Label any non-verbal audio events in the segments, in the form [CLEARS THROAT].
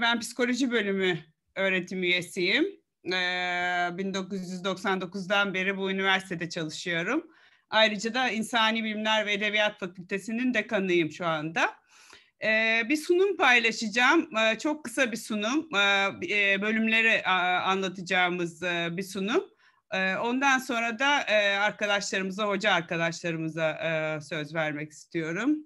Ben psikoloji bölümü öğretim üyesiyim. Ee, 1999'dan beri bu üniversitede çalışıyorum. Ayrıca da İnsani Bilimler ve Edebiyat Fakültesi'nin dekanıyım şu anda. Ee, bir sunum paylaşacağım. Ee, çok kısa bir sunum. Ee, e, bölümleri anlatacağımız e, bir sunum. Ee, ondan sonra da e, arkadaşlarımıza, hoca arkadaşlarımıza söz vermek istiyorum.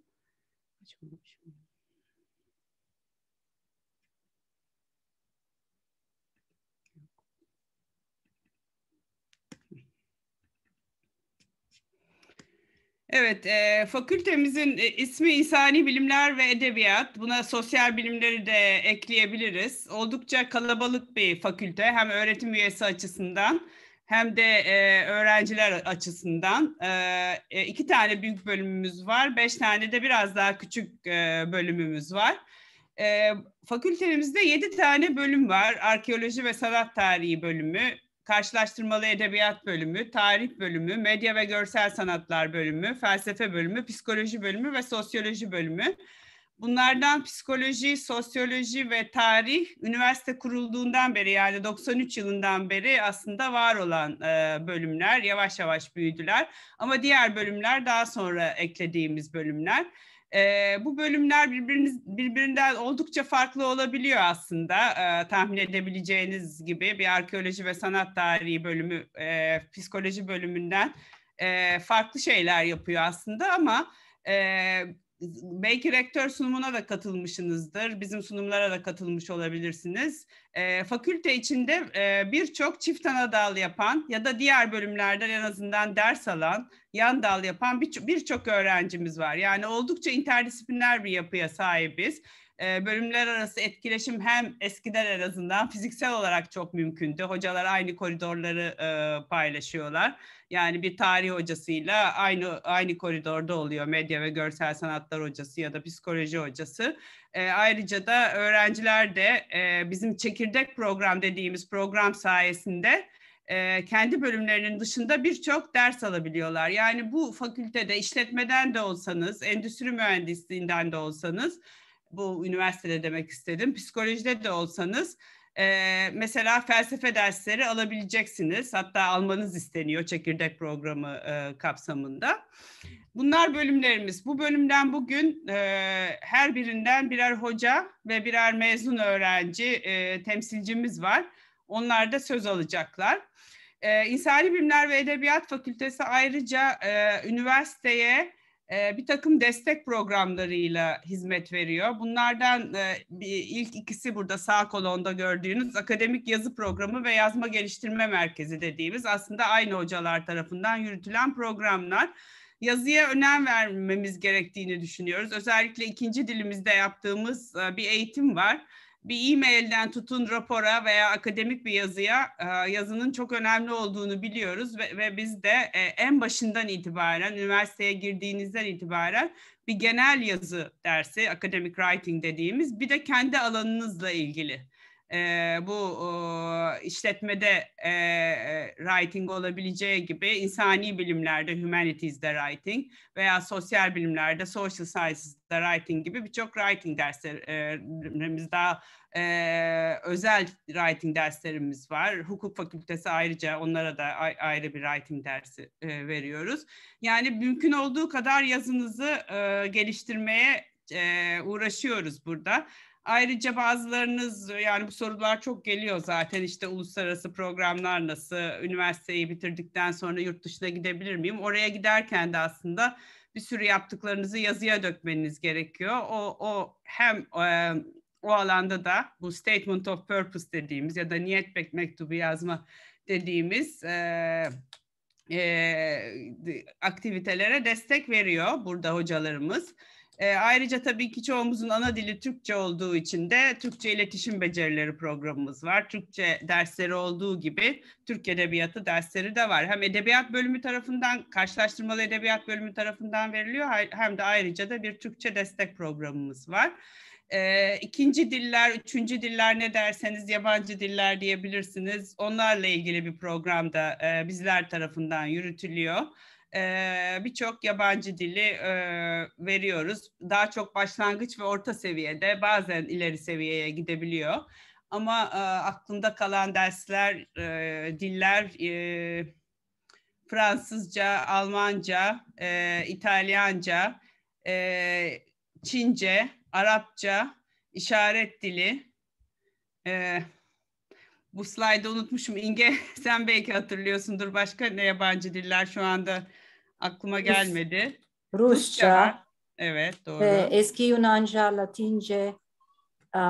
Evet, e, fakültemizin e, ismi İnsani Bilimler ve Edebiyat. Buna sosyal bilimleri de ekleyebiliriz. Oldukça kalabalık bir fakülte hem öğretim üyesi açısından hem de e, öğrenciler açısından. E, e, iki tane büyük bölümümüz var, beş tane de biraz daha küçük e, bölümümüz var. E, fakültemizde yedi tane bölüm var. Arkeoloji ve sanat tarihi bölümü, karşılaştırmalı edebiyat bölümü, tarih bölümü, medya ve görsel sanatlar bölümü, felsefe bölümü, psikoloji bölümü ve sosyoloji bölümü. Bunlardan psikoloji, sosyoloji ve tarih üniversite kurulduğundan beri yani 93 yılından beri aslında var olan e, bölümler. Yavaş yavaş büyüdüler ama diğer bölümler daha sonra eklediğimiz bölümler. E, bu bölümler birbirinden oldukça farklı olabiliyor aslında e, tahmin edebileceğiniz gibi bir arkeoloji ve sanat tarihi bölümü e, psikoloji bölümünden e, farklı şeyler yapıyor aslında ama e, belki rektör sunumuna da katılmışsınızdır. Bizim sunumlara da katılmış olabilirsiniz. E, fakülte içinde e, birçok çift ana dal yapan ya da diğer bölümlerden en azından ders alan, yan dal yapan birçok bir öğrencimiz var. Yani oldukça interdisipliner bir yapıya sahibiz. Bölümler arası etkileşim hem eskiden en azından fiziksel olarak çok mümkündü. Hocalar aynı koridorları e, paylaşıyorlar. Yani bir tarih hocasıyla aynı aynı koridorda oluyor medya ve görsel sanatlar hocası ya da psikoloji hocası. E, ayrıca da öğrenciler de e, bizim çekirdek program dediğimiz program sayesinde kendi bölümlerinin dışında birçok ders alabiliyorlar. Yani bu fakültede işletmeden de olsanız, endüstri mühendisliğinden de olsanız bu üniversitede demek istedim. Psikolojide de olsanız mesela felsefe dersleri alabileceksiniz. Hatta almanız isteniyor çekirdek programı kapsamında. Bunlar bölümlerimiz. Bu bölümden bugün her birinden birer hoca ve birer mezun öğrenci temsilcimiz var. Onlar da söz alacaklar. E, İnsani Bilimler ve Edebiyat Fakültesi ayrıca e, üniversiteye e, bir takım destek programlarıyla hizmet veriyor. Bunlardan e, ilk ikisi burada sağ kolonda gördüğünüz akademik yazı programı ve yazma geliştirme merkezi dediğimiz aslında aynı hocalar tarafından yürütülen programlar. Yazıya önem vermemiz gerektiğini düşünüyoruz. Özellikle ikinci dilimizde yaptığımız e, bir eğitim var bir e-mailden tutun rapora veya akademik bir yazıya e, yazının çok önemli olduğunu biliyoruz ve, ve biz de e, en başından itibaren üniversiteye girdiğinizden itibaren bir genel yazı dersi, academic writing dediğimiz bir de kendi alanınızla ilgili e, bu e, işletmede e, writing olabileceği gibi insani bilimlerde humanities'de writing veya sosyal bilimlerde social sciences'da writing gibi birçok writing derslerimiz daha e, özel writing derslerimiz var. Hukuk fakültesi ayrıca onlara da ayrı bir writing dersi e, veriyoruz. Yani mümkün olduğu kadar yazınızı e, geliştirmeye e, uğraşıyoruz burada. Ayrıca bazılarınız yani bu sorular çok geliyor zaten işte uluslararası programlar nasıl, üniversiteyi bitirdikten sonra yurt dışına gidebilir miyim? Oraya giderken de aslında bir sürü yaptıklarınızı yazıya dökmeniz gerekiyor. O, o hem e, o alanda da bu statement of purpose dediğimiz ya da niyet mektubu yazma dediğimiz e, e, aktivitelere destek veriyor burada hocalarımız. E, ayrıca tabii ki çoğumuzun ana dili Türkçe olduğu için de Türkçe İletişim Becerileri programımız var. Türkçe dersleri olduğu gibi Türk Edebiyatı dersleri de var. Hem edebiyat bölümü tarafından, karşılaştırmalı edebiyat bölümü tarafından veriliyor hem de ayrıca da bir Türkçe destek programımız var. E, ikinci diller, üçüncü diller ne derseniz yabancı diller diyebilirsiniz. Onlarla ilgili bir program da e, bizler tarafından yürütülüyor. E, birçok yabancı dili veriyoruz. Daha çok başlangıç ve orta seviyede bazen ileri seviyeye gidebiliyor. Ama e, aklında kalan dersler, diller Fransızca, Almanca, İtalyanca, Çince, Arapça, işaret dili. Bu slaydı unutmuşum. İnge [LAUGHS] sen belki hatırlıyorsundur. Başka ne yabancı diller şu anda aklıma gelmedi. Rusça. Rusça evet doğru. E, eski Yunanca, Latince, e,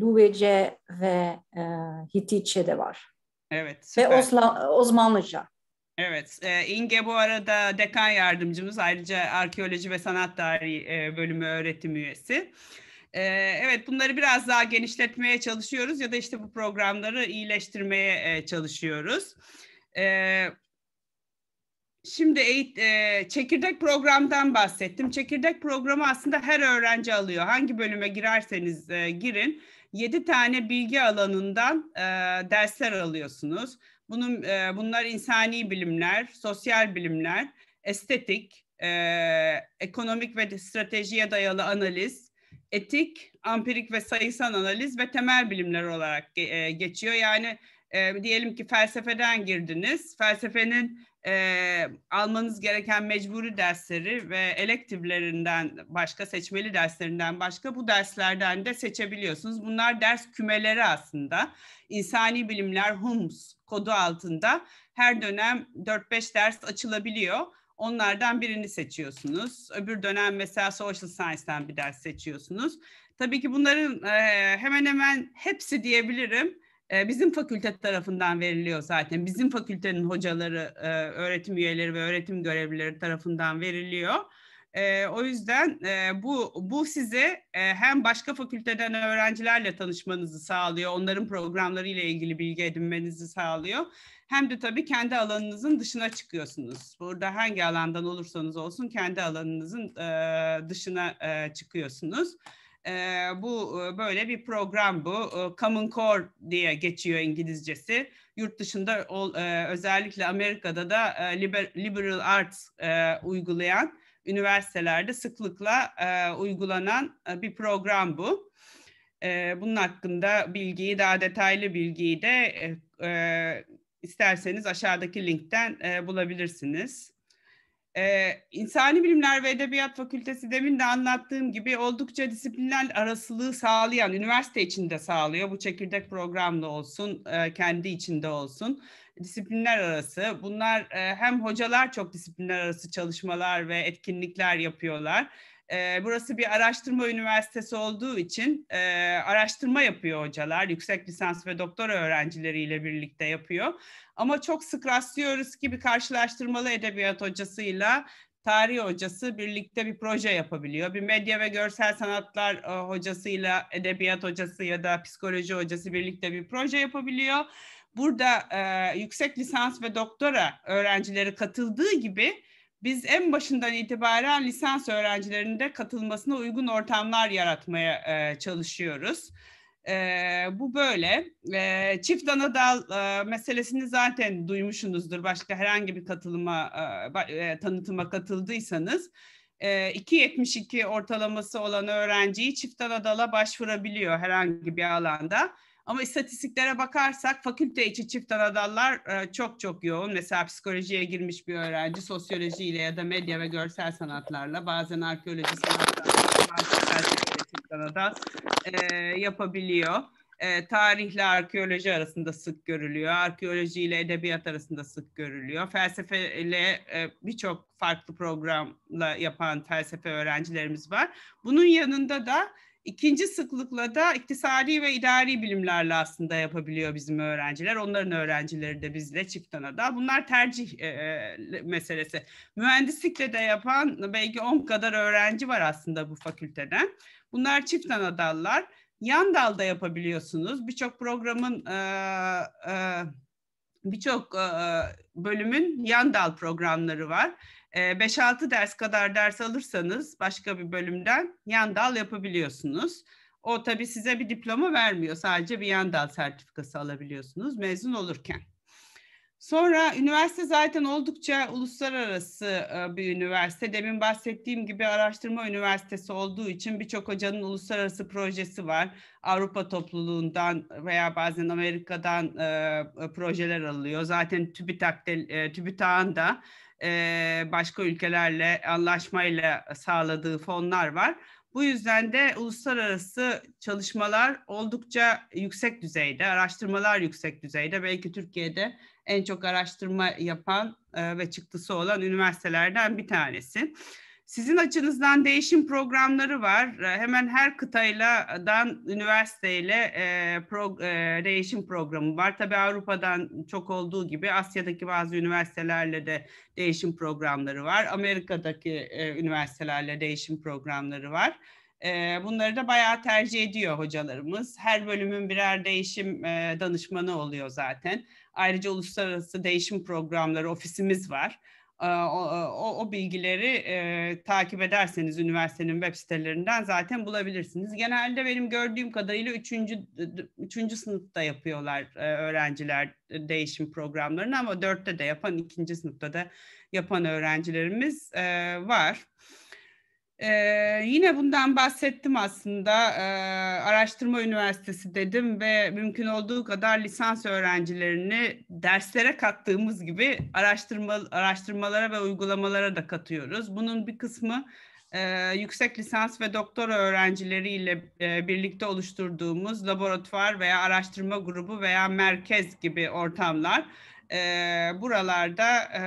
Luvece ve e, Hititçe de var. Evet. Süper. Ve Osla, Osmanlıca. Evet, e, İnge bu arada dekan yardımcımız, ayrıca arkeoloji ve sanat tarihi e, bölümü öğretim üyesi. E, evet, bunları biraz daha genişletmeye çalışıyoruz ya da işte bu programları iyileştirmeye e, çalışıyoruz. E, şimdi e, çekirdek programdan bahsettim. Çekirdek programı aslında her öğrenci alıyor. Hangi bölüme girerseniz e, girin, 7 tane bilgi alanından e, dersler alıyorsunuz. Bunun e, bunlar insani bilimler, sosyal bilimler, estetik, e, ekonomik ve stratejiye dayalı analiz, etik, ampirik ve sayısal analiz ve temel bilimler olarak e, geçiyor. Yani e, diyelim ki felsefeden girdiniz. Felsefenin e, almanız gereken mecburi dersleri ve elektiflerinden başka, seçmeli derslerinden başka bu derslerden de seçebiliyorsunuz. Bunlar ders kümeleri aslında. İnsani bilimler HUMS kodu altında her dönem 4-5 ders açılabiliyor. Onlardan birini seçiyorsunuz. Öbür dönem mesela Social Science'den bir ders seçiyorsunuz. Tabii ki bunların e, hemen hemen hepsi diyebilirim bizim fakülte tarafından veriliyor zaten. Bizim fakültenin hocaları, e, öğretim üyeleri ve öğretim görevlileri tarafından veriliyor. E, o yüzden e, bu bu size e, hem başka fakülteden öğrencilerle tanışmanızı sağlıyor, onların programları ile ilgili bilgi edinmenizi sağlıyor. Hem de tabii kendi alanınızın dışına çıkıyorsunuz. Burada hangi alandan olursanız olsun kendi alanınızın dışına çıkıyorsunuz. E, bu böyle bir program bu. E, Common Core diye geçiyor İngilizcesi. Yurt dışında o, e, özellikle Amerika'da da e, liber, liberal arts e, uygulayan üniversitelerde sıklıkla e, uygulanan e, bir program bu. E, bunun hakkında bilgiyi, daha detaylı bilgiyi de e, e, isterseniz aşağıdaki linkten e, bulabilirsiniz. Ee, İnsani Bilimler ve Edebiyat Fakültesi demin de anlattığım gibi oldukça disiplinler arasılığı sağlayan, üniversite içinde sağlıyor. Bu çekirdek programda olsun, e, kendi içinde olsun. Disiplinler arası. Bunlar e, hem hocalar çok disiplinler arası çalışmalar ve etkinlikler yapıyorlar. E, burası bir araştırma üniversitesi olduğu için e, araştırma yapıyor hocalar. Yüksek lisans ve doktora öğrencileriyle birlikte yapıyor. Ama çok sık rastlıyoruz ki bir karşılaştırmalı edebiyat hocasıyla tarih hocası birlikte bir proje yapabiliyor. Bir medya ve görsel sanatlar e, hocasıyla edebiyat hocası ya da psikoloji hocası birlikte bir proje yapabiliyor. Burada e, yüksek lisans ve doktora öğrencileri katıldığı gibi biz en başından itibaren lisans öğrencilerinin katılmasına uygun ortamlar yaratmaya e, çalışıyoruz. E, bu böyle. E, çift anadal e, meselesini zaten duymuşsunuzdur. Başka herhangi bir katılıma, e, e tanıtıma katıldıysanız. 2.72 e, ortalaması olan öğrenciyi çift anadala başvurabiliyor herhangi bir alanda. Ama istatistiklere bakarsak fakülte içi çift anadallar e, çok çok yoğun. Mesela psikolojiye girmiş bir öğrenci sosyolojiyle ya da medya ve görsel sanatlarla bazen arkeoloji sanatlarla bazen çift anadal e, yapabiliyor. E, tarihle arkeoloji arasında sık görülüyor. Arkeoloji ile edebiyat arasında sık görülüyor. Felsefe ile birçok farklı programla yapan felsefe öğrencilerimiz var. Bunun yanında da İkinci sıklıkla da iktisadi ve idari bilimlerle aslında yapabiliyor bizim öğrenciler. Onların öğrencileri de bizle çift anada. Bunlar tercih e, e, meselesi. Mühendislikle de yapan belki 10 kadar öğrenci var aslında bu fakülteden. Bunlar çift anadallar. Yan dalda yapabiliyorsunuz. Birçok programın e, e, birçok e, bölümün yan dal programları var. 5-6 ders kadar ders alırsanız başka bir bölümden yan dal yapabiliyorsunuz. O tabii size bir diploma vermiyor. Sadece bir yan dal sertifikası alabiliyorsunuz mezun olurken. Sonra üniversite zaten oldukça uluslararası bir üniversite. Demin bahsettiğim gibi araştırma üniversitesi olduğu için birçok hocanın uluslararası projesi var. Avrupa topluluğundan veya bazen Amerika'dan projeler alıyor. Zaten TÜBİTAK, e, TÜBİTAK'ın da başka ülkelerle anlaşmayla sağladığı fonlar var. Bu yüzden de uluslararası çalışmalar oldukça yüksek düzeyde, araştırmalar yüksek düzeyde. Belki Türkiye'de en çok araştırma yapan ve çıktısı olan üniversitelerden bir tanesi. Sizin açınızdan değişim programları var. E, hemen her kıtayladan üniversiteyle e, pro, e, değişim programı var. Tabii Avrupa'dan çok olduğu gibi Asya'daki bazı üniversitelerle de değişim programları var. Amerika'daki e, üniversitelerle değişim programları var. E, bunları da bayağı tercih ediyor hocalarımız. Her bölümün birer değişim e, danışmanı oluyor zaten. Ayrıca uluslararası değişim programları ofisimiz var. O, o, o bilgileri e, takip ederseniz üniversitenin web sitelerinden zaten bulabilirsiniz. Genelde benim gördüğüm kadarıyla üçüncü, üçüncü sınıfta yapıyorlar e, öğrenciler değişim programlarını ama dörtte de yapan, ikinci sınıfta da yapan öğrencilerimiz e, var. Ee, yine bundan bahsettim aslında. Ee, araştırma üniversitesi dedim ve mümkün olduğu kadar lisans öğrencilerini derslere kattığımız gibi araştırma araştırmalara ve uygulamalara da katıyoruz. Bunun bir kısmı e, yüksek lisans ve doktora öğrencileriyle e, birlikte oluşturduğumuz laboratuvar veya araştırma grubu veya merkez gibi ortamlar. E, buralarda e,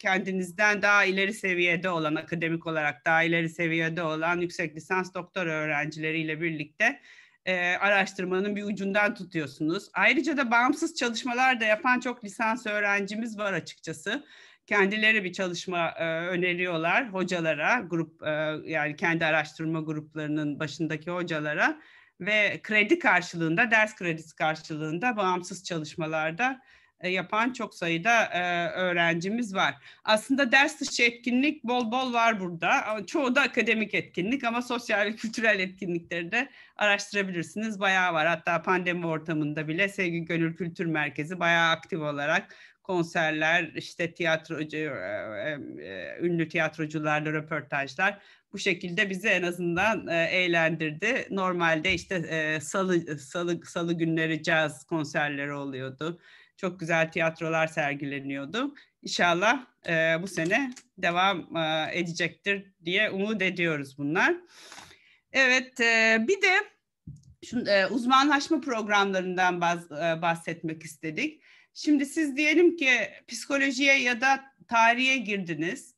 kendinizden daha ileri seviyede olan, akademik olarak daha ileri seviyede olan yüksek lisans doktor öğrencileriyle birlikte e, araştırmanın bir ucundan tutuyorsunuz. Ayrıca da bağımsız çalışmalar da yapan çok lisans öğrencimiz var açıkçası. Kendileri bir çalışma e, öneriyorlar hocalara, grup e, yani kendi araştırma gruplarının başındaki hocalara ve kredi karşılığında, ders kredisi karşılığında bağımsız çalışmalarda yapan çok sayıda e, öğrencimiz var. Aslında ders dışı etkinlik bol bol var burada. Çoğu da akademik etkinlik ama sosyal ve kültürel etkinlikleri de araştırabilirsiniz. Bayağı var. Hatta pandemi ortamında bile Sevgi Gönül Kültür Merkezi bayağı aktif olarak konserler, işte tiyatrocu, e, e, ünlü tiyatrocularla röportajlar bu şekilde bizi en azından e, eğlendirdi. Normalde işte e, salı salı salı günleri caz konserleri oluyordu. Çok güzel tiyatrolar sergileniyordu. İnşallah e, bu sene devam e, edecektir diye umut ediyoruz bunlar. Evet, e, bir de şu, e, uzmanlaşma programlarından baz, e, bahsetmek istedik. Şimdi siz diyelim ki psikolojiye ya da tarihe girdiniz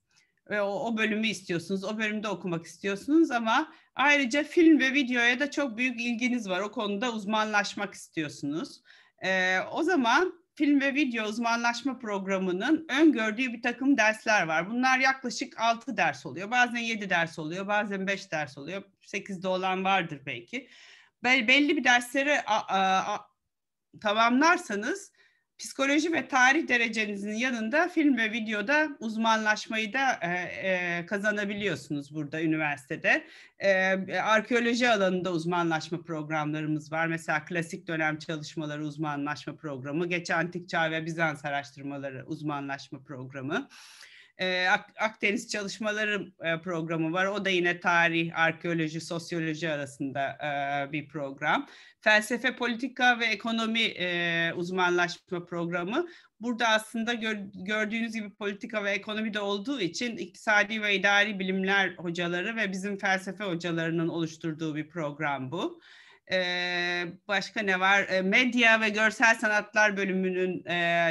ve o, o bölümü istiyorsunuz, o bölümde okumak istiyorsunuz ama ayrıca film ve videoya da çok büyük ilginiz var. O konuda uzmanlaşmak istiyorsunuz. E, o zaman film ve video uzmanlaşma programının öngördüğü bir takım dersler var. Bunlar yaklaşık 6 ders oluyor. Bazen 7 ders oluyor, bazen 5 ders oluyor. 8'de olan vardır belki. Belli bir dersleri a, a, a, tamamlarsanız psikoloji ve tarih derecenizin yanında film ve videoda uzmanlaşmayı da e, e, kazanabiliyorsunuz burada üniversitede. E, arkeoloji alanında uzmanlaşma programlarımız var. Mesela klasik dönem çalışmaları uzmanlaşma programı, geç antik çağ ve Bizans araştırmaları uzmanlaşma programı. E, Akdeniz Çalışmaları e, programı var. O da yine tarih, arkeoloji, sosyoloji arasında e, bir program. Felsefe, politika ve ekonomi uzmanlaşma programı. Burada aslında gördüğünüz gibi politika ve ekonomi de olduğu için iktisadi ve idari bilimler hocaları ve bizim felsefe hocalarının oluşturduğu bir program bu. başka ne var? medya ve görsel sanatlar bölümünün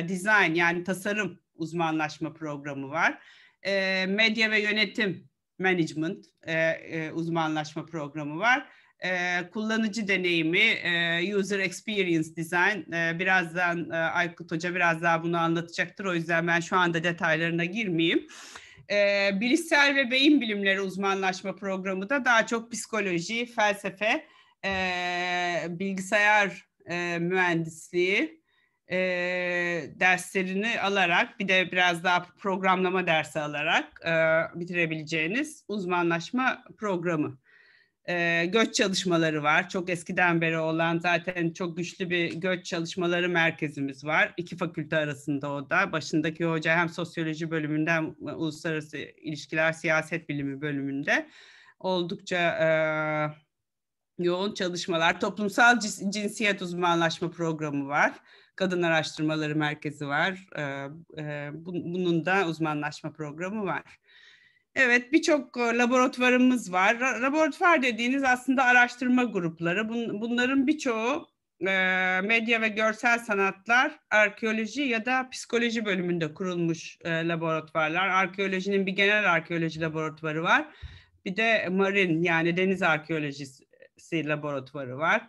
design yani tasarım uzmanlaşma programı var. E, medya ve yönetim management e, e, uzmanlaşma programı var. E, kullanıcı deneyimi, e, user experience design. E, birazdan e, Aykut Hoca biraz daha bunu anlatacaktır. O yüzden ben şu anda detaylarına girmeyeyim. E, bilişsel ve beyin bilimleri uzmanlaşma programı da daha çok psikoloji, felsefe, e, bilgisayar e, mühendisliği, e, derslerini alarak bir de biraz daha programlama dersi alarak e, bitirebileceğiniz uzmanlaşma programı. e, göç çalışmaları var. Çok eskiden beri olan zaten çok güçlü bir göç çalışmaları merkezimiz var. İki fakülte arasında o da. Başındaki hoca hem sosyoloji bölümünden uluslararası ilişkiler siyaset bilimi bölümünde oldukça e, yoğun çalışmalar. Toplumsal cinsiyet uzmanlaşma programı var. Kadın Araştırmaları Merkezi var. E, e, bunun da uzmanlaşma programı var. Evet, birçok e, laboratuvarımız var. Laboratuvar dediğiniz aslında araştırma grupları. Bunların birçoğu e, medya ve görsel sanatlar, arkeoloji ya da psikoloji bölümünde kurulmuş laboratuvarlar. Arkeolojinin bir genel arkeoloji laboratuvarı var. Bir de marin yani deniz arkeolojisi laboratuvarı var.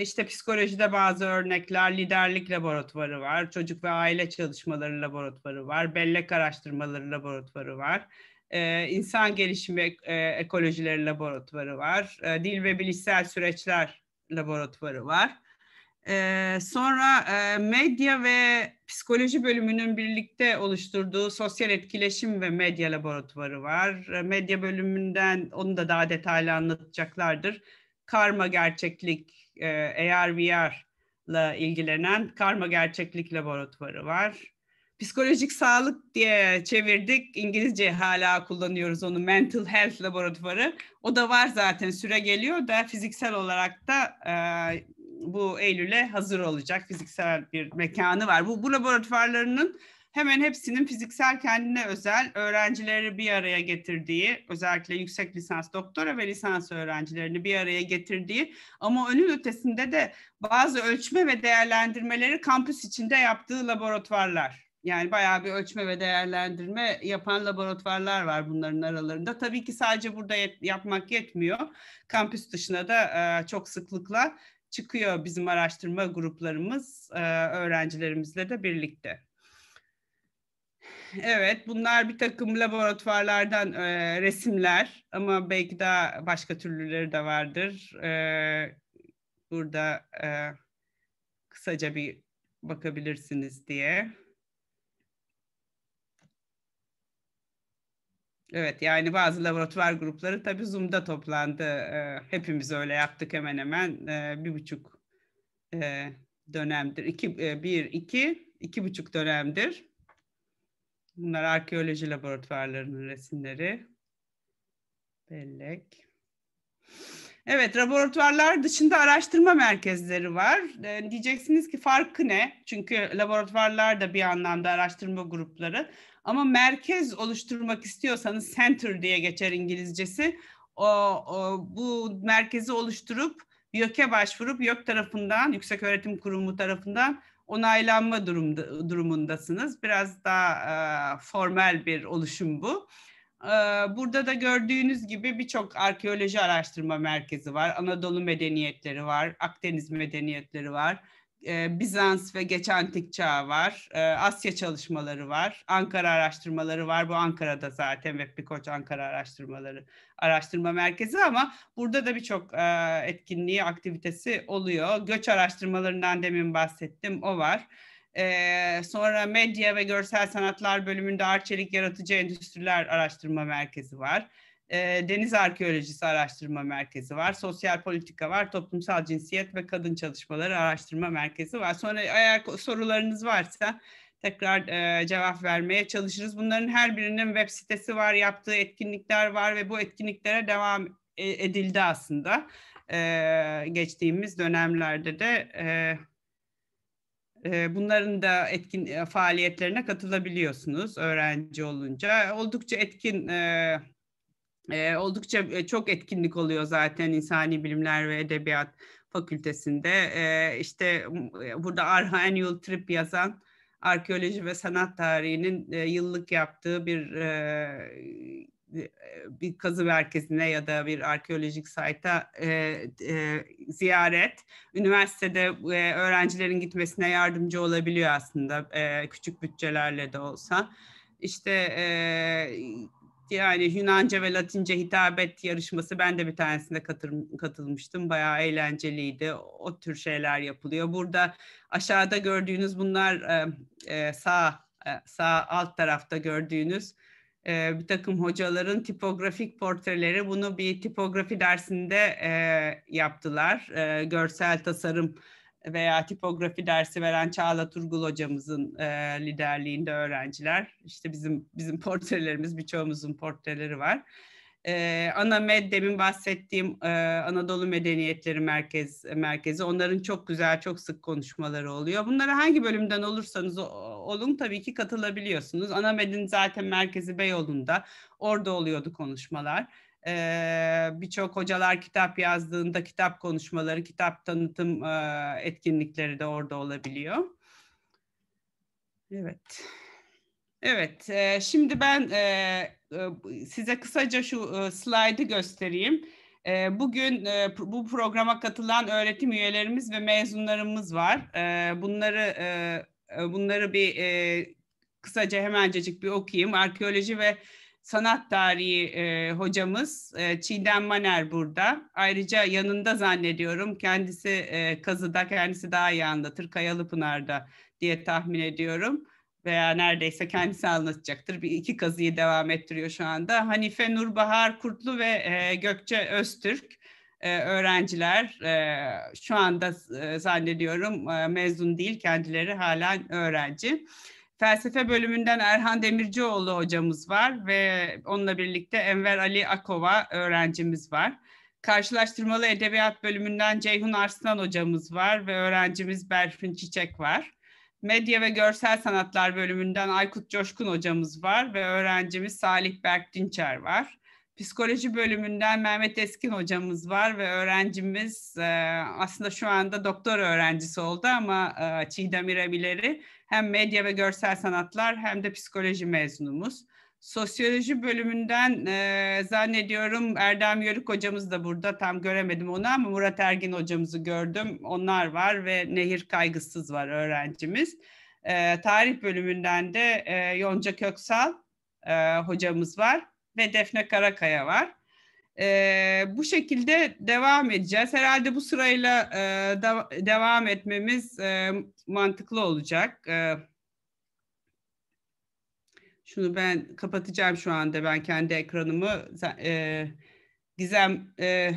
İşte psikolojide bazı örnekler, liderlik laboratuvarı var, çocuk ve aile çalışmaları laboratuvarı var, bellek araştırmaları laboratuvarı var e, insan gelişimi e, ekolojileri laboratuvarı var. E, dil ve bilişsel süreçler laboratuvarı var. E, sonra e, medya ve psikoloji bölümünün birlikte oluşturduğu sosyal etkileşim ve medya laboratuvarı var. E, medya bölümünden onu da daha detaylı anlatacaklardır. Karma gerçeklik, e, AR, VR ile ilgilenen karma gerçeklik laboratuvarı var psikolojik sağlık diye çevirdik. İngilizce hala kullanıyoruz onu. Mental Health Laboratuvarı. O da var zaten süre geliyor da fiziksel olarak da e, bu Eylül'e hazır olacak. Fiziksel bir mekanı var. Bu, bu laboratuvarlarının hemen hepsinin fiziksel kendine özel öğrencileri bir araya getirdiği, özellikle yüksek lisans, doktora ve lisans öğrencilerini bir araya getirdiği ama onun ötesinde de bazı ölçme ve değerlendirmeleri kampüs içinde yaptığı laboratuvarlar. Yani bayağı bir ölçme ve değerlendirme yapan laboratuvarlar var bunların aralarında. Tabii ki sadece burada yet- yapmak yetmiyor. Kampüs dışına da e, çok sıklıkla çıkıyor bizim araştırma gruplarımız e, öğrencilerimizle de birlikte. Evet, bunlar bir takım laboratuvarlardan e, resimler ama belki daha başka türlüleri de vardır. E, burada e, kısaca bir bakabilirsiniz diye. Evet yani bazı laboratuvar grupları tabii Zoom'da toplandı. Ee, hepimiz öyle yaptık hemen hemen. Ee, bir buçuk e, dönemdir. İki, e, bir, iki, iki buçuk dönemdir. Bunlar arkeoloji laboratuvarlarının resimleri. Bellek. Evet, laboratuvarlar dışında araştırma merkezleri var. E, diyeceksiniz ki farkı ne? Çünkü laboratuvarlar da bir anlamda araştırma grupları. Ama merkez oluşturmak istiyorsanız center diye geçer İngilizcesi. O, o bu merkezi oluşturup YÖK'e başvurup YÖK tarafından, Yüksek Öğretim Kurumu tarafından onaylanma durumda, durumundasınız. Biraz daha e, formel bir oluşum bu. E, burada da gördüğünüz gibi birçok arkeoloji araştırma merkezi var. Anadolu medeniyetleri var, Akdeniz medeniyetleri var e, Bizans ve geç antik çağ var. E, Asya çalışmaları var. Ankara araştırmaları var. Bu Ankara'da zaten ve Koç Ankara araştırmaları araştırma merkezi ama burada da birçok e, etkinliği, aktivitesi oluyor. Göç araştırmalarından demin bahsettim. O var. Sonra medya ve görsel sanatlar bölümünde Arçelik Yaratıcı Endüstriler Araştırma Merkezi var e, Deniz Arkeolojisi Araştırma Merkezi var, Sosyal Politika var, Toplumsal Cinsiyet ve Kadın Çalışmaları Araştırma Merkezi var. Sonra eğer sorularınız varsa tekrar e, cevap vermeye çalışırız. Bunların her birinin web sitesi var, yaptığı etkinlikler var ve bu etkinliklere devam e, edildi aslında. E, geçtiğimiz dönemlerde de e, e, bunların da etkin e, faaliyetlerine katılabiliyorsunuz öğrenci olunca. Oldukça etkin e, oldukça e, çok etkinlik oluyor zaten insani bilimler ve edebiyat fakültesinde. E, işte burada Arha Annual Trip yazan arkeoloji ve sanat tarihinin e, yıllık yaptığı bir e, bir kazı merkezine ya da bir arkeolojik sayta e, e, ziyaret üniversitede e, öğrencilerin gitmesine yardımcı olabiliyor aslında e, küçük bütçelerle de olsa. İşte e, yani Yunanca ve Latince hitabet yarışması ben de bir tanesinde katıl, katılmıştım. Bayağı eğlenceliydi. O tür şeyler yapılıyor. Burada aşağıda gördüğünüz bunlar e, e, sağ e, sağ alt tarafta gördüğünüz e, bir takım hocaların tipografik portreleri bunu bir tipografi dersinde e, yaptılar. E, görsel tasarım veya tipografi dersi veren Çağla Turgul hocamızın e, liderliğinde öğrenciler. İşte bizim bizim portrelerimiz, birçoğumuzun portreleri var. E, ana med demin bahsettiğim e, Anadolu Medeniyetleri Merkez Merkezi. Onların çok güzel, çok sık konuşmaları oluyor. Bunlara hangi bölümden olursanız olun tabii ki katılabiliyorsunuz. Ana medin zaten merkezi Beyoğlu'nda. Orada oluyordu konuşmalar. Ee, Birçok hocalar kitap yazdığında kitap konuşmaları, kitap tanıtım e, etkinlikleri de orada olabiliyor. Evet. Evet, e, şimdi ben e, e, size kısaca şu e, slaydı göstereyim. E, bugün e, bu programa katılan öğretim üyelerimiz ve mezunlarımız var. E, bunları e, e bunları bir e, kısaca hemencecik bir okuyayım. Arkeoloji ve sanat tarihi e, hocamız e, Çiğdem Maner burada. Ayrıca yanında zannediyorum kendisi e, kazıda, kendisi daha iyi anlatır. Kayalı Pınar'da diye tahmin ediyorum. Veya neredeyse kendisi anlatacaktır. Bir iki kazıyı devam ettiriyor şu anda. Hanife Nurbahar Kurtlu ve e, Gökçe Öztürk e, öğrenciler e, şu anda e, zannediyorum e, mezun değil kendileri hala öğrenci. Felsefe bölümünden Erhan Demircioğlu hocamız var ve onunla birlikte Enver Ali Akova öğrencimiz var. Karşılaştırmalı Edebiyat bölümünden Ceyhun Arslan hocamız var ve öğrencimiz Berfin Çiçek var. Medya ve Görsel Sanatlar bölümünden Aykut Coşkun hocamız var ve öğrencimiz Salih Berk Dinçer var. Psikoloji bölümünden Mehmet Eskin hocamız var ve öğrencimiz e, aslında şu anda doktor öğrencisi oldu ama e, Çiğdem İremileri hem medya ve görsel sanatlar hem de psikoloji mezunumuz. Sosyoloji bölümünden e, zannediyorum Erdem Yörük hocamız da burada. Tam göremedim onu ama Murat Ergin hocamızı gördüm. Onlar var ve Nehir Kaygısız var öğrencimiz. E, tarih bölümünden de e, Yonca Köksal e, hocamız var ve Defne Karakaya var. E, bu şekilde devam edeceğiz. Herhalde bu sırayla e, de, devam etmemiz e, mantıklı olacak. E, şunu ben kapatacağım şu anda ben kendi ekranımı. E, Gizem e,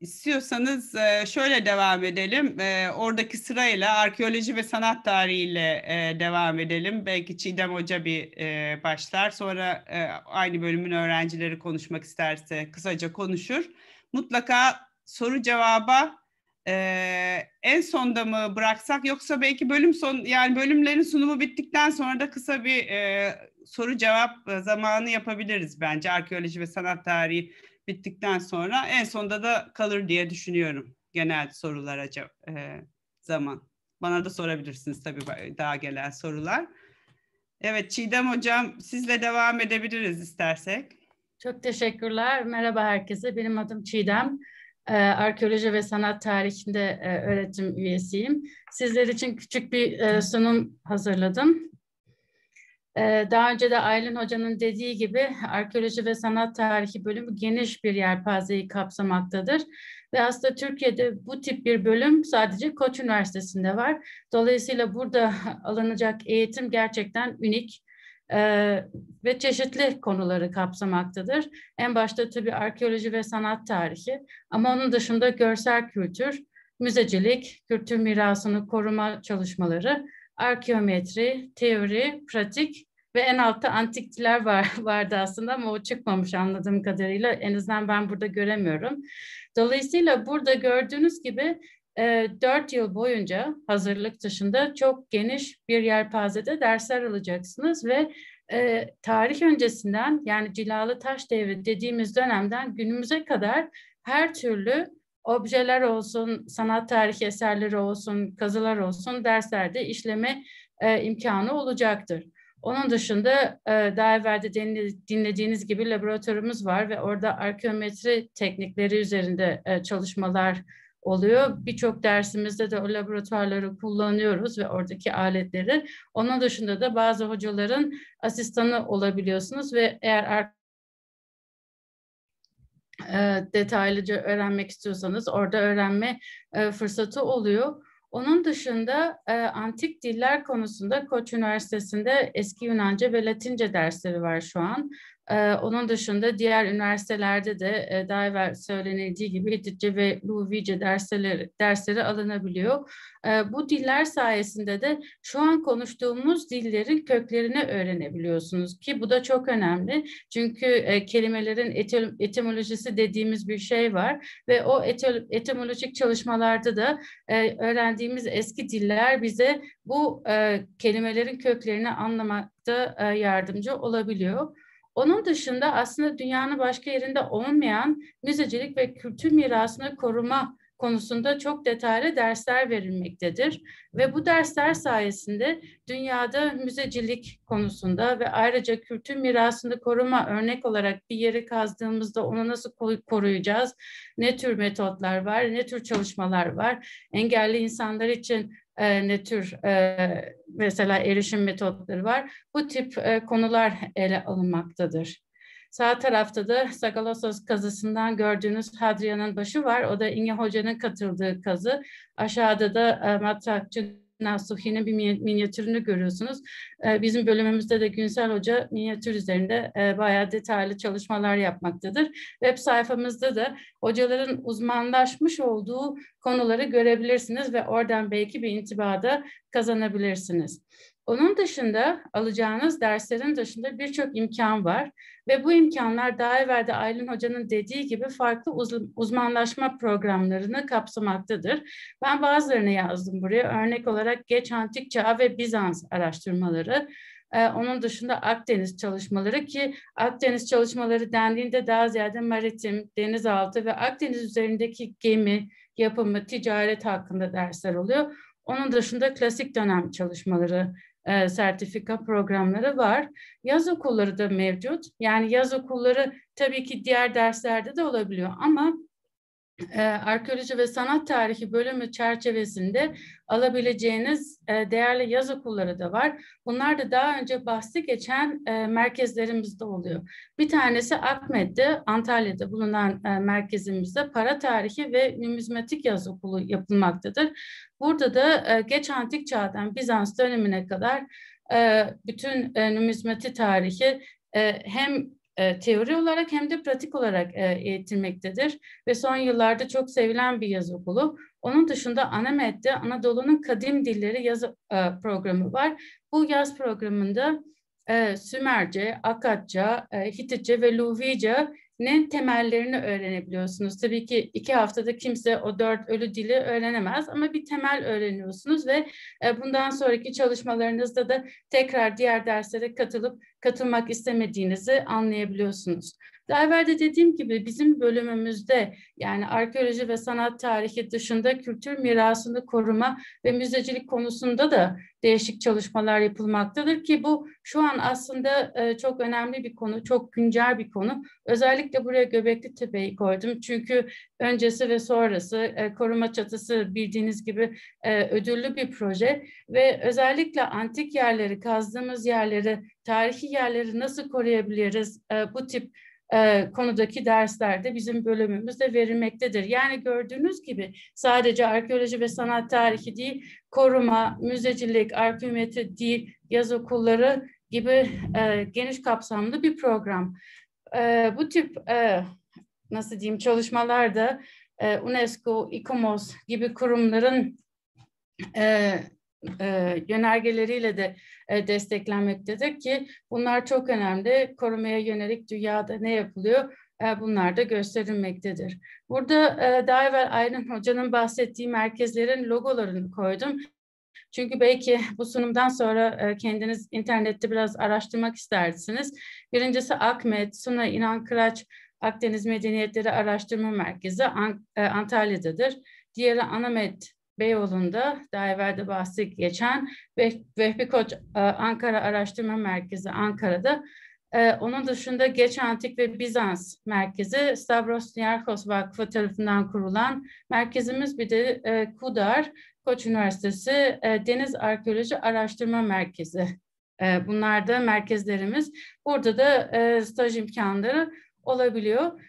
İstiyorsanız şöyle devam edelim. Oradaki sırayla arkeoloji ve sanat tarihiyle devam edelim. Belki Çiğdem Hoca bir başlar. Sonra aynı bölümün öğrencileri konuşmak isterse kısaca konuşur. Mutlaka soru cevaba en sonda mı bıraksak yoksa belki bölüm son yani bölümlerin sunumu bittikten sonra da kısa bir soru cevap zamanı yapabiliriz bence arkeoloji ve sanat tarihi bittikten sonra en sonda da kalır diye düşünüyorum genel sorulara e, zaman. Bana da sorabilirsiniz tabii daha gelen sorular. Evet Çiğdem Hocam sizle devam edebiliriz istersek. Çok teşekkürler. Merhaba herkese. Benim adım Çiğdem. Ee, arkeoloji ve sanat tarihinde e, öğretim üyesiyim. Sizler için küçük bir e, sunum hazırladım. Ee, daha önce de Aylin Hoca'nın dediği gibi arkeoloji ve sanat tarihi bölümü geniş bir yelpazeyi kapsamaktadır. Ve aslında Türkiye'de bu tip bir bölüm sadece Koç Üniversitesi'nde var. Dolayısıyla burada alınacak eğitim gerçekten unik ee, ve çeşitli konuları kapsamaktadır. En başta tabii arkeoloji ve sanat tarihi ama onun dışında görsel kültür, müzecilik, kültür mirasını koruma çalışmaları, arkeometri, teori, pratik ve en altta antik diller var, [LAUGHS] vardı aslında ama o çıkmamış anladığım kadarıyla. En azından ben burada göremiyorum. Dolayısıyla burada gördüğünüz gibi e, 4 yıl boyunca hazırlık dışında çok geniş bir yelpazede dersler alacaksınız ve e, tarih öncesinden yani cilalı taş devri dediğimiz dönemden günümüze kadar her türlü objeler olsun, sanat tarihi eserleri olsun, kazılar olsun derslerde işleme e, imkanı olacaktır. Onun dışında e, daha evvel de dinlediğiniz gibi laboratuvarımız var ve orada arkeometri teknikleri üzerinde e, çalışmalar oluyor. Birçok dersimizde de o laboratuvarları kullanıyoruz ve oradaki aletleri. Onun dışında da bazı hocaların asistanı olabiliyorsunuz ve eğer detaylıca öğrenmek istiyorsanız orada öğrenme e, fırsatı oluyor. Onun dışında e, antik diller konusunda Koç Üniversitesi'nde eski Yunanca ve Latince dersleri var şu an. Ee, onun dışında diğer üniversitelerde de e, daha evvel söylenildiği gibi Hititçe ve Luvice dersleri, dersleri alınabiliyor. E, bu diller sayesinde de şu an konuştuğumuz dillerin köklerini öğrenebiliyorsunuz ki bu da çok önemli. Çünkü e, kelimelerin etim, etimolojisi dediğimiz bir şey var ve o etim, etimolojik çalışmalarda da e, öğrendiğimiz eski diller bize bu e, kelimelerin köklerini anlamakta e, yardımcı olabiliyor. Onun dışında aslında dünyanın başka yerinde olmayan müzecilik ve kültür mirasını koruma konusunda çok detaylı dersler verilmektedir. Ve bu dersler sayesinde dünyada müzecilik konusunda ve ayrıca kültür mirasını koruma örnek olarak bir yeri kazdığımızda onu nasıl koruyacağız, ne tür metotlar var, ne tür çalışmalar var, engelli insanlar için e, ne tür e, mesela erişim metotları var. Bu tip e, konular ele alınmaktadır. Sağ tarafta da Sagalassos kazısından gördüğünüz Hadrian'ın başı var. O da İnge Hoca'nın katıldığı kazı. Aşağıda da e, matrakçı Nasuhi'nin bir minyatürünü görüyorsunuz. Ee, bizim bölümümüzde de Günsel Hoca minyatür üzerinde e, bayağı detaylı çalışmalar yapmaktadır. Web sayfamızda da hocaların uzmanlaşmış olduğu konuları görebilirsiniz ve oradan belki bir intibada kazanabilirsiniz. Onun dışında alacağınız derslerin dışında birçok imkan var ve bu imkanlar daha evvel de Aylin Hoca'nın dediği gibi farklı uz uzmanlaşma programlarını kapsamaktadır. Ben bazılarını yazdım buraya. Örnek olarak Geç Antik Çağ ve Bizans araştırmaları, ee, onun dışında Akdeniz çalışmaları ki Akdeniz çalışmaları dendiğinde daha ziyade maritim, denizaltı ve Akdeniz üzerindeki gemi yapımı, ticaret hakkında dersler oluyor. Onun dışında klasik dönem çalışmaları e, sertifika programları var. Yaz okulları da mevcut. Yani yaz okulları tabii ki diğer derslerde de olabiliyor ama e, arkeoloji ve sanat tarihi bölümü çerçevesinde alabileceğiniz e, değerli yaz okulları da var. Bunlar da daha önce bahsi geçen e, merkezlerimizde oluyor. Bir tanesi Akmet'te, Antalya'da bulunan merkezimizde para tarihi ve numizmatik yaz okulu yapılmaktadır. Burada da geç antik çağdan Bizans dönemine kadar bütün e, tarihi hem e, teori olarak hem de pratik olarak e, eğitilmektedir ve son yıllarda çok sevilen bir yaz okulu. Onun dışında Anamet'te Anadolu'nun kadim dilleri yaz e, programı var. Bu yaz programında e, Sümerce, Akatça, Hititçe ve Luvice ne temellerini öğrenebiliyorsunuz. Tabii ki iki haftada kimse o dört ölü dili öğrenemez ama bir temel öğreniyorsunuz ve e, bundan sonraki çalışmalarınızda da tekrar diğer derslere katılıp katılmak istemediğinizi anlayabiliyorsunuz. Daha evvel de dediğim gibi bizim bölümümüzde yani arkeoloji ve sanat tarihi dışında kültür mirasını koruma ve müzecilik konusunda da değişik çalışmalar yapılmaktadır ki bu şu an aslında e, çok önemli bir konu, çok güncel bir konu. Özellikle buraya Göbekli Tepe'yi koydum çünkü öncesi ve sonrası e, koruma çatısı bildiğiniz gibi e, ödüllü bir proje ve özellikle antik yerleri, kazdığımız yerleri, tarihi yerleri nasıl koruyabiliriz bu tip e, konudaki derslerde bizim bölümümüzde verilmektedir. Yani gördüğünüz gibi sadece arkeoloji ve sanat tarihi değil, koruma, müzecilik, arkeometri değil, yaz okulları gibi e, geniş kapsamlı bir program. E, bu tip e, nasıl diyeyim çalışmalarda e, UNESCO, ICOMOS gibi kurumların e, e, yönergeleriyle de e, desteklenmektedir ki bunlar çok önemli. Korumaya yönelik dünyada ne yapılıyor? E, bunlar da gösterilmektedir. Burada e, daha evvel Aylin Hoca'nın bahsettiği merkezlerin logolarını koydum. Çünkü belki bu sunumdan sonra kendiniz internette biraz araştırmak istersiniz. Birincisi Akmet, Suna İnan Kıraç Akdeniz Medeniyetleri Araştırma Merkezi Antalya'dadır. Diğeri Anamet Beyoğlu'nda daha evvel de bahsi geçen Vehbi Koç e, Ankara Araştırma Merkezi Ankara'da. E, onun dışında Geç Antik ve Bizans Merkezi Stavros Niarchos Vakfı tarafından kurulan merkezimiz bir de e, KUDAR Koç Üniversitesi Deniz Arkeoloji Araştırma Merkezi. Bunlar da merkezlerimiz. Burada da staj imkanları olabiliyor.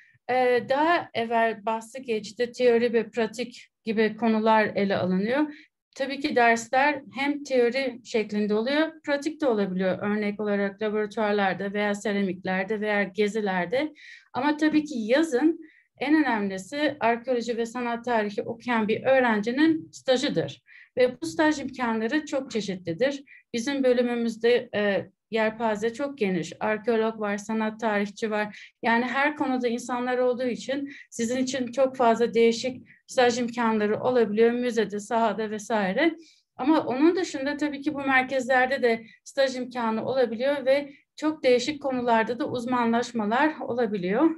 Daha evvel bahsi geçti teori ve pratik gibi konular ele alınıyor. tabii ki dersler hem teori şeklinde oluyor, pratik de olabiliyor. Örnek olarak laboratuvarlarda veya seramiklerde veya gezilerde. Ama tabii ki yazın en önemlisi arkeoloji ve sanat tarihi okuyan bir öğrencinin stajıdır. Ve bu staj imkanları çok çeşitlidir. Bizim bölümümüzde e, yelpaze çok geniş. Arkeolog var, sanat tarihçi var. Yani her konuda insanlar olduğu için sizin için çok fazla değişik staj imkanları olabiliyor. Müzede, sahada vesaire. Ama onun dışında tabii ki bu merkezlerde de staj imkanı olabiliyor ve çok değişik konularda da uzmanlaşmalar olabiliyor.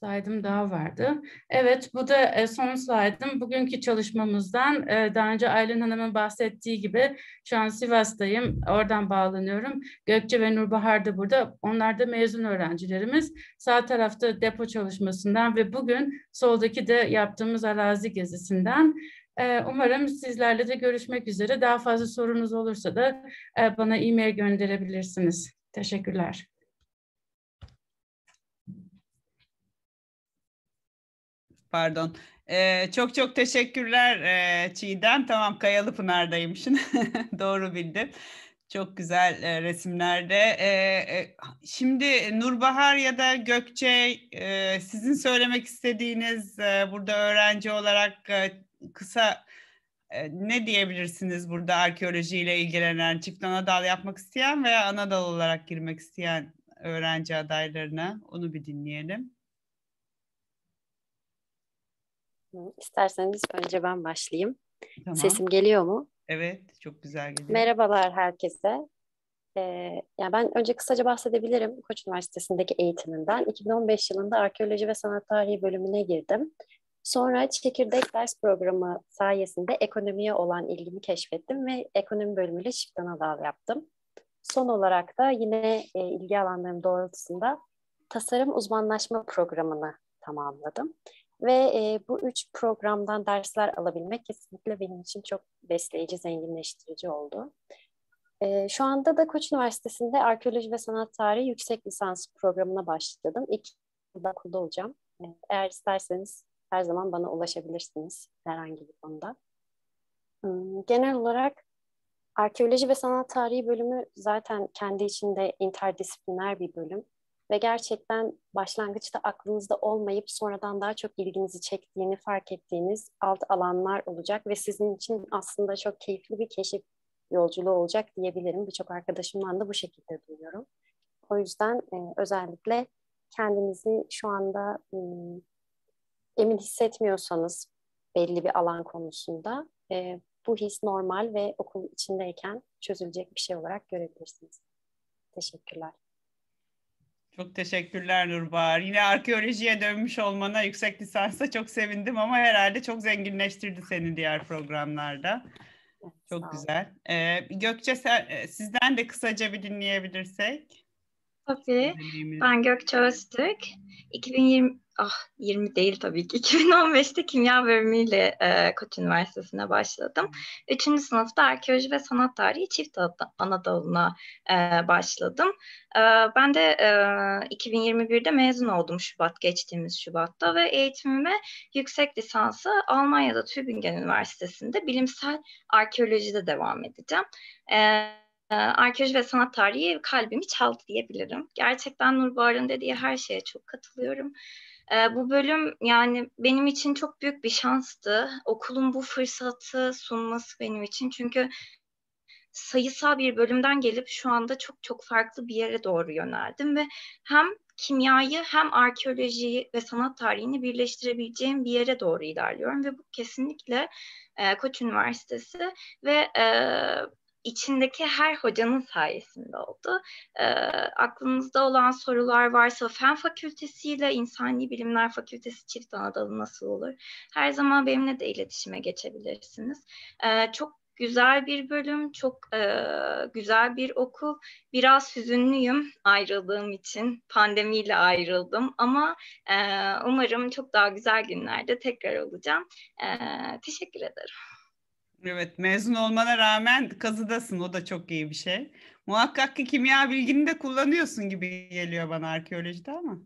Slaydım daha vardı. Evet, bu da e, son slaydım. Bugünkü çalışmamızdan e, daha önce Aylin Hanım'ın bahsettiği gibi şu an Sivas'tayım. Oradan bağlanıyorum. Gökçe ve Nurbahar da burada. Onlar da mezun öğrencilerimiz. Sağ tarafta depo çalışmasından ve bugün soldaki de yaptığımız arazi gezisinden. E, umarım sizlerle de görüşmek üzere. Daha fazla sorunuz olursa da bana e-mail gönderebilirsiniz. Teşekkürler. Pardon. Ee, çok çok teşekkürler e, Çiğdem. Tamam Kayalı Pınar'daymışsın. [LAUGHS] Doğru bildim. Çok güzel e, resimlerde. E, e, şimdi Nurbahar ya da Gökçe e, sizin söylemek istediğiniz e, burada öğrenci olarak e, kısa e, ne diyebilirsiniz burada arkeolojiyle ilgilenen, çift anadal yapmak isteyen veya anadal olarak girmek isteyen öğrenci adaylarına? Onu bir dinleyelim. İsterseniz önce ben başlayayım. Tamam. Sesim geliyor mu? Evet, çok güzel geliyor. Merhabalar herkese. Ee, yani ben önce kısaca bahsedebilirim Koç Üniversitesi'ndeki eğitimimden. 2015 yılında Arkeoloji ve Sanat Tarihi bölümüne girdim. Sonra çekirdek ders programı sayesinde ekonomiye olan ilgimi keşfettim ve ekonomi bölümüyle çift ana dal yaptım. Son olarak da yine e, ilgi alanlarım doğrultusunda tasarım uzmanlaşma programını tamamladım. Ve e, bu üç programdan dersler alabilmek kesinlikle benim için çok besleyici, zenginleştirici oldu. E, şu anda da Koç Üniversitesi'nde Arkeoloji ve Sanat Tarihi yüksek lisans programına başladım. İlk yılda okulda olacağım. E, eğer isterseniz her zaman bana ulaşabilirsiniz herhangi bir konuda. Hmm, genel olarak Arkeoloji ve Sanat Tarihi bölümü zaten kendi içinde interdisipliner bir bölüm ve gerçekten başlangıçta aklınızda olmayıp sonradan daha çok ilginizi çektiğini fark ettiğiniz alt alanlar olacak ve sizin için aslında çok keyifli bir keşif yolculuğu olacak diyebilirim. Birçok arkadaşımdan da bu şekilde duyuyorum. O yüzden e, özellikle kendinizi şu anda e, emin hissetmiyorsanız belli bir alan konusunda e, bu his normal ve okul içindeyken çözülecek bir şey olarak görebilirsiniz. Teşekkürler. Çok teşekkürler Nurbahar. Yine arkeolojiye dönmüş olmana yüksek lisansa çok sevindim ama herhalde çok zenginleştirdi seni diğer programlarda. Çok güzel. Ee, Gökçe sen, e, sizden de kısaca bir dinleyebilirsek. Tabii. Ben Gökçe Öztürk. 2020 ah 20 değil tabii ki [LAUGHS] 2015'te kimya bölümüyle e, Koç Üniversitesi'ne başladım. Üçüncü sınıfta arkeoloji ve sanat tarihi çift anadalına e, başladım. E, ben de e, 2021'de mezun oldum Şubat geçtiğimiz Şubat'ta ve eğitimime yüksek lisansı Almanya'da Tübingen Üniversitesi'nde bilimsel arkeolojide devam edeceğim. E, arkeoloji ve sanat tarihi kalbimi çaldı diyebilirim. Gerçekten Nurbahar'ın dediği her şeye çok katılıyorum. Bu bölüm yani benim için çok büyük bir şanstı. Okulun bu fırsatı sunması benim için. Çünkü sayısal bir bölümden gelip şu anda çok çok farklı bir yere doğru yöneldim ve hem kimyayı hem arkeolojiyi ve sanat tarihini birleştirebileceğim bir yere doğru ilerliyorum ve bu kesinlikle Koç Üniversitesi ve içindeki her hocanın sayesinde oldu. E, aklınızda olan sorular varsa Fen Fakültesi ile İnsani Bilimler Fakültesi çift anadalı nasıl olur? Her zaman benimle de iletişime geçebilirsiniz. E, çok güzel bir bölüm, çok e, güzel bir okul. Biraz hüzünlüyüm ayrıldığım için. Pandemiyle ayrıldım ama e, umarım çok daha güzel günlerde tekrar olacağım. E, teşekkür ederim. Evet mezun olmana rağmen kazıdasın o da çok iyi bir şey. Muhakkak ki kimya bilgini de kullanıyorsun gibi geliyor bana arkeolojide ama.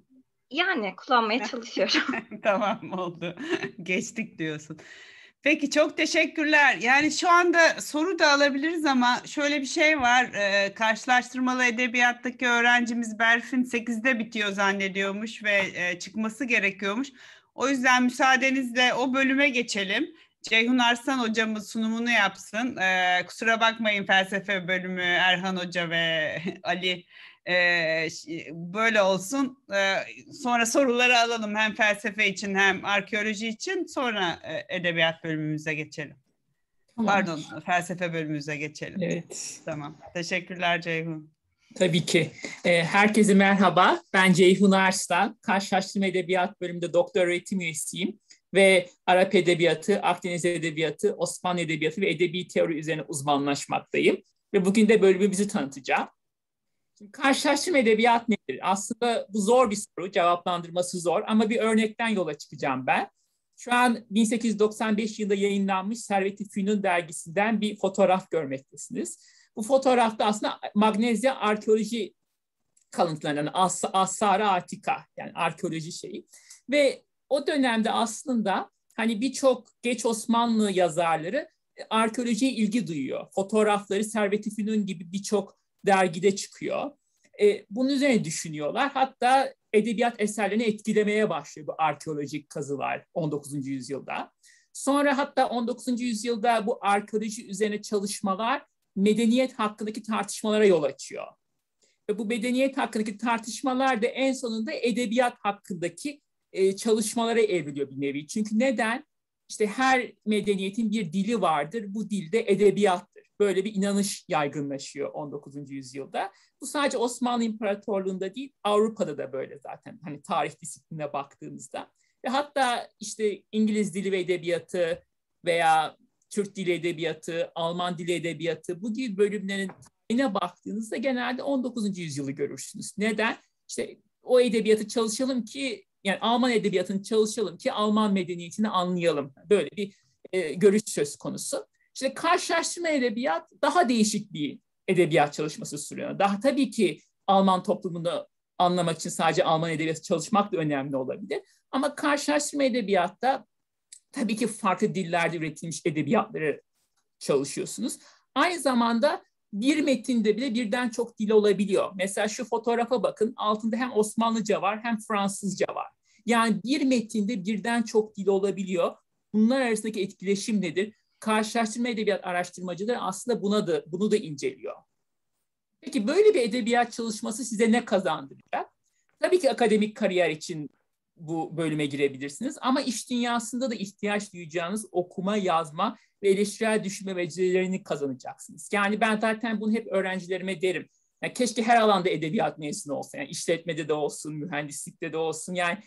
Yani kullanmaya [LAUGHS] çalışıyorum. [LAUGHS] tamam oldu. [LAUGHS] Geçtik diyorsun. Peki çok teşekkürler. Yani şu anda soru da alabiliriz ama şöyle bir şey var. E, karşılaştırmalı edebiyattaki öğrencimiz Berfin 8'de bitiyor zannediyormuş ve e, çıkması gerekiyormuş. O yüzden müsaadenizle o bölüme geçelim. Ceyhun Arslan hocamız sunumunu yapsın. E, kusura bakmayın felsefe bölümü Erhan Hoca ve [LAUGHS] Ali e, böyle olsun. E, sonra soruları alalım hem felsefe için hem arkeoloji için. Sonra e, edebiyat bölümümüze geçelim. Tamam. Pardon, felsefe bölümümüze geçelim. Evet. Tamam. Teşekkürler Ceyhun. Tabii ki. Herkese merhaba. Ben Ceyhun Arslan. Karşılaştırma Edebiyat bölümünde doktor öğretim üyesiyim ve Arap Edebiyatı, Akdeniz Edebiyatı, Osmanlı Edebiyatı ve Edebi Teori üzerine uzmanlaşmaktayım. Ve bugün de bölümümüzü tanıtacağım. Şimdi karşılaştırma edebiyat nedir? Aslında bu zor bir soru, cevaplandırması zor ama bir örnekten yola çıkacağım ben. Şu an 1895 yılında yayınlanmış Servet-i Fünun dergisinden bir fotoğraf görmektesiniz. Bu fotoğrafta aslında Magnezya arkeoloji kalıntılarından As Asara Atika yani arkeoloji şeyi. Ve o dönemde aslında hani birçok geç Osmanlı yazarları arkeolojiye ilgi duyuyor. Fotoğrafları Servet-i Fünun gibi birçok dergide çıkıyor. E, bunun üzerine düşünüyorlar. Hatta edebiyat eserlerini etkilemeye başlıyor bu arkeolojik kazılar 19. yüzyılda. Sonra hatta 19. yüzyılda bu arkeoloji üzerine çalışmalar medeniyet hakkındaki tartışmalara yol açıyor. Ve bu medeniyet hakkındaki tartışmalar da en sonunda edebiyat hakkındaki e, çalışmalara evriliyor bir nevi. Çünkü neden? İşte her medeniyetin bir dili vardır. Bu dilde edebiyat böyle bir inanış yaygınlaşıyor 19. yüzyılda. Bu sadece Osmanlı İmparatorluğu'nda değil, Avrupa'da da böyle zaten. Hani tarih disiplinine baktığımızda. Ve hatta işte İngiliz dili ve edebiyatı veya Türk dili edebiyatı, Alman dili edebiyatı bu gibi bölümlerin tarihine baktığınızda genelde 19. yüzyılı görürsünüz. Neden? İşte o edebiyatı çalışalım ki yani Alman edebiyatını çalışalım ki Alman medeniyetini anlayalım. Böyle bir e, görüş söz konusu. İşte karşılaştırma edebiyat daha değişik bir edebiyat çalışması sürüyor. Daha tabii ki Alman toplumunu anlamak için sadece Alman edebiyatı çalışmak da önemli olabilir. Ama karşılaştırma edebiyatta tabii ki farklı dillerde üretilmiş edebiyatları çalışıyorsunuz. Aynı zamanda bir metinde bile birden çok dil olabiliyor. Mesela şu fotoğrafa bakın altında hem Osmanlıca var hem Fransızca var. Yani bir metinde birden çok dil olabiliyor. Bunlar arasındaki etkileşim nedir? karşılaştırma edebiyat araştırmacıları aslında buna da bunu da inceliyor. Peki böyle bir edebiyat çalışması size ne kazandıracak? Tabii ki akademik kariyer için bu bölüme girebilirsiniz ama iş dünyasında da ihtiyaç duyacağınız okuma, yazma ve eleştirel düşünme becerilerini kazanacaksınız. Yani ben zaten bunu hep öğrencilerime derim. Yani keşke her alanda edebiyat mezunu olsa. Yani işletmede de olsun, mühendislikte de olsun. Yani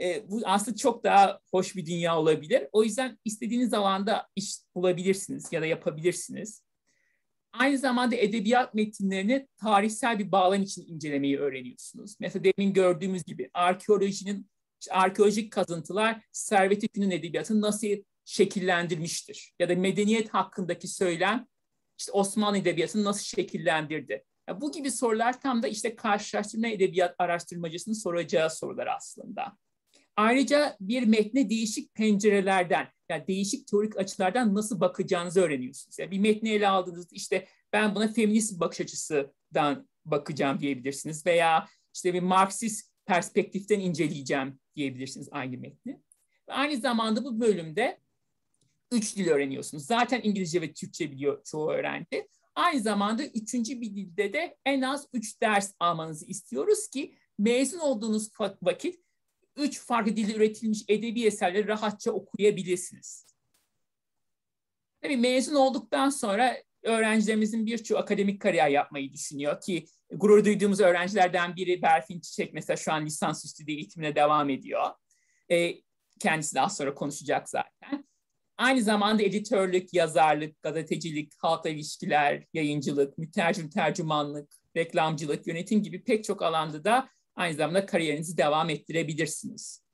e, bu aslında çok daha hoş bir dünya olabilir. O yüzden istediğiniz alanda iş bulabilirsiniz ya da yapabilirsiniz. Aynı zamanda edebiyat metinlerini tarihsel bir bağlam için incelemeyi öğreniyorsunuz. Mesela demin gördüğümüz gibi arkeolojinin arkeolojik kazıntılar Servet-i Fünun edebiyatını nasıl şekillendirmiştir? Ya da medeniyet hakkındaki söylem işte Osmanlı edebiyatını nasıl şekillendirdi? Ya bu gibi sorular tam da işte karşılaştırma edebiyat araştırmacısının soracağı sorular aslında. Ayrıca bir metne değişik pencerelerden, yani değişik teorik açılardan nasıl bakacağınızı öğreniyorsunuz. Yani bir metni ele aldığınızda işte ben buna feminist bakış açısından bakacağım diyebilirsiniz veya işte bir Marksist perspektiften inceleyeceğim diyebilirsiniz aynı metni. Ve aynı zamanda bu bölümde üç dil öğreniyorsunuz. Zaten İngilizce ve Türkçe biliyor çoğu öğrenci. Aynı zamanda üçüncü bir dilde de en az üç ders almanızı istiyoruz ki mezun olduğunuz vakit üç farklı dilde üretilmiş edebi eserleri rahatça okuyabilirsiniz. Tabii mezun olduktan sonra öğrencilerimizin birçoğu akademik kariyer yapmayı düşünüyor ki gurur duyduğumuz öğrencilerden biri Berfin Çiçek mesela şu an lisansüstü eğitimine devam ediyor. E, kendisi daha sonra konuşacak zaten. Aynı zamanda editörlük, yazarlık, gazetecilik, halkla ilişkiler, yayıncılık, mütercim tercümanlık, reklamcılık, yönetim gibi pek çok alanda da aynı zamanda kariyerinizi devam ettirebilirsiniz.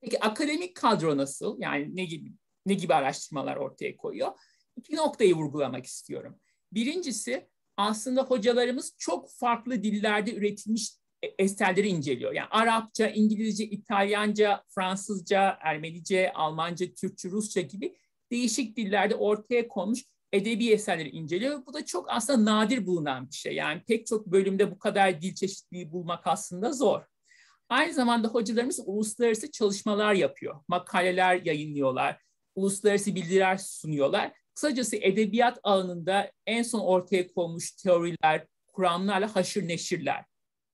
Peki akademik kadro nasıl? Yani ne gibi ne gibi araştırmalar ortaya koyuyor? İki noktayı vurgulamak istiyorum. Birincisi aslında hocalarımız çok farklı dillerde üretilmiş e, eserleri inceliyor. Yani Arapça, İngilizce, İtalyanca, Fransızca, Ermenice, Almanca, Türkçe, Rusça gibi değişik dillerde ortaya konmuş edebi eserleri inceliyor. Bu da çok aslında nadir bulunan bir şey. Yani pek çok bölümde bu kadar dil çeşitliliği bulmak aslında zor. Aynı zamanda hocalarımız uluslararası çalışmalar yapıyor. Makaleler yayınlıyorlar, uluslararası bildiriler sunuyorlar. Kısacası edebiyat alanında en son ortaya konmuş teoriler, kuramlarla haşır neşirler.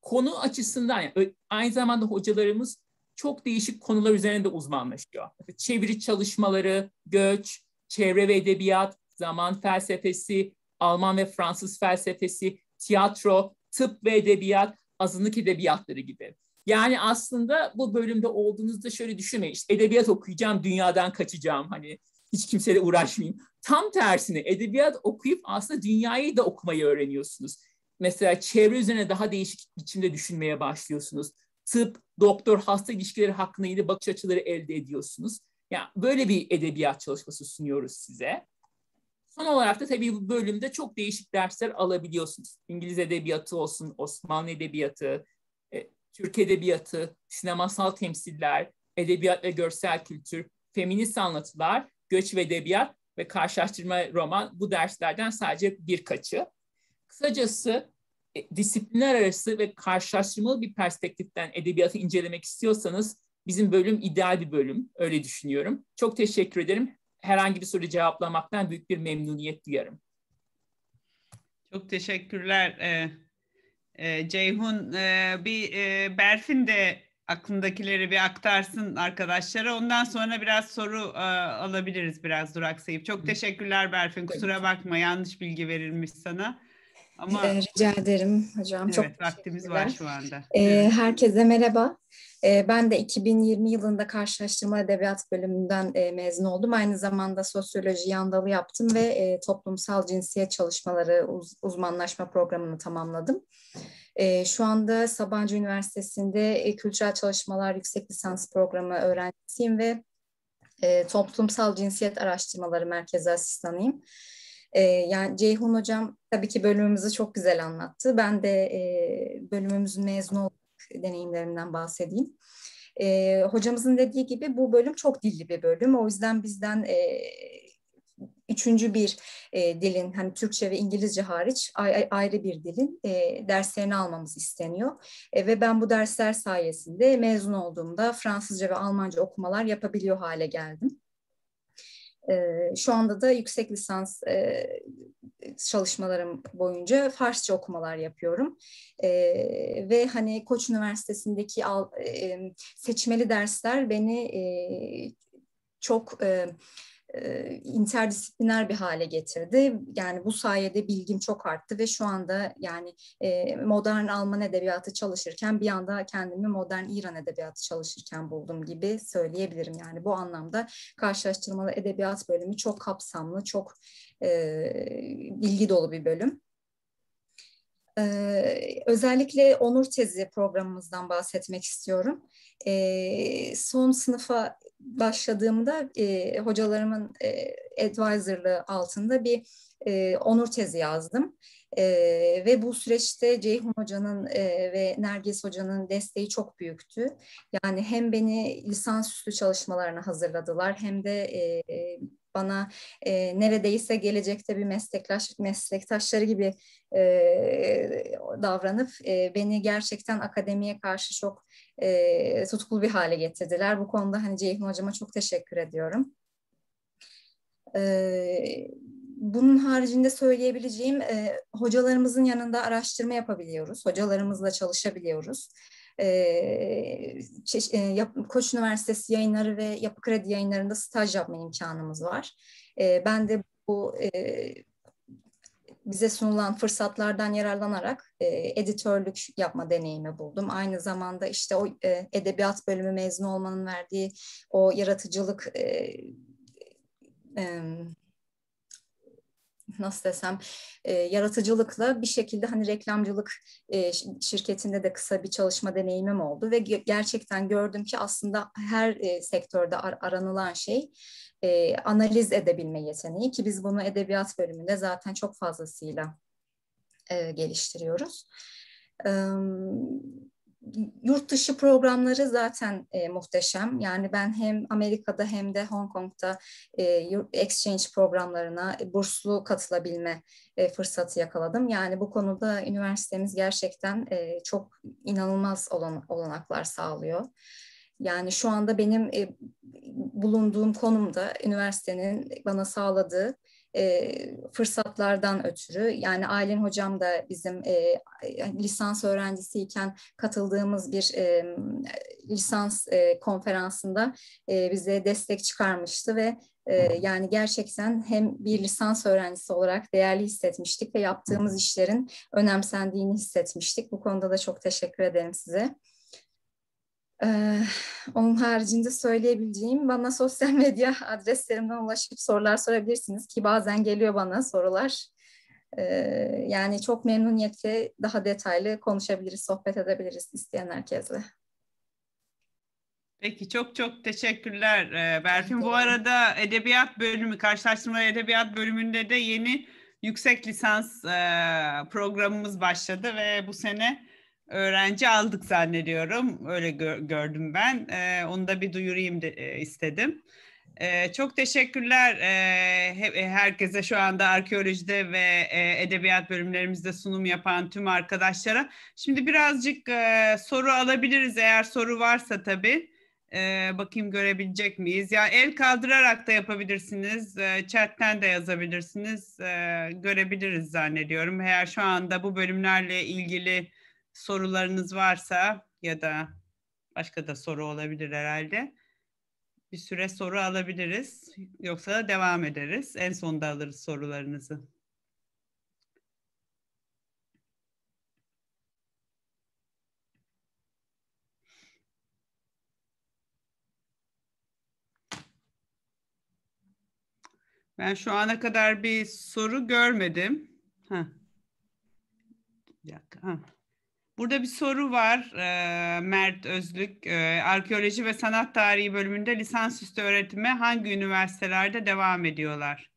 Konu açısından aynı zamanda hocalarımız çok değişik konular üzerinde uzmanlaşıyor. Çeviri çalışmaları, göç, çevre ve edebiyat, zaman felsefesi, Alman ve Fransız felsefesi, tiyatro, tıp ve edebiyat, azınlık edebiyatları gibi. Yani aslında bu bölümde olduğunuzda şöyle düşünmeyin. İşte edebiyat okuyacağım, dünyadan kaçacağım. Hani hiç kimseyle uğraşmayayım. Tam tersine edebiyat okuyup aslında dünyayı da okumayı öğreniyorsunuz. Mesela çevre üzerine daha değişik biçimde düşünmeye başlıyorsunuz. Tıp, doktor, hasta ilişkileri hakkında yeni bakış açıları elde ediyorsunuz. Yani böyle bir edebiyat çalışması sunuyoruz size. Son olarak da tabii bu bölümde çok değişik dersler alabiliyorsunuz. İngiliz edebiyatı olsun, Osmanlı edebiyatı, e, Türk edebiyatı, sinemasal temsiller, edebiyat ve görsel kültür, feminist anlatılar, göç ve edebiyat ve karşılaştırma roman bu derslerden sadece birkaçı. Kısacası e, disiplinler arası ve karşılaştırmalı bir perspektiften edebiyatı incelemek istiyorsanız bizim bölüm ideal bir bölüm. Öyle düşünüyorum. Çok teşekkür ederim. Herhangi bir soru cevaplamaktan büyük bir memnuniyet duyarım. Çok teşekkürler. Ee, e, Ceyhun e, bir e, Berfin de aklındakileri bir aktarsın arkadaşlara. Ondan sonra biraz soru e, alabiliriz biraz duraksayıp. Çok teşekkürler Berfin. Kusura bakma yanlış bilgi verilmiş sana. Ama ee, rica ederim hocam. Evet, Çok vaktimiz var şu anda. Ee, herkese merhaba. Ee, ben de 2020 yılında karşılaştırma edebiyat bölümünden e, mezun oldum. Aynı zamanda sosyoloji yandalı yaptım ve e, toplumsal cinsiyet çalışmaları uz, uzmanlaşma programını tamamladım. E, şu anda Sabancı Üniversitesi'nde e, kültürel çalışmalar yüksek lisans programı öğrencisiyim ve toplumsal cinsiyet araştırmaları merkezi asistanıyım. E, yani Ceyhun Hocam tabii ki bölümümüzü çok güzel anlattı. Ben de bölümümüzün mezunu olarak deneyimlerimden bahsedeyim. E, hocamızın dediği gibi bu bölüm çok dilli bir bölüm. O yüzden bizden e, üçüncü bir e, dilin hani Türkçe ve İngilizce hariç ay, ayrı bir dilin e, derslerini almamız isteniyor. E, ve ben bu dersler sayesinde mezun olduğumda Fransızca ve Almanca okumalar yapabiliyor hale geldim. E, şu anda da yüksek lisans e, çalışmalarım boyunca Farsça okumalar yapıyorum. E, ve hani Koç Üniversitesi'ndeki al, e, seçmeli dersler beni e, çok e, interdisipliner bir hale getirdi. Yani bu sayede bilgim çok arttı ve şu anda yani modern Alman edebiyatı çalışırken bir anda kendimi modern İran edebiyatı çalışırken buldum gibi söyleyebilirim. Yani bu anlamda karşılaştırmalı edebiyat bölümü çok kapsamlı, çok bilgi dolu bir bölüm. Ee, özellikle onur tezi programımızdan bahsetmek istiyorum. Ee, son sınıfa başladığımda e, hocalarımın e, advisorlığı altında bir e, onur tezi yazdım. E, ve bu süreçte Ceyhun Hoca'nın e, ve Nergis Hoca'nın desteği çok büyüktü. Yani hem beni lisansüstü çalışmalarına hazırladılar hem de e, bana e, neredeyse gelecekte bir meslektaş meslektaşları gibi e, davranıp e, beni gerçekten akademiye karşı çok e, tutkulu bir hale getirdiler. Bu konuda hani Ceyhun hocama çok teşekkür ediyorum. E, bunun haricinde söyleyebileceğim e, hocalarımızın yanında araştırma yapabiliyoruz. Hocalarımızla çalışabiliyoruz. Koç Üniversitesi yayınları ve Yapı Kredi yayınlarında staj yapma imkanımız var. Ben de bu bize sunulan fırsatlardan yararlanarak e, editörlük yapma deneyimi buldum. Aynı zamanda işte o e, edebiyat bölümü mezun olmanın verdiği o yaratıcılık e, e, nasıl desem e, yaratıcılıkla bir şekilde hani reklamcılık e, şirketinde de kısa bir çalışma deneyimim oldu ve gerçekten gördüm ki aslında her e, sektörde ar- aranılan şey e, analiz edebilme yeteneği ki biz bunu edebiyat bölümünde zaten çok fazlasıyla e, geliştiriyoruz. E, yurt dışı programları zaten e, muhteşem. Yani ben hem Amerika'da hem de Hong Kong'da e, exchange programlarına e, burslu katılabilme e, fırsatı yakaladım. Yani bu konuda üniversitemiz gerçekten e, çok inanılmaz olan, olanaklar sağlıyor. Yani şu anda benim e, bulunduğum konumda üniversitenin bana sağladığı e, fırsatlardan ötürü yani Aylin hocam da bizim e, lisans öğrencisiyken katıldığımız bir e, lisans e, konferansında e, bize destek çıkarmıştı ve e, yani gerçekten hem bir lisans öğrencisi olarak değerli hissetmiştik ve yaptığımız işlerin önemsendiğini hissetmiştik. Bu konuda da çok teşekkür ederim size. Ee, onun haricinde söyleyebileceğim bana sosyal [LAUGHS] medya adreslerimden ulaşıp sorular sorabilirsiniz ki bazen geliyor bana sorular. Ee, yani çok memnuniyetle daha detaylı konuşabiliriz, sohbet edebiliriz isteyen herkesle. Peki çok çok teşekkürler Berfin. Bu arada edebiyat bölümü, karşılaştırma edebiyat bölümünde de yeni yüksek lisans programımız başladı ve bu sene öğrenci aldık zannediyorum. Öyle gör, gördüm ben. E, onu da bir duyurayım e, istedim. E, çok teşekkürler e, herkese şu anda arkeolojide ve e, edebiyat bölümlerimizde sunum yapan tüm arkadaşlara. Şimdi birazcık soru alabiliriz eğer soru varsa tabii. Bakayım görebilecek miyiz? Ya el kaldırarak da yapabilirsiniz, e, chatten de yazabilirsiniz. Görebiliriz zannediyorum. Eğer şu anda bu bölümlerle ilgili sorularınız varsa ya da başka da soru olabilir herhalde. Bir süre soru alabiliriz. Yoksa devam ederiz. En sonda alırız sorularınızı. Ben şu ana kadar bir soru görmedim. Ha. Bir dakika. Ha. Burada bir soru var e, Mert Özlük. E, Arkeoloji ve Sanat Tarihi bölümünde lisansüstü öğretime hangi üniversitelerde devam ediyorlar?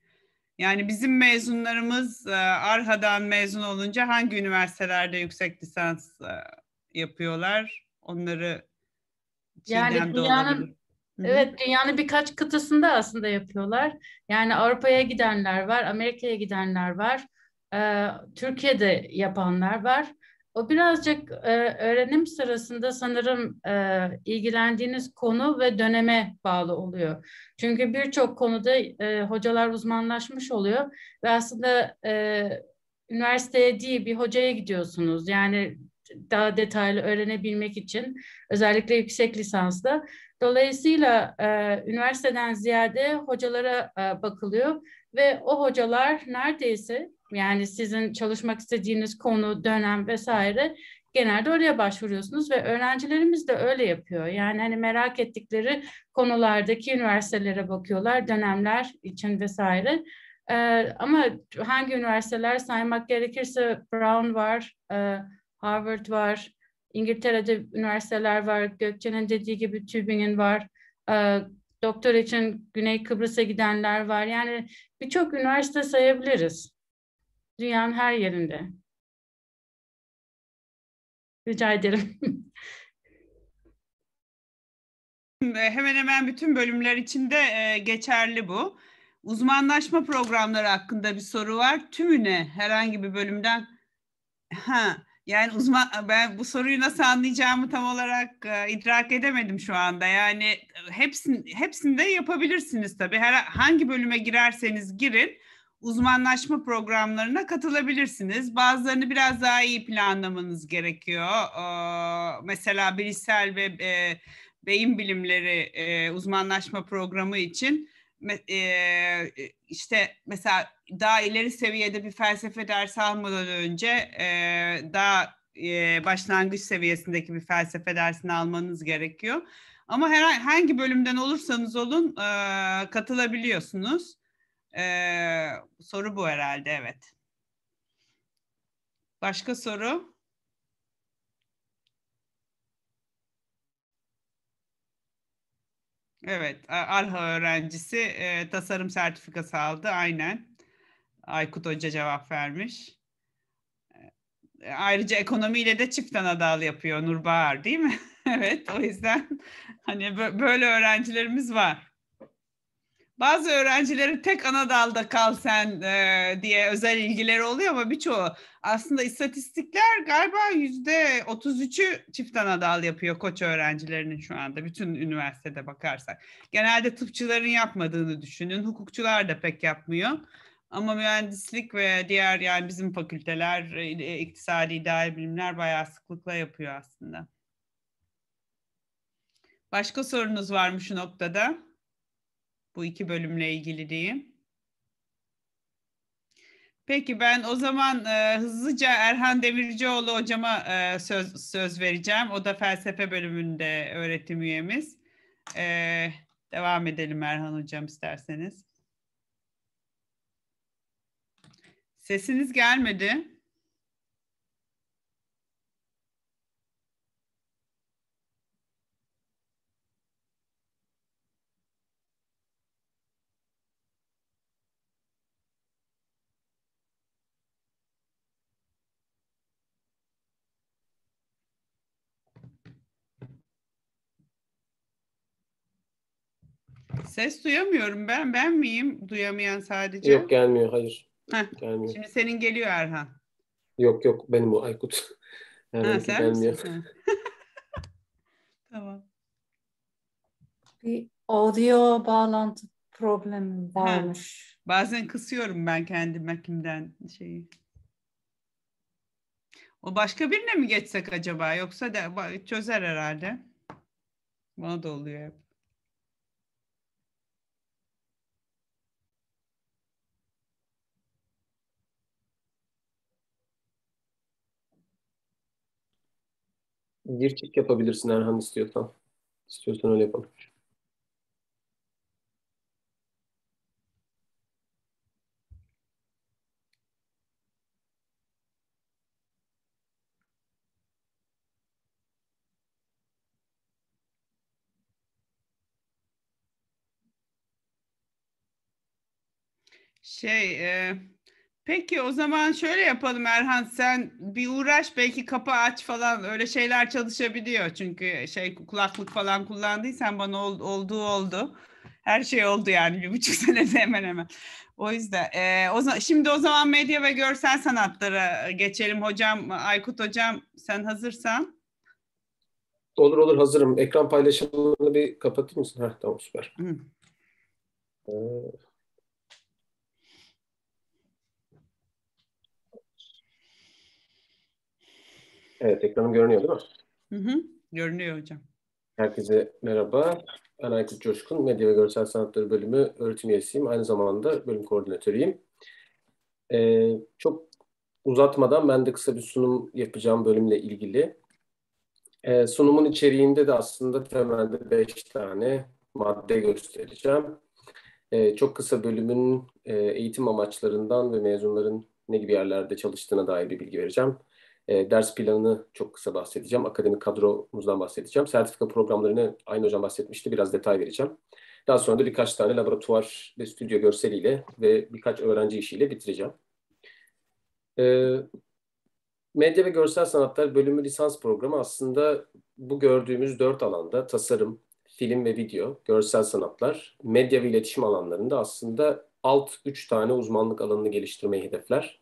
Yani bizim mezunlarımız e, Arha'dan mezun olunca hangi üniversitelerde yüksek lisans e, yapıyorlar? Onları yani dünyanın Evet, dünyanın birkaç kıtasında aslında yapıyorlar. Yani Avrupa'ya gidenler var, Amerika'ya gidenler var, e, Türkiye'de yapanlar var. O birazcık e, öğrenim sırasında sanırım e, ilgilendiğiniz konu ve döneme bağlı oluyor. Çünkü birçok konuda e, hocalar uzmanlaşmış oluyor ve aslında e, üniversiteye değil bir hocaya gidiyorsunuz. Yani daha detaylı öğrenebilmek için özellikle yüksek lisansta. Dolayısıyla e, üniversiteden ziyade hocalara e, bakılıyor ve o hocalar neredeyse yani sizin çalışmak istediğiniz konu, dönem vesaire genelde oraya başvuruyorsunuz ve öğrencilerimiz de öyle yapıyor. Yani hani merak ettikleri konulardaki üniversitelere bakıyorlar, dönemler için vesaire. Ee, ama hangi üniversiteler saymak gerekirse Brown var, e, Harvard var, İngiltere'de üniversiteler var, Gökçe'nin dediği gibi Tübingen var, e, doktor için Güney Kıbrıs'a gidenler var. Yani birçok üniversite sayabiliriz. Dünyanın her yerinde. Rica ederim. [LAUGHS] hemen hemen bütün bölümler içinde e, geçerli bu. Uzmanlaşma programları hakkında bir soru var. Tümüne herhangi bir bölümden ha yani uzman ben bu soruyu nasıl anlayacağımı tam olarak e, idrak edemedim şu anda. Yani hepsin hepsinde yapabilirsiniz tabii. Her hangi bölüme girerseniz girin uzmanlaşma programlarına katılabilirsiniz. Bazılarını biraz daha iyi planlamanız gerekiyor. Ee, mesela bilişsel ve e, beyin bilimleri e, uzmanlaşma programı için e, işte mesela daha ileri seviyede bir felsefe dersi almadan önce daha başlangıç seviyesindeki bir felsefe dersini almanız gerekiyor. Ama herhangi hangi bölümden olursanız olun katılabiliyorsunuz. Ee, soru bu herhalde evet. Başka soru? Evet, ALHA öğrencisi e, tasarım sertifikası aldı aynen. Aykut Hoca cevap vermiş. ayrıca ekonomiyle de çift anadal yapıyor Nurbahar değil mi? [LAUGHS] evet o yüzden hani böyle öğrencilerimiz var. Bazı öğrencileri tek ana dalda kal sen e, diye özel ilgileri oluyor ama birçoğu aslında istatistikler galiba yüzde 33'ü çift ana dal yapıyor koç öğrencilerinin şu anda bütün üniversitede bakarsak. Genelde tıpçıların yapmadığını düşünün. Hukukçular da pek yapmıyor. Ama mühendislik ve diğer yani bizim fakülteler, e, iktisadi idari bilimler bayağı sıklıkla yapıyor aslında. Başka sorunuz var mı şu noktada? Bu iki bölümle ilgili diyeyim. Peki ben o zaman e, hızlıca Erhan Demircioğlu hocama e, söz, söz vereceğim. O da felsefe bölümünde öğretim üyemiz. E, devam edelim Erhan hocam isterseniz. Sesiniz gelmedi. Ses duyamıyorum ben. Ben miyim duyamayan sadece? Yok gelmiyor hayır. Heh, gelmiyor. Şimdi senin geliyor Erhan. Yok yok benim o Aykut. [LAUGHS] ha, sen gelmiyor. [LAUGHS] [LAUGHS] tamam. Bir audio bağlantı problemi varmış. Ha, bazen kısıyorum ben kendi Mac'imden şeyi. O başka birine mi geçsek acaba? Yoksa da çözer herhalde. Bana da oluyor hep. Bir çift yapabilirsin Erhan istiyorsan. İstiyorsan öyle yapalım. Şey, e, Peki o zaman şöyle yapalım Erhan sen bir uğraş belki kapı aç falan öyle şeyler çalışabiliyor. Çünkü şey kulaklık falan kullandıysan bana ol, olduğu oldu. Her şey oldu yani bir buçuk [LAUGHS] senede hemen hemen. O yüzden e, o zaman, şimdi o zaman medya ve görsel sanatlara geçelim hocam. Aykut hocam sen hazırsan. Olur olur hazırım. Ekran paylaşımını bir kapatır mısın? Heh, tamam süper. Hı. Ee, Evet, ekranım görünüyor değil mi? Hı hı, görünüyor hocam. Herkese merhaba. Ben Aykut Coşkun, Medya ve Görsel Sanatları Bölümü öğretim üyesiyim. Aynı zamanda bölüm koordinatörüyüm. Ee, çok uzatmadan ben de kısa bir sunum yapacağım bölümle ilgili. Ee, sunumun içeriğinde de aslında temelde beş tane madde göstereceğim. Ee, çok kısa bölümün e, eğitim amaçlarından ve mezunların ne gibi yerlerde çalıştığına dair bir bilgi vereceğim. E, ders planını çok kısa bahsedeceğim. Akademik kadromuzdan bahsedeceğim. Sertifika programlarını aynı hocam bahsetmişti. Biraz detay vereceğim. Daha sonra da birkaç tane laboratuvar ve stüdyo görseliyle ve birkaç öğrenci işiyle bitireceğim. E, Medya ve Görsel Sanatlar bölümü lisans programı aslında bu gördüğümüz dört alanda tasarım, film ve video, görsel sanatlar, medya ve iletişim alanlarında aslında alt üç tane uzmanlık alanını geliştirmeyi hedefler.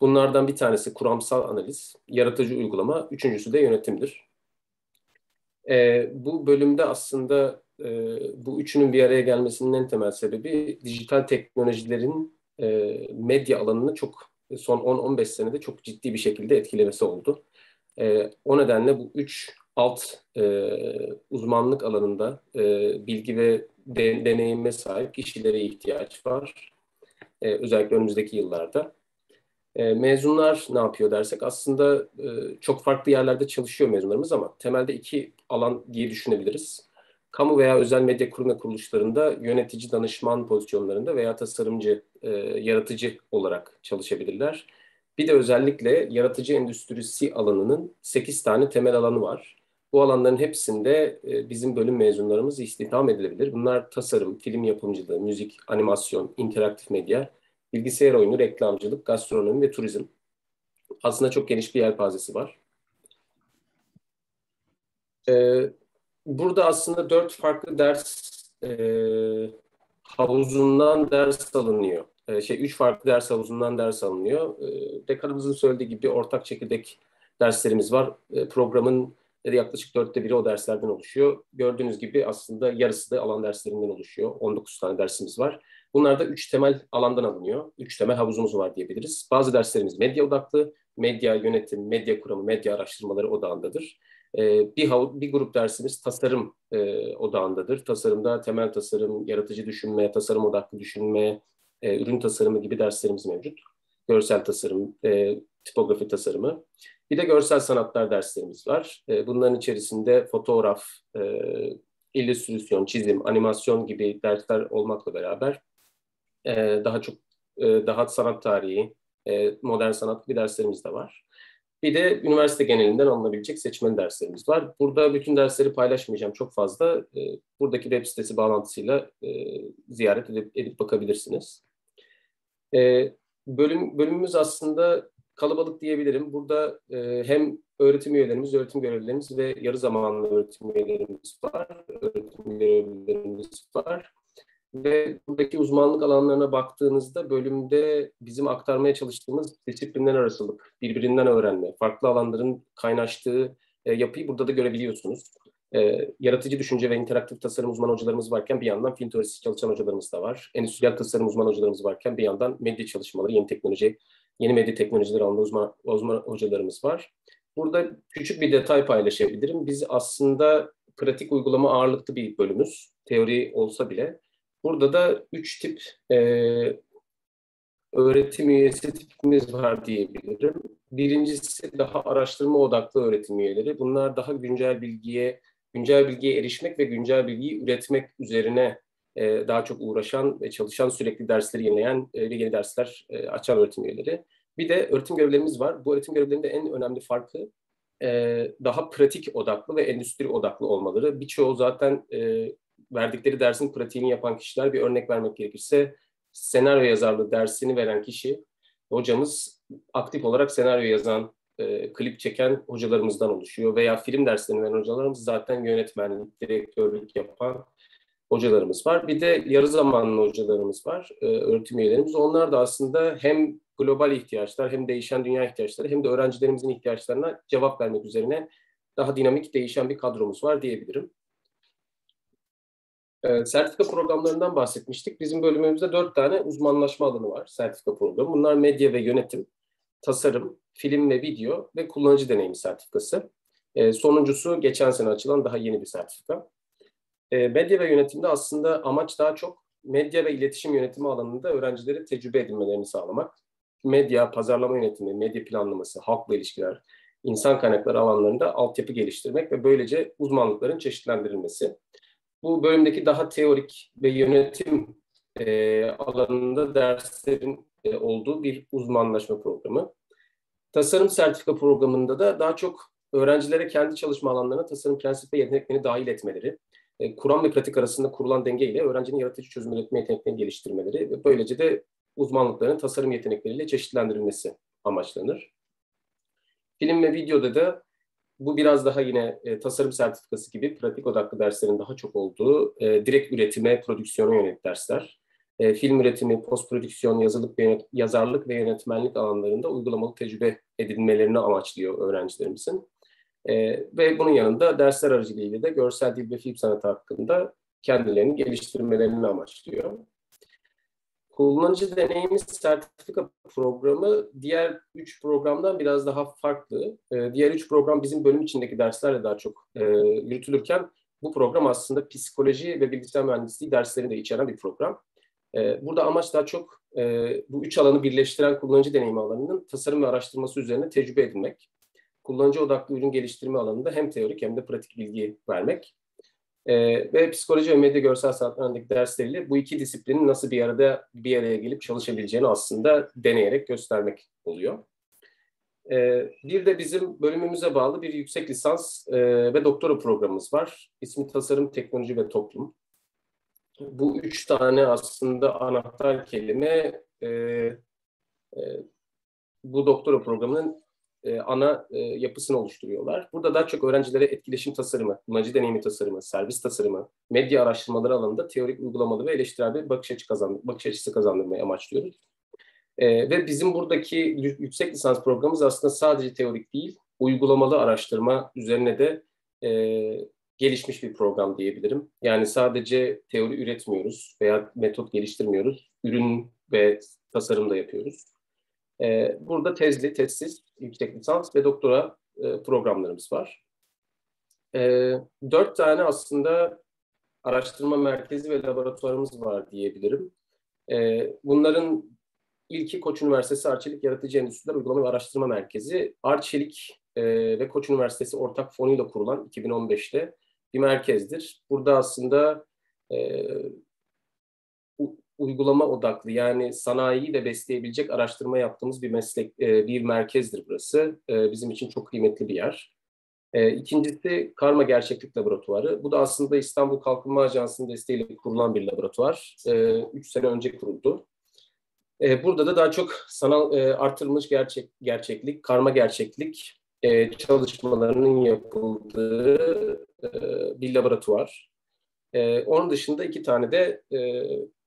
Bunlardan bir tanesi kuramsal analiz, yaratıcı uygulama, üçüncüsü de yönetimdir. E, bu bölümde aslında e, bu üçünün bir araya gelmesinin en temel sebebi dijital teknolojilerin e, medya alanını çok son 10-15 senede çok ciddi bir şekilde etkilemesi oldu. E, o nedenle bu üç alt e, uzmanlık alanında e, bilgi ve de, deneyime sahip kişilere ihtiyaç var. E, özellikle önümüzdeki yıllarda. E, mezunlar ne yapıyor dersek aslında e, çok farklı yerlerde çalışıyor mezunlarımız ama temelde iki alan diye düşünebiliriz. Kamu veya özel medya kurum ve kuruluşlarında yönetici danışman pozisyonlarında veya tasarımcı, e, yaratıcı olarak çalışabilirler. Bir de özellikle yaratıcı endüstrisi alanının 8 tane temel alanı var. Bu alanların hepsinde e, bizim bölüm mezunlarımız istihdam edilebilir. Bunlar tasarım, film yapımcılığı, müzik, animasyon, interaktif medya, bilgisayar oyunu, reklamcılık, gastronomi ve turizm. Aslında çok geniş bir yelpazesi var. E, burada aslında dört farklı ders e, havuzundan ders alınıyor. E, şey üç farklı ders havuzundan ders alınıyor. E, dekanımızın söylediği gibi ortak çekirdek derslerimiz var. E, programın yaklaşık dörtte biri o derslerden oluşuyor. Gördüğünüz gibi aslında yarısı da alan derslerinden oluşuyor. 19 tane dersimiz var. Bunlar da üç temel alandan alınıyor. Üç temel havuzumuz var diyebiliriz. Bazı derslerimiz medya odaklı, medya yönetim, medya kuramı, medya araştırmaları odağındadır. Ee, bir, bir grup dersimiz tasarım e, odağındadır. Tasarımda temel tasarım, yaratıcı düşünme, tasarım odaklı düşünme, e, ürün tasarımı gibi derslerimiz mevcut. Görsel tasarım, e, tipografi tasarımı. Bir de görsel sanatlar derslerimiz var. E, bunların içerisinde fotoğraf, e, illüstrasyon, çizim, animasyon gibi dersler olmakla beraber e, daha çok e, daha sanat tarihi, modern sanat bir derslerimiz de var. Bir de üniversite genelinden alınabilecek seçmeli derslerimiz var. Burada bütün dersleri paylaşmayacağım çok fazla. Buradaki web sitesi bağlantısıyla ziyaret edip, edip bakabilirsiniz. Bölüm Bölümümüz aslında kalabalık diyebilirim. Burada e, hem öğretim üyelerimiz, öğretim görevlilerimiz ve yarı zamanlı öğretim üyelerimiz var. Öğretim görevlilerimiz var. Ve buradaki uzmanlık alanlarına baktığınızda bölümde bizim aktarmaya çalıştığımız disiplinler arasılık, birbirinden öğrenme, farklı alanların kaynaştığı e, yapıyı burada da görebiliyorsunuz. E, yaratıcı düşünce ve interaktif tasarım uzman hocalarımız varken bir yandan film teorisi çalışan hocalarımız da var. Endüstriyel tasarım uzman hocalarımız varken bir yandan medya çalışmaları, yeni teknoloji, yeni medya teknolojileri alanında uzman, uzman hocalarımız var. Burada küçük bir detay paylaşabilirim. Biz aslında pratik uygulama ağırlıklı bir bölümüz. Teori olsa bile Burada da üç tip e, öğretim üyesi tipimiz var diyebilirim. Birincisi daha araştırma odaklı öğretim üyeleri. Bunlar daha güncel bilgiye, güncel bilgiye erişmek ve güncel bilgiyi üretmek üzerine e, daha çok uğraşan ve çalışan sürekli dersleri yenileyen e, ve yeni dersler e, açan öğretim üyeleri. Bir de öğretim görevlerimiz var. Bu öğretim görevlerinde en önemli farkı daha pratik odaklı ve endüstri odaklı olmaları. Birçoğu zaten verdikleri dersin pratiğini yapan kişiler bir örnek vermek gerekirse senaryo yazarlığı dersini veren kişi hocamız aktif olarak senaryo yazan, e, klip çeken hocalarımızdan oluşuyor veya film derslerini veren hocalarımız zaten yönetmenlik, direktörlük yapan hocalarımız var. Bir de yarı zamanlı hocalarımız var, e, öğretim üyelerimiz. Onlar da aslında hem global ihtiyaçlar hem değişen dünya ihtiyaçları hem de öğrencilerimizin ihtiyaçlarına cevap vermek üzerine daha dinamik değişen bir kadromuz var diyebilirim. E, sertifika programlarından bahsetmiştik. Bizim bölümümüzde dört tane uzmanlaşma alanı var sertifika programı. Bunlar medya ve yönetim, tasarım, film ve video ve kullanıcı deneyimi sertifikası. E, sonuncusu geçen sene açılan daha yeni bir sertifika. E, medya ve yönetimde aslında amaç daha çok medya ve iletişim yönetimi alanında öğrencileri tecrübe edinmelerini sağlamak. Medya, pazarlama yönetimi, medya planlaması, halkla ilişkiler, insan kaynakları alanlarında altyapı geliştirmek ve böylece uzmanlıkların çeşitlendirilmesi. Bu bölümdeki daha teorik ve yönetim e, alanında derslerin e, olduğu bir uzmanlaşma programı. Tasarım sertifika programında da daha çok öğrencilere kendi çalışma alanlarına tasarım prensip ve yeteneklerini dahil etmeleri, e, kuram ve pratik arasında kurulan denge ile öğrencinin yaratıcı çözüm üretme yeteneklerini geliştirmeleri ve böylece de uzmanlıkların tasarım yetenekleriyle çeşitlendirilmesi amaçlanır. Film ve videoda da bu biraz daha yine e, tasarım sertifikası gibi pratik odaklı derslerin daha çok olduğu e, direkt üretime, prodüksiyona yönelik dersler. E, film üretimi, post prodüksiyon, yazılık ve yazarlık ve yönetmenlik alanlarında uygulamalı tecrübe edinmelerini amaçlıyor öğrencilerimizin. E, ve bunun yanında dersler aracılığıyla da görsel dil ve film sanatı hakkında kendilerini geliştirmelerini amaçlıyor. Kullanıcı deneyimi sertifika programı diğer üç programdan biraz daha farklı. Ee, diğer üç program bizim bölüm içindeki derslerle daha çok e, yürütülürken bu program aslında psikoloji ve bilgisayar mühendisliği derslerini de içeren bir program. E, burada amaç daha çok e, bu üç alanı birleştiren kullanıcı deneyimi alanının tasarım ve araştırması üzerine tecrübe edinmek. Kullanıcı odaklı ürün geliştirme alanında hem teorik hem de pratik bilgi vermek. E, ve psikoloji ve medya görsel sanatlarındaki dersleriyle bu iki disiplinin nasıl bir arada bir araya gelip çalışabileceğini aslında deneyerek göstermek oluyor. E, bir de bizim bölümümüze bağlı bir yüksek lisans e, ve doktora programımız var. İsmi Tasarım, Teknoloji ve Toplum. Bu üç tane aslında anahtar kelime e, e, bu doktora programının e, ana e, yapısını oluşturuyorlar. Burada daha çok öğrencilere etkileşim tasarımı, kullanıcı deneyimi tasarımı, servis tasarımı, medya araştırmaları alanında teorik, uygulamalı ve eleştirel bir bakış, açı kazandır, bakış açısı kazandırmayı amaçlıyoruz. E, ve bizim buradaki yüksek lisans programımız aslında sadece teorik değil, uygulamalı araştırma üzerine de e, gelişmiş bir program diyebilirim. Yani sadece teori üretmiyoruz veya metot geliştirmiyoruz, ürün ve tasarım da yapıyoruz. E, burada tezli, tezsiz, yüksek lisans ve doktora e, programlarımız var. E, dört tane aslında araştırma merkezi ve laboratuvarımız var diyebilirim. E, bunların ilki Koç Üniversitesi Arçelik Yaratıcı Endüstriler Uygulama ve Araştırma Merkezi. Arçelik e, ve Koç Üniversitesi ortak fonuyla kurulan 2015'te bir merkezdir. Burada aslında e, uygulama odaklı yani sanayiyi de besleyebilecek araştırma yaptığımız bir meslek, e, bir merkezdir burası. E, bizim için çok kıymetli bir yer. E, ikincisi Karma Gerçeklik Laboratuvarı. Bu da aslında İstanbul Kalkınma Ajansı'nın desteğiyle kurulan bir laboratuvar. E, üç sene önce kuruldu. Burada da daha çok sanal e, artırılmış gerçek gerçeklik, karma gerçeklik çalışmalarının yapıldığı bir laboratuvar. Onun dışında iki tane de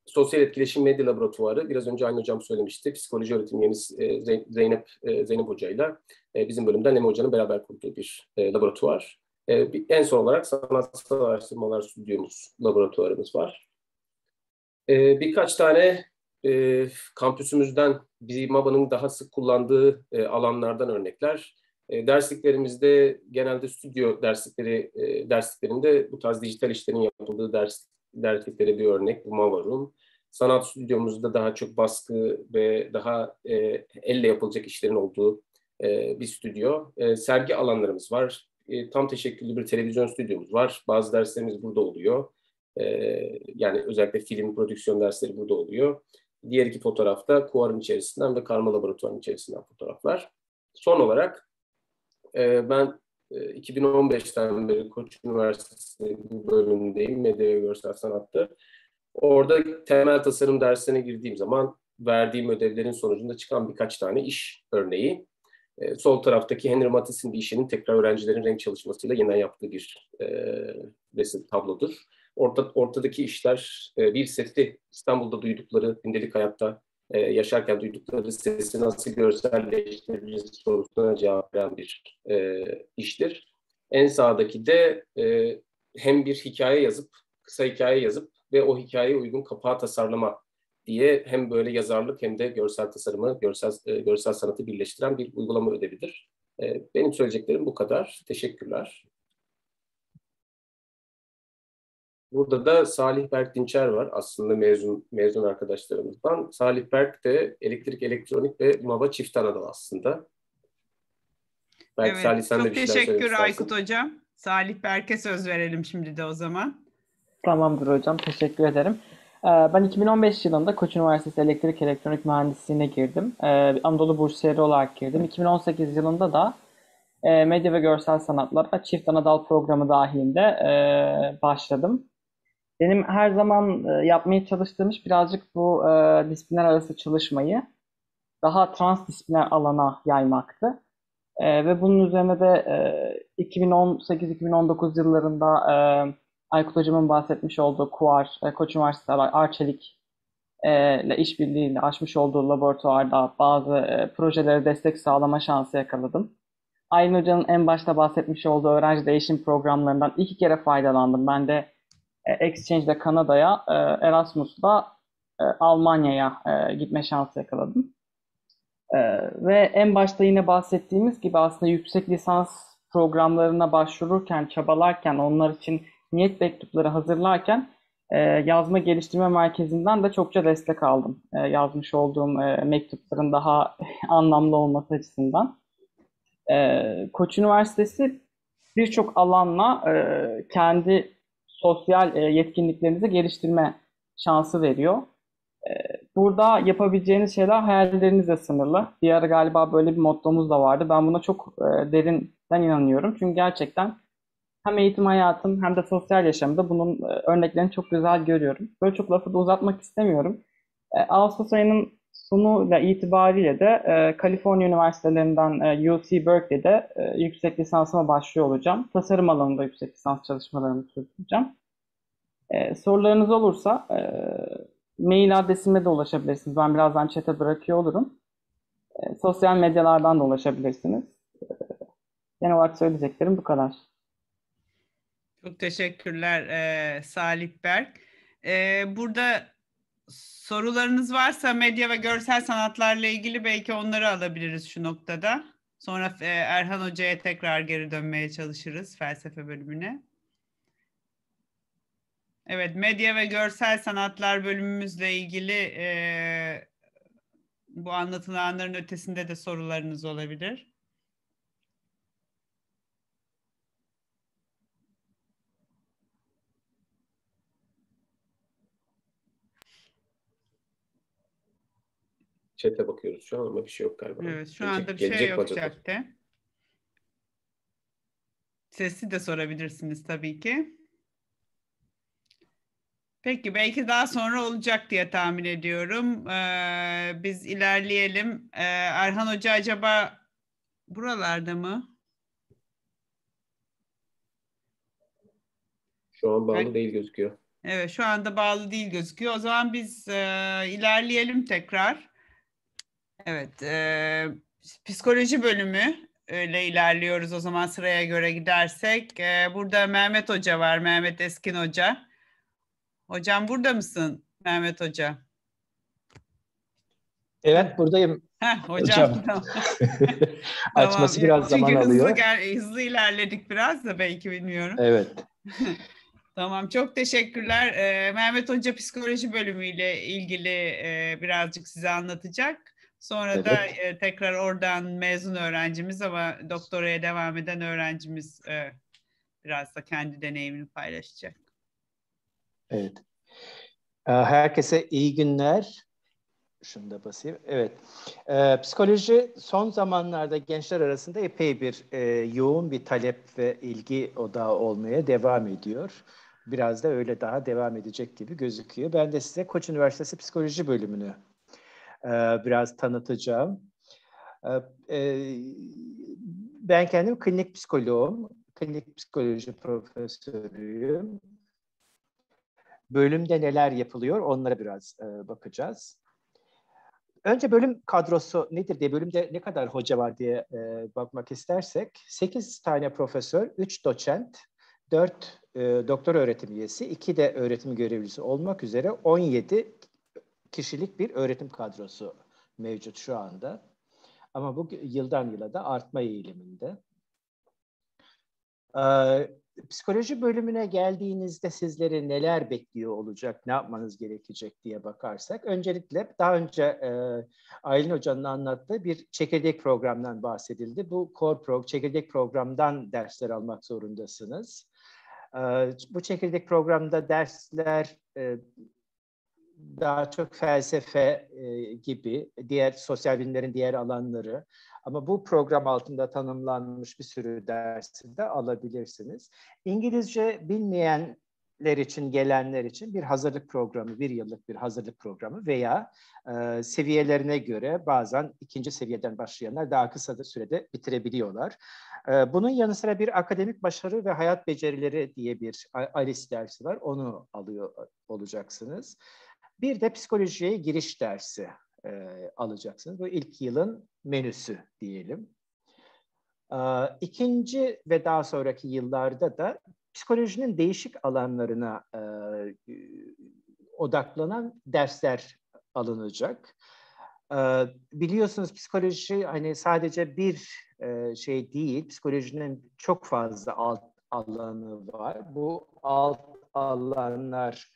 Sosyal Etkileşim Medya Laboratuvarı, biraz önce aynı hocam söylemişti, psikoloji öğretim e, Zeynep, e, Zeynep Hoca'yla e, bizim bölümden Nemo Hoca'nın beraber kurduğu bir laboratuvar. En son olarak Sanatsal Araştırmalar Stüdyomuz laboratuvarımız var. Birkaç tane kampüsümüzden bir MABA'nın daha sık kullandığı alanlardan örnekler. Dersliklerimizde genelde stüdyo derslikleri dersliklerinde bu tarz dijital işlerin yapıldığı ders derslikleri bir örnek bu Mava Room. Sanat stüdyomuzda daha çok baskı ve daha e, elle yapılacak işlerin olduğu e, bir stüdyo. E, sergi alanlarımız var. E, tam teşekküllü bir televizyon stüdyomuz var. Bazı derslerimiz burada oluyor. E, yani özellikle film prodüksiyon dersleri burada oluyor. Diğer iki fotoğrafta kuarın içerisinden ve karma laboratuvarın içerisinden fotoğraflar. Son olarak e, ben 2015'ten beri Koç Üniversitesi bu bölümündeyim. Medya Görsel Sanat'ta. Orada temel tasarım dersine girdiğim zaman verdiğim ödevlerin sonucunda çıkan birkaç tane iş örneği. E, sol taraftaki Henry Matisse'in bir işinin tekrar öğrencilerin renk çalışmasıyla yeniden yaptığı bir e, resim tablodur. Orta, ortadaki işler e, bir sesi İstanbul'da duydukları gündelik hayatta e, yaşarken duydukları sesi nasıl görselleştirebiliriz sorusuna cevap veren bir e, iştir. En sağdaki de e, hem bir hikaye yazıp, kısa hikaye yazıp ve o hikayeye uygun kapağı tasarlama diye hem böyle yazarlık hem de görsel tasarımı, görsel, e, görsel sanatı birleştiren bir uygulama ödevidir. E, benim söyleyeceklerim bu kadar. Teşekkürler. Burada da Salih Berk Dinçer var aslında mezun mezun arkadaşlarımızdan. Salih Berk de elektrik, elektronik ve MABA çift anadal aslında. Belki evet, Salih sen çok de bir teşekkür Aykut Hocam. Salih Berk'e söz verelim şimdi de o zaman. Tamamdır hocam, teşekkür ederim. Ee, ben 2015 yılında Koç Üniversitesi Elektrik Elektronik Mühendisliğine girdim. Ee, Anadolu Bursiyeri olarak girdim. 2018 yılında da e, Medya ve Görsel Sanatlar Çift Anadal programı dahilinde e, başladım. Benim her zaman e, yapmaya çalıştığım iş birazcık bu e, disiplinler arası çalışmayı daha transdisipliner alana yaymaktı. E, ve bunun üzerine de e, 2018-2019 yıllarında e, Aykut Hocam'ın bahsetmiş olduğu KUAR, e, Koç Üniversitesi Arçelik e, ile işbirliğiyle açmış olduğu laboratuvarda bazı e, projelere destek sağlama şansı yakaladım. Aylin Hoca'nın en başta bahsetmiş olduğu öğrenci değişim programlarından iki kere faydalandım. Ben de Exchange'de Kanada'ya, e, Erasmus'da e, Almanya'ya gitme şansı yakaladım. Ve en başta yine bahsettiğimiz gibi aslında yüksek lisans programlarına başvururken, çabalarken, onlar için niyet mektupları hazırlarken yazma geliştirme merkezinden de çokça destek aldım. Yazmış olduğum mektupların daha [LAUGHS] anlamlı olması açısından. Koç Üniversitesi birçok alanla kendi sosyal e, yetkinliklerinizi geliştirme şansı veriyor. E, burada yapabileceğiniz şeyler hayallerinizle sınırlı. Bir ara galiba böyle bir mottomuz da vardı. Ben buna çok e, derinden inanıyorum. Çünkü gerçekten hem eğitim hayatım hem de sosyal yaşamda bunun örneklerini çok güzel görüyorum. Böyle çok lafı da uzatmak istemiyorum. Ağustos ayının sonuyla itibariyle de e, Kaliforniya Üniversitelerinden e, UC Berkeley'de e, yüksek lisansıma başlıyor olacağım. Tasarım alanında yüksek lisans çalışmalarımı sürdüreceğim. E, sorularınız olursa e, mail adresime de ulaşabilirsiniz. Ben birazdan chat'e bırakıyor olurum. E, sosyal medyalardan da ulaşabilirsiniz. E, genel olarak söyleyeceklerim bu kadar. Çok teşekkürler e, Salih Berk. E, burada sorularınız varsa medya ve görsel sanatlarla ilgili belki onları alabiliriz şu noktada. Sonra e, Erhan Hoca'ya tekrar geri dönmeye çalışırız felsefe bölümüne. Evet, medya ve görsel sanatlar bölümümüzle ilgili e, bu anlatılanların ötesinde de sorularınız olabilir. Chat'e bakıyoruz şu an ama bir şey yok galiba. Evet, şu Gelecek- anda bir şey yok chatte. Sesi de sorabilirsiniz tabii ki. Peki belki daha sonra olacak diye tahmin ediyorum. Ee, biz ilerleyelim. Ee, Erhan Hoca acaba buralarda mı? Şu an bağlı Ben- değil gözüküyor. Evet, şu anda bağlı değil gözüküyor. O zaman biz e, ilerleyelim tekrar. Evet, e, psikoloji bölümü öyle ilerliyoruz o zaman sıraya göre gidersek. E, burada Mehmet Hoca var, Mehmet Eskin Hoca. Hocam burada mısın Mehmet Hoca? Evet buradayım. Heh, hocam. Hocam. Tamam. [LAUGHS] Açması Tamam. biraz zaman hızlı, alıyor. gel- hızlı ilerledik biraz da belki bilmiyorum. Evet. [LAUGHS] Tamam, çok teşekkürler. Ee, Mehmet Hoca psikoloji bölümüyle ilgili e, birazcık size anlatacak. Sonra da Evet. e, tekrar oradan mezun öğrencimiz ama doktoraya devam eden öğrencimiz e, biraz da kendi deneyimini paylaşacak. Evet. Ee, Herkese iyi günler. Şunu da basayım. Evet. Ee, psikoloji son zamanlarda gençler arasında epey bir e, yoğun bir talep ve ilgi odağı olmaya devam ediyor. Biraz da öyle daha devam edecek gibi gözüküyor. Ben de size Koç Üniversitesi Psikoloji bölümünü e, biraz tanıtacağım. E, e, ben kendim klinik psikoloğum. Klinik psikoloji profesörüyüm. Bölümde neler yapılıyor onlara biraz e, bakacağız. Önce bölüm kadrosu nedir diye, bölümde ne kadar hoca var diye e, bakmak istersek, 8 tane profesör, 3 doçent, 4 e, doktor öğretim üyesi, 2 de öğretim görevlisi olmak üzere 17 kişilik bir öğretim kadrosu mevcut şu anda. Ama bu yıldan yıla da artma eğiliminde. Ee, psikoloji bölümüne geldiğinizde sizleri neler bekliyor olacak, ne yapmanız gerekecek diye bakarsak, öncelikle daha önce e, Aylin Hoca'nın anlattığı bir çekirdek programdan bahsedildi. Bu Core Pro, çekirdek programdan dersler almak zorundasınız. Ee, bu çekirdek programda dersler e, daha çok felsefe e, gibi, diğer sosyal bilimlerin diğer alanları, ama bu program altında tanımlanmış bir sürü dersi de alabilirsiniz. İngilizce bilmeyenler için, gelenler için bir hazırlık programı, bir yıllık bir hazırlık programı veya e, seviyelerine göre bazen ikinci seviyeden başlayanlar daha kısa sürede bitirebiliyorlar. E, bunun yanı sıra bir akademik başarı ve hayat becerileri diye bir ALIS dersi var. Onu alıyor olacaksınız. Bir de psikolojiye giriş dersi e, alacaksınız. Bu ilk yılın menüsü diyelim. E, ikinci ve daha sonraki yıllarda da psikolojinin değişik alanlarına e, odaklanan dersler alınacak. E, biliyorsunuz psikoloji hani sadece bir e, şey değil, psikolojinin çok fazla alt alanı var. Bu alt alanlar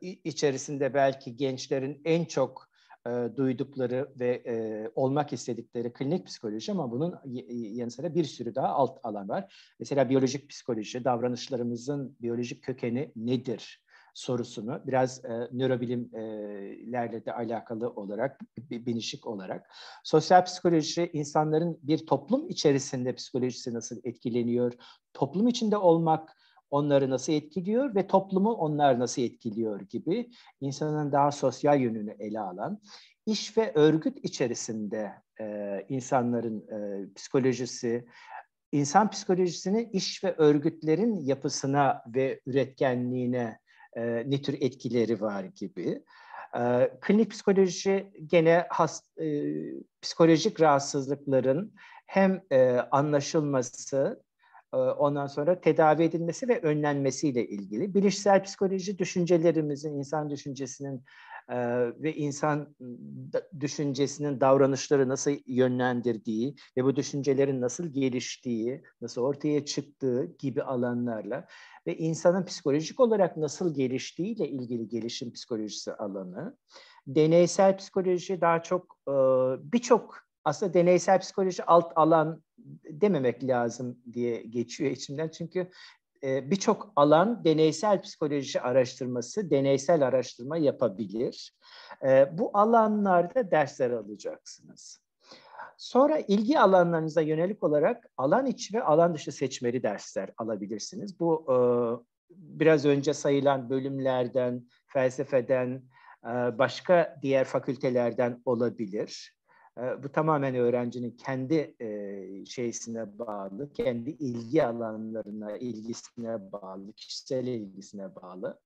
içerisinde belki gençlerin en çok e, duydukları ve e, olmak istedikleri klinik psikoloji ama bunun yanı sıra bir sürü daha alt alan var. Mesela biyolojik psikoloji, davranışlarımızın biyolojik kökeni nedir sorusunu biraz e, nörobilimlerle de alakalı olarak, binişik olarak. Sosyal psikoloji, insanların bir toplum içerisinde psikolojisi nasıl etkileniyor, toplum içinde olmak, onları nasıl etkiliyor ve toplumu onlar nasıl etkiliyor gibi insanın daha sosyal yönünü ele alan, iş ve örgüt içerisinde e, insanların e, psikolojisi, insan psikolojisinin iş ve örgütlerin yapısına ve üretkenliğine e, ne tür etkileri var gibi. E, klinik psikoloji gene has, e, psikolojik rahatsızlıkların hem e, anlaşılması, ondan sonra tedavi edilmesi ve önlenmesiyle ilgili. Bilişsel psikoloji düşüncelerimizin, insan düşüncesinin ve insan düşüncesinin davranışları nasıl yönlendirdiği ve bu düşüncelerin nasıl geliştiği, nasıl ortaya çıktığı gibi alanlarla ve insanın psikolojik olarak nasıl geliştiğiyle ilgili gelişim psikolojisi alanı. Deneysel psikoloji daha çok birçok aslında deneysel psikoloji alt alan dememek lazım diye geçiyor içimden. Çünkü e, birçok alan deneysel psikoloji araştırması, deneysel araştırma yapabilir. E, bu alanlarda dersler alacaksınız. Sonra ilgi alanlarınıza yönelik olarak alan içi ve alan dışı seçmeli dersler alabilirsiniz. Bu e, biraz önce sayılan bölümlerden, felsefeden, başka diğer fakültelerden olabilir. Ee, bu tamamen öğrencinin kendi e, şeysine bağlı, kendi ilgi alanlarına, ilgisine bağlı, kişisel ilgisine bağlı.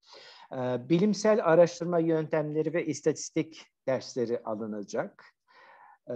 Ee, bilimsel araştırma yöntemleri ve istatistik dersleri alınacak. Ee,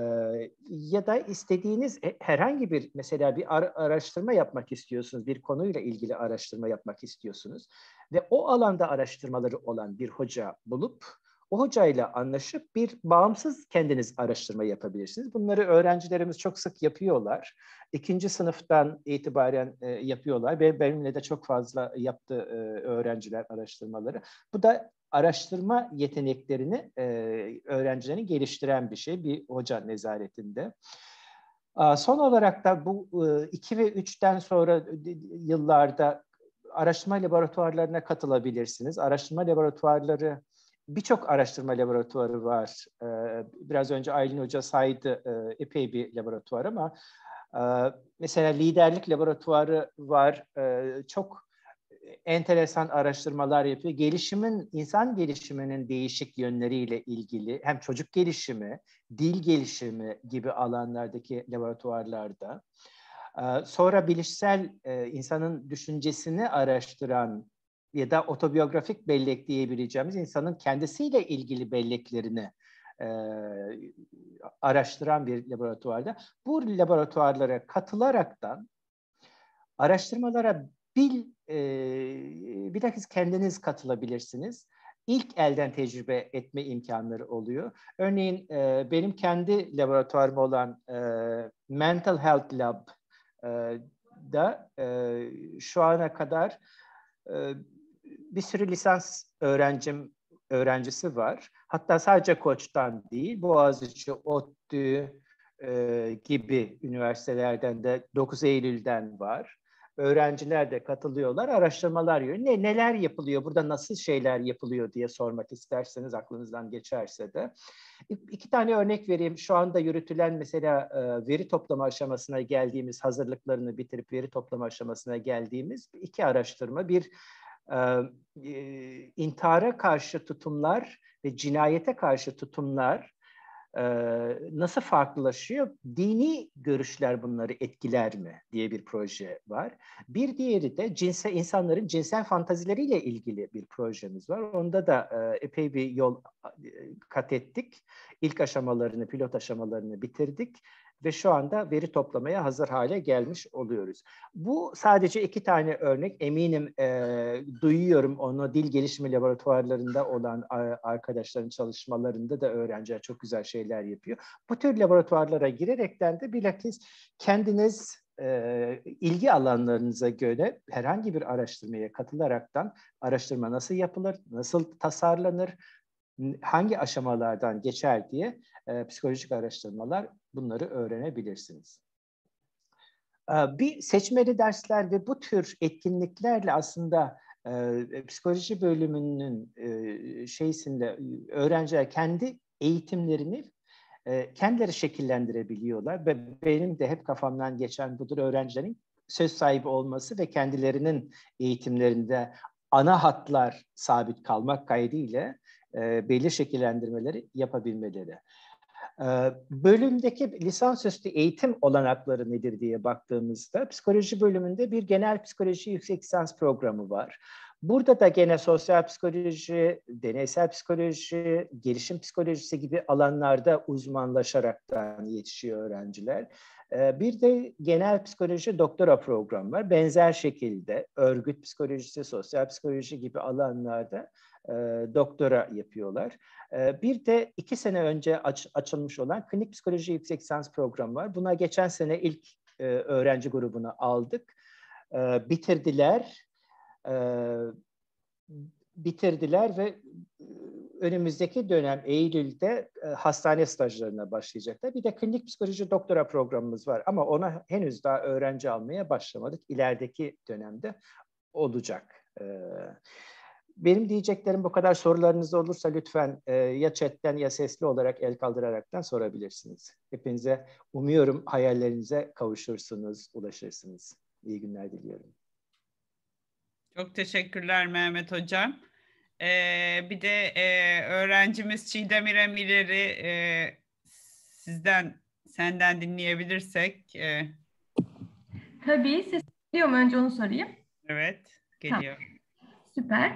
ya da istediğiniz herhangi bir mesela bir araştırma yapmak istiyorsunuz, bir konuyla ilgili araştırma yapmak istiyorsunuz ve o alanda araştırmaları olan bir hoca bulup o hocayla anlaşıp bir bağımsız kendiniz araştırma yapabilirsiniz. Bunları öğrencilerimiz çok sık yapıyorlar. İkinci sınıftan itibaren e, yapıyorlar. Benim, benimle de çok fazla yaptı e, öğrenciler araştırmaları. Bu da araştırma yeteneklerini e, öğrencilerin geliştiren bir şey bir hoca nezaretinde. Son olarak da bu 2 e, ve 3'ten sonra yıllarda araştırma laboratuvarlarına katılabilirsiniz. Araştırma laboratuvarları birçok araştırma laboratuvarı var. Biraz önce Aylin Hoca saydı epey bir laboratuvar ama mesela liderlik laboratuvarı var. Çok enteresan araştırmalar yapıyor. Gelişimin, insan gelişiminin değişik yönleriyle ilgili hem çocuk gelişimi, dil gelişimi gibi alanlardaki laboratuvarlarda. Sonra bilişsel insanın düşüncesini araştıran ya da otobiyografik bellek diyebileceğimiz insanın kendisiyle ilgili belleklerini e, araştıran bir laboratuvarda bu laboratuvarlara katılaraktan araştırmalara bil e, bilakis kendiniz katılabilirsiniz. İlk elden tecrübe etme imkanları oluyor. Örneğin e, benim kendi laboratuvarım olan e, Mental Health Lab e, da e, şu ana kadar e, bir sürü lisans öğrencim öğrencisi var. Hatta sadece Koç'tan değil, Boğaziçi, ODTÜ e, gibi üniversitelerden de 9 Eylül'den var. Öğrenciler de katılıyorlar, araştırmalar yapıyor. Ne, neler yapılıyor, burada nasıl şeyler yapılıyor diye sormak isterseniz aklınızdan geçerse de. İki tane örnek vereyim. Şu anda yürütülen mesela e, veri toplama aşamasına geldiğimiz, hazırlıklarını bitirip veri toplama aşamasına geldiğimiz iki araştırma. Bir intihara karşı tutumlar ve cinayete karşı tutumlar e, nasıl farklılaşıyor? Dini görüşler bunları etkiler mi diye bir proje var. Bir diğeri de cinsel insanların cinsel fantazileriyle ilgili bir projemiz var. Onda da e, epey bir yol kat ettik. İlk aşamalarını, pilot aşamalarını bitirdik ve şu anda veri toplamaya hazır hale gelmiş oluyoruz. Bu sadece iki tane örnek. Eminim e, duyuyorum onu dil gelişimi laboratuvarlarında olan arkadaşların çalışmalarında da öğrenciler çok güzel şeyler yapıyor. Bu tür laboratuvarlara girerekten de bilakis kendiniz e, ilgi alanlarınıza göre herhangi bir araştırmaya katılaraktan araştırma nasıl yapılır, nasıl tasarlanır, hangi aşamalardan geçer diye e, psikolojik araştırmalar bunları öğrenebilirsiniz. E, bir seçmeli dersler ve bu tür etkinliklerle aslında e, psikoloji bölümünün e, şeysinde öğrenciler kendi eğitimlerini e, kendileri şekillendirebiliyorlar ve benim de hep kafamdan geçen budur öğrencilerin söz sahibi olması ve kendilerinin eğitimlerinde ana hatlar sabit kalmak kaydıyla e, belli şekillendirmeleri yapabilmeleri. E, bölümdeki lisansüstü eğitim olanakları nedir diye baktığımızda psikoloji bölümünde bir genel psikoloji yüksek lisans programı var. Burada da gene sosyal psikoloji, deneysel psikoloji, gelişim psikolojisi gibi alanlarda uzmanlaşaraktan yetişiyor öğrenciler. Ee, bir de genel psikoloji doktora programı var. Benzer şekilde örgüt psikolojisi, sosyal psikoloji gibi alanlarda e, doktora yapıyorlar. E, bir de iki sene önce aç, açılmış olan klinik psikoloji yüksek lisans programı var. Buna geçen sene ilk e, öğrenci grubunu aldık. E, bitirdiler. E, bitirdiler ve önümüzdeki dönem Eylül'de e, hastane stajlarına başlayacaklar. Bir de klinik psikoloji doktora programımız var ama ona henüz daha öğrenci almaya başlamadık. İlerideki dönemde olacak. E, benim diyeceklerim bu kadar sorularınız olursa lütfen e, ya chatten ya sesli olarak el kaldıraraktan sorabilirsiniz. Hepinize umuyorum hayallerinize kavuşursunuz, ulaşırsınız. İyi günler diliyorum. Çok teşekkürler Mehmet Hocam. Ee, bir de e, öğrencimiz Çiğdem İrem İleri e, sizden, senden dinleyebilirsek. E... Tabii, ses geliyor mu? Önce onu sorayım. Evet, geliyor. Ha. Süper.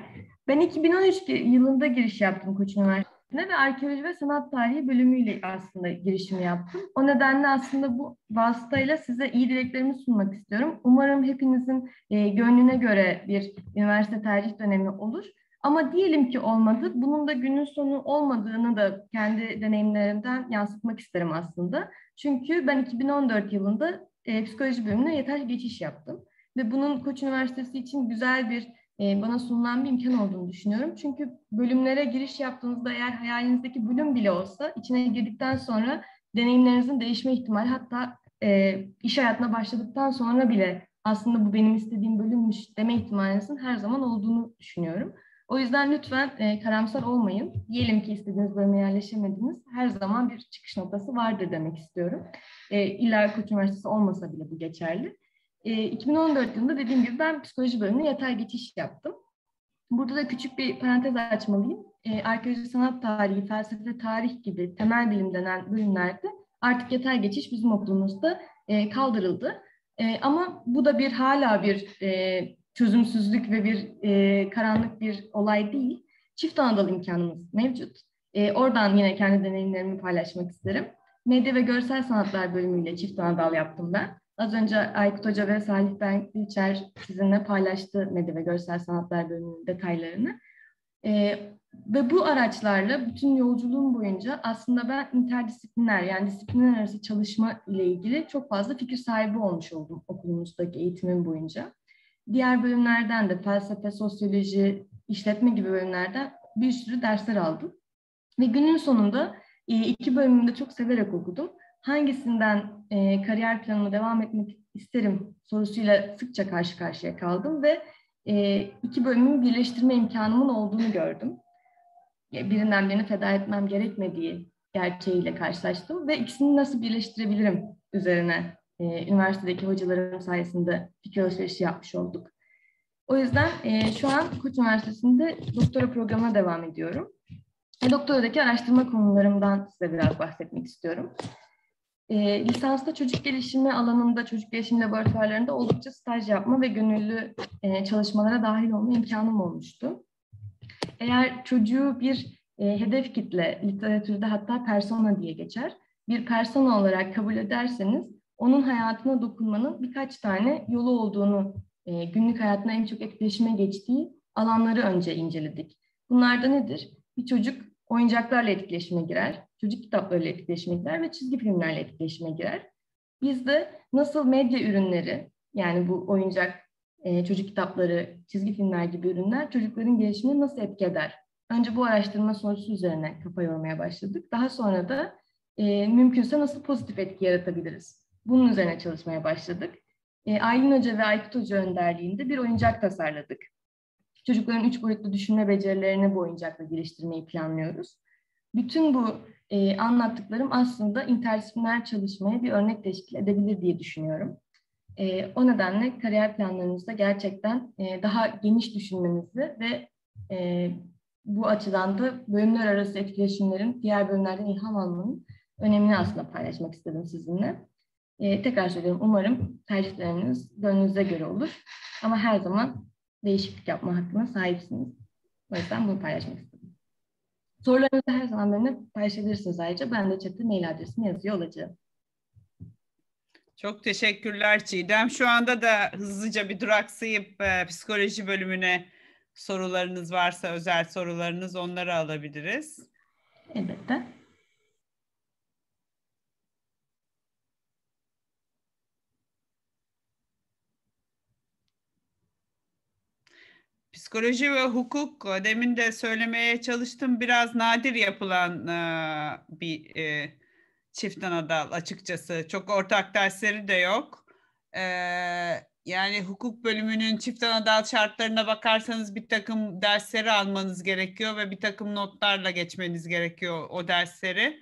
Ben 2013 yılında giriş yaptım Koç Üniversitesi'ne ve arkeoloji ve sanat tarihi bölümüyle aslında girişimi yaptım. O nedenle aslında bu vasıtayla size iyi dileklerimi sunmak istiyorum. Umarım hepinizin e, gönlüne göre bir üniversite tercih dönemi olur. Ama diyelim ki olmadı. Bunun da günün sonu olmadığını da kendi deneyimlerimden yansıtmak isterim aslında. Çünkü ben 2014 yılında e, psikoloji bölümüne yeter geçiş yaptım. Ve bunun Koç Üniversitesi için güzel bir bana sunulan bir imkan olduğunu düşünüyorum. Çünkü bölümlere giriş yaptığınızda eğer hayalinizdeki bölüm bile olsa içine girdikten sonra deneyimlerinizin değişme ihtimali hatta e, iş hayatına başladıktan sonra bile aslında bu benim istediğim bölümmüş deme ihtimalinizin her zaman olduğunu düşünüyorum. O yüzden lütfen e, karamsar olmayın. Diyelim ki istediğiniz bölüme yerleşemediniz. Her zaman bir çıkış noktası vardır demek istiyorum. E, İlla Koç Üniversitesi olmasa bile bu geçerli. E, 2014 yılında dediğim gibi ben psikoloji bölümüne yatay geçiş yaptım. Burada da küçük bir parantez açmalıyım. E, arkeoloji, sanat tarihi, felsefe, tarih gibi temel bilim denen bölümlerde artık yatay geçiş bizim okulumuzda e, kaldırıldı. E, ama bu da bir hala bir e, çözümsüzlük ve bir e, karanlık bir olay değil. Çift anadal imkanımız mevcut. E, oradan yine kendi deneyimlerimi paylaşmak isterim. Medya ve görsel sanatlar bölümüyle çift anadal yaptım ben. Az önce Aykut Hoca ve Salih Ben İlçer sizinle paylaştı medya ve görsel sanatlar bölümünün detaylarını. E, ve bu araçlarla bütün yolculuğum boyunca aslında ben interdisipliner yani disiplinler arası çalışma ile ilgili çok fazla fikir sahibi olmuş oldum okulumuzdaki eğitimim boyunca. Diğer bölümlerden de felsefe, sosyoloji, işletme gibi bölümlerden bir sürü dersler aldım. Ve günün sonunda e, iki bölümümü de çok severek okudum. Hangisinden e, kariyer planıma devam etmek isterim sorusuyla sıkça karşı karşıya kaldım ve e, iki bölümü birleştirme imkanımın olduğunu gördüm. Birinden birini feda etmem gerekmediği gerçeğiyle karşılaştım ve ikisini nasıl birleştirebilirim üzerine e, üniversitedeki hocalarım sayesinde fikir alışverişi yapmış olduk. O yüzden e, şu an Koç Üniversitesi'nde doktora programına devam ediyorum. E, doktoradaki araştırma konularımdan size biraz bahsetmek istiyorum. E, lisansta çocuk gelişimi alanında, çocuk gelişim laboratuvarlarında oldukça staj yapma ve gönüllü e, çalışmalara dahil olma imkanım olmuştu. Eğer çocuğu bir e, hedef kitle, literatürde hatta persona diye geçer, bir persona olarak kabul ederseniz onun hayatına dokunmanın birkaç tane yolu olduğunu, e, günlük hayatına en çok etkileşime geçtiği alanları önce inceledik. Bunlar da nedir? Bir çocuk oyuncaklarla etkileşime girer, çocuk kitaplarıyla etkileşime girer ve çizgi filmlerle etkileşime girer. Biz de nasıl medya ürünleri, yani bu oyuncak, e, çocuk kitapları, çizgi filmler gibi ürünler çocukların gelişimine nasıl etki eder? Önce bu araştırma sorusu üzerine kafa yormaya başladık. Daha sonra da e, mümkünse nasıl pozitif etki yaratabiliriz? Bunun üzerine çalışmaya başladık. E, Aylin Hoca ve Aykut Hoca önderliğinde bir oyuncak tasarladık. Çocukların üç boyutlu düşünme becerilerini bu oyuncakla geliştirmeyi planlıyoruz. Bütün bu e, anlattıklarım aslında interdisipliner çalışmaya bir örnek teşkil edebilir diye düşünüyorum. E, o nedenle kariyer planlarınızda gerçekten e, daha geniş düşünmenizi ve e, bu açıdan da bölümler arası etkileşimlerin diğer bölümlerden ilham almanın önemini aslında paylaşmak istedim sizinle. E, tekrar söylüyorum umarım tercihleriniz gönlünüze göre olur. Ama her zaman değişiklik yapma hakkına sahipsiniz. O yüzden bunu paylaşmak istedim. Sorularınızı her zaman benimle paylaşabilirsiniz ayrıca. Ben de chat'te mail adresimi yazıyor olacağım. Çok teşekkürler Çiğdem. Şu anda da hızlıca bir duraksayıp e, psikoloji bölümüne sorularınız varsa özel sorularınız onları alabiliriz. Elbette. Psikoloji ve hukuk demin de söylemeye çalıştım biraz nadir yapılan e, bir e, çift anadal açıkçası. Çok ortak dersleri de yok. E, yani hukuk bölümünün çift anadal şartlarına bakarsanız bir takım dersleri almanız gerekiyor ve bir takım notlarla geçmeniz gerekiyor o dersleri.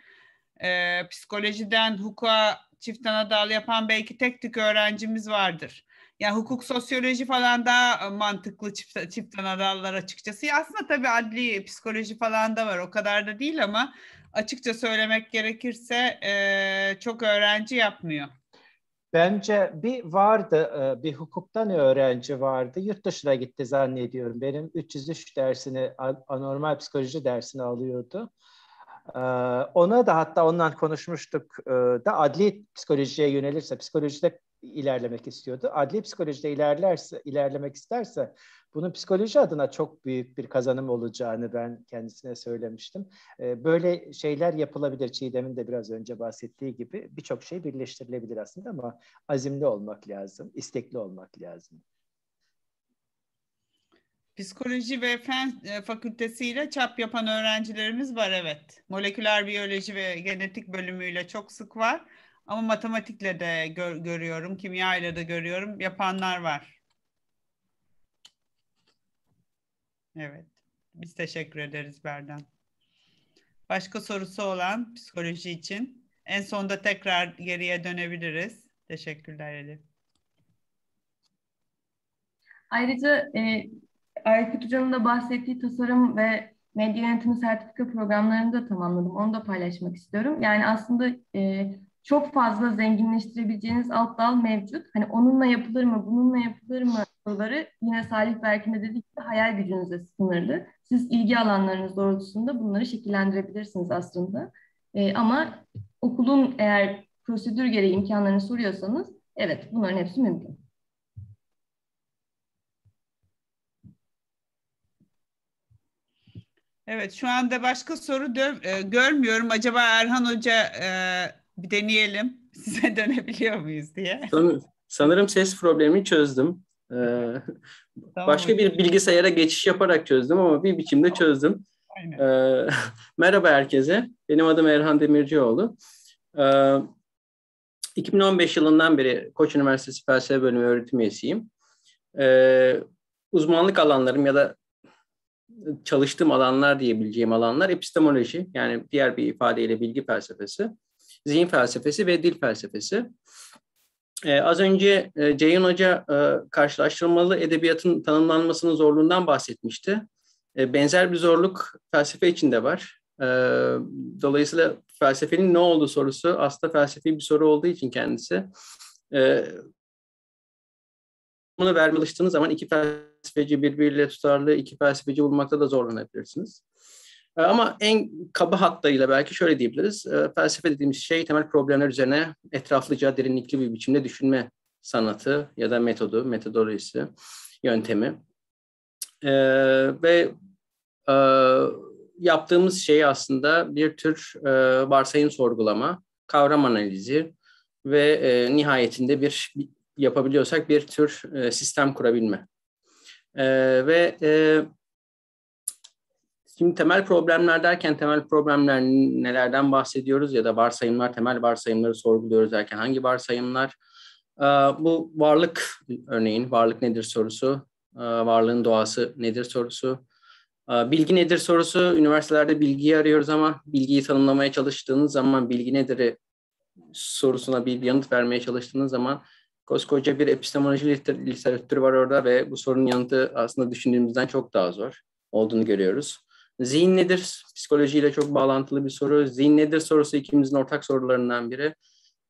E, psikolojiden hukuka çift anadal yapan belki tek tük öğrencimiz vardır. Yani hukuk, sosyoloji falan daha mantıklı çift, çift anadallar açıkçası. Ya aslında tabii adli psikoloji falan da var. O kadar da değil ama açıkça söylemek gerekirse e, çok öğrenci yapmıyor. Bence bir vardı, bir hukuktan öğrenci vardı. Yurt dışına gitti zannediyorum. Benim 303 dersini, anormal psikoloji dersini alıyordu. Ona da hatta ondan konuşmuştuk da adli psikolojiye yönelirse, psikolojide ilerlemek istiyordu. Adli psikolojide ilerlerse, ilerlemek isterse bunun psikoloji adına çok büyük bir kazanım olacağını ben kendisine söylemiştim. Böyle şeyler yapılabilir. Çiğdem'in de biraz önce bahsettiği gibi birçok şey birleştirilebilir aslında ama azimli olmak lazım, istekli olmak lazım. Psikoloji ve Fen Fakültesiyle çap yapan öğrencilerimiz var evet. Moleküler biyoloji ve genetik bölümüyle çok sık var. Ama matematikle de gör, görüyorum, kimya ile de görüyorum. Yapanlar var. Evet. Biz teşekkür ederiz Berdan. Başka sorusu olan psikoloji için en sonda tekrar geriye dönebiliriz. Teşekkürler Elif. Ayrıca e, Aykut Hoca'nın da bahsettiği tasarım ve medya yönetimi sertifika programlarını da tamamladım. Onu da paylaşmak istiyorum. Yani aslında e, çok fazla zenginleştirebileceğiniz alt dal mevcut. Hani onunla yapılır mı, bununla yapılır mı soruları yine Salih Berk'in de dediği gibi hayal gücünüze sınırlı. Siz ilgi alanlarınız doğrultusunda bunları şekillendirebilirsiniz aslında. E, ama okulun eğer prosedür gereği imkanlarını soruyorsanız evet bunların hepsi mümkün. Evet şu anda başka soru e, görmüyorum. Acaba Erhan Hoca e, bir deneyelim [LAUGHS] size dönebiliyor muyuz diye. sanırım ses problemini çözdüm. Ee, tamam. Başka bir bilgisayara geçiş yaparak çözdüm ama bir biçimde çözdüm. Aynen. Ee, [LAUGHS] merhaba herkese. Benim adım Erhan Demircioğlu. Ee, 2015 yılından beri Koç Üniversitesi Felsefe Bölümü öğretim üyesiyim. Ee, uzmanlık alanlarım ya da çalıştığım alanlar diyebileceğim alanlar epistemoloji yani diğer bir ifadeyle bilgi felsefesi zihin felsefesi ve dil felsefesi. Ee, az önce e, Ceyhun Hoca e, karşılaştırmalı edebiyatın tanımlanmasının zorluğundan bahsetmişti. E, benzer bir zorluk felsefe içinde var. E, dolayısıyla felsefenin ne olduğu sorusu aslında felsefi bir soru olduğu için kendisi. E, bunu vermeye alıştığınız zaman iki felsefeci birbiriyle tutarlı iki felsefeci bulmakta da zorlanabilirsiniz. Ee, ama en kaba hatlarıyla belki şöyle diyebiliriz. Ee, felsefe dediğimiz şey temel problemler üzerine etraflıca, derinlikli bir biçimde düşünme sanatı ya da metodu, metodolojisi, yöntemi. Ee, ve e, yaptığımız şey aslında bir tür e, varsayım sorgulama, kavram analizi ve e, nihayetinde bir yapabiliyorsak bir tür sistem kurabilme. Ve Şimdi temel problemler derken temel problemler nelerden bahsediyoruz ya da varsayımlar, temel varsayımları sorguluyoruz derken hangi varsayımlar? Ee, bu varlık örneğin, varlık nedir sorusu, ee, varlığın doğası nedir sorusu, ee, bilgi nedir sorusu, üniversitelerde bilgiyi arıyoruz ama bilgiyi tanımlamaya çalıştığınız zaman bilgi nedir sorusuna bir yanıt vermeye çalıştığınız zaman koskoca bir epistemoloji literatürü var orada ve bu sorunun yanıtı aslında düşündüğümüzden çok daha zor olduğunu görüyoruz. Zihin nedir? Psikolojiyle çok bağlantılı bir soru. Zihin nedir sorusu ikimizin ortak sorularından biri.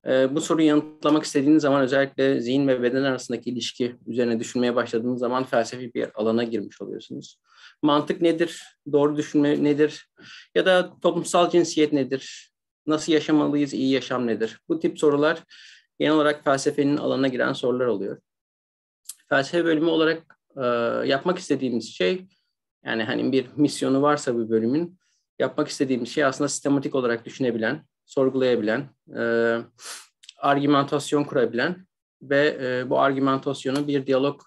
Ee, bu soruyu yanıtlamak istediğiniz zaman özellikle zihin ve beden arasındaki ilişki üzerine düşünmeye başladığınız zaman felsefi bir alana girmiş oluyorsunuz. Mantık nedir? Doğru düşünme nedir? Ya da toplumsal cinsiyet nedir? Nasıl yaşamalıyız? İyi yaşam nedir? Bu tip sorular genel olarak felsefenin alanına giren sorular oluyor. Felsefe bölümü olarak e, yapmak istediğimiz şey yani hani bir misyonu varsa bu bölümün yapmak istediğimiz şey aslında sistematik olarak düşünebilen, sorgulayabilen, e, argümantasyon kurabilen ve e, bu argümantasyonu bir diyalog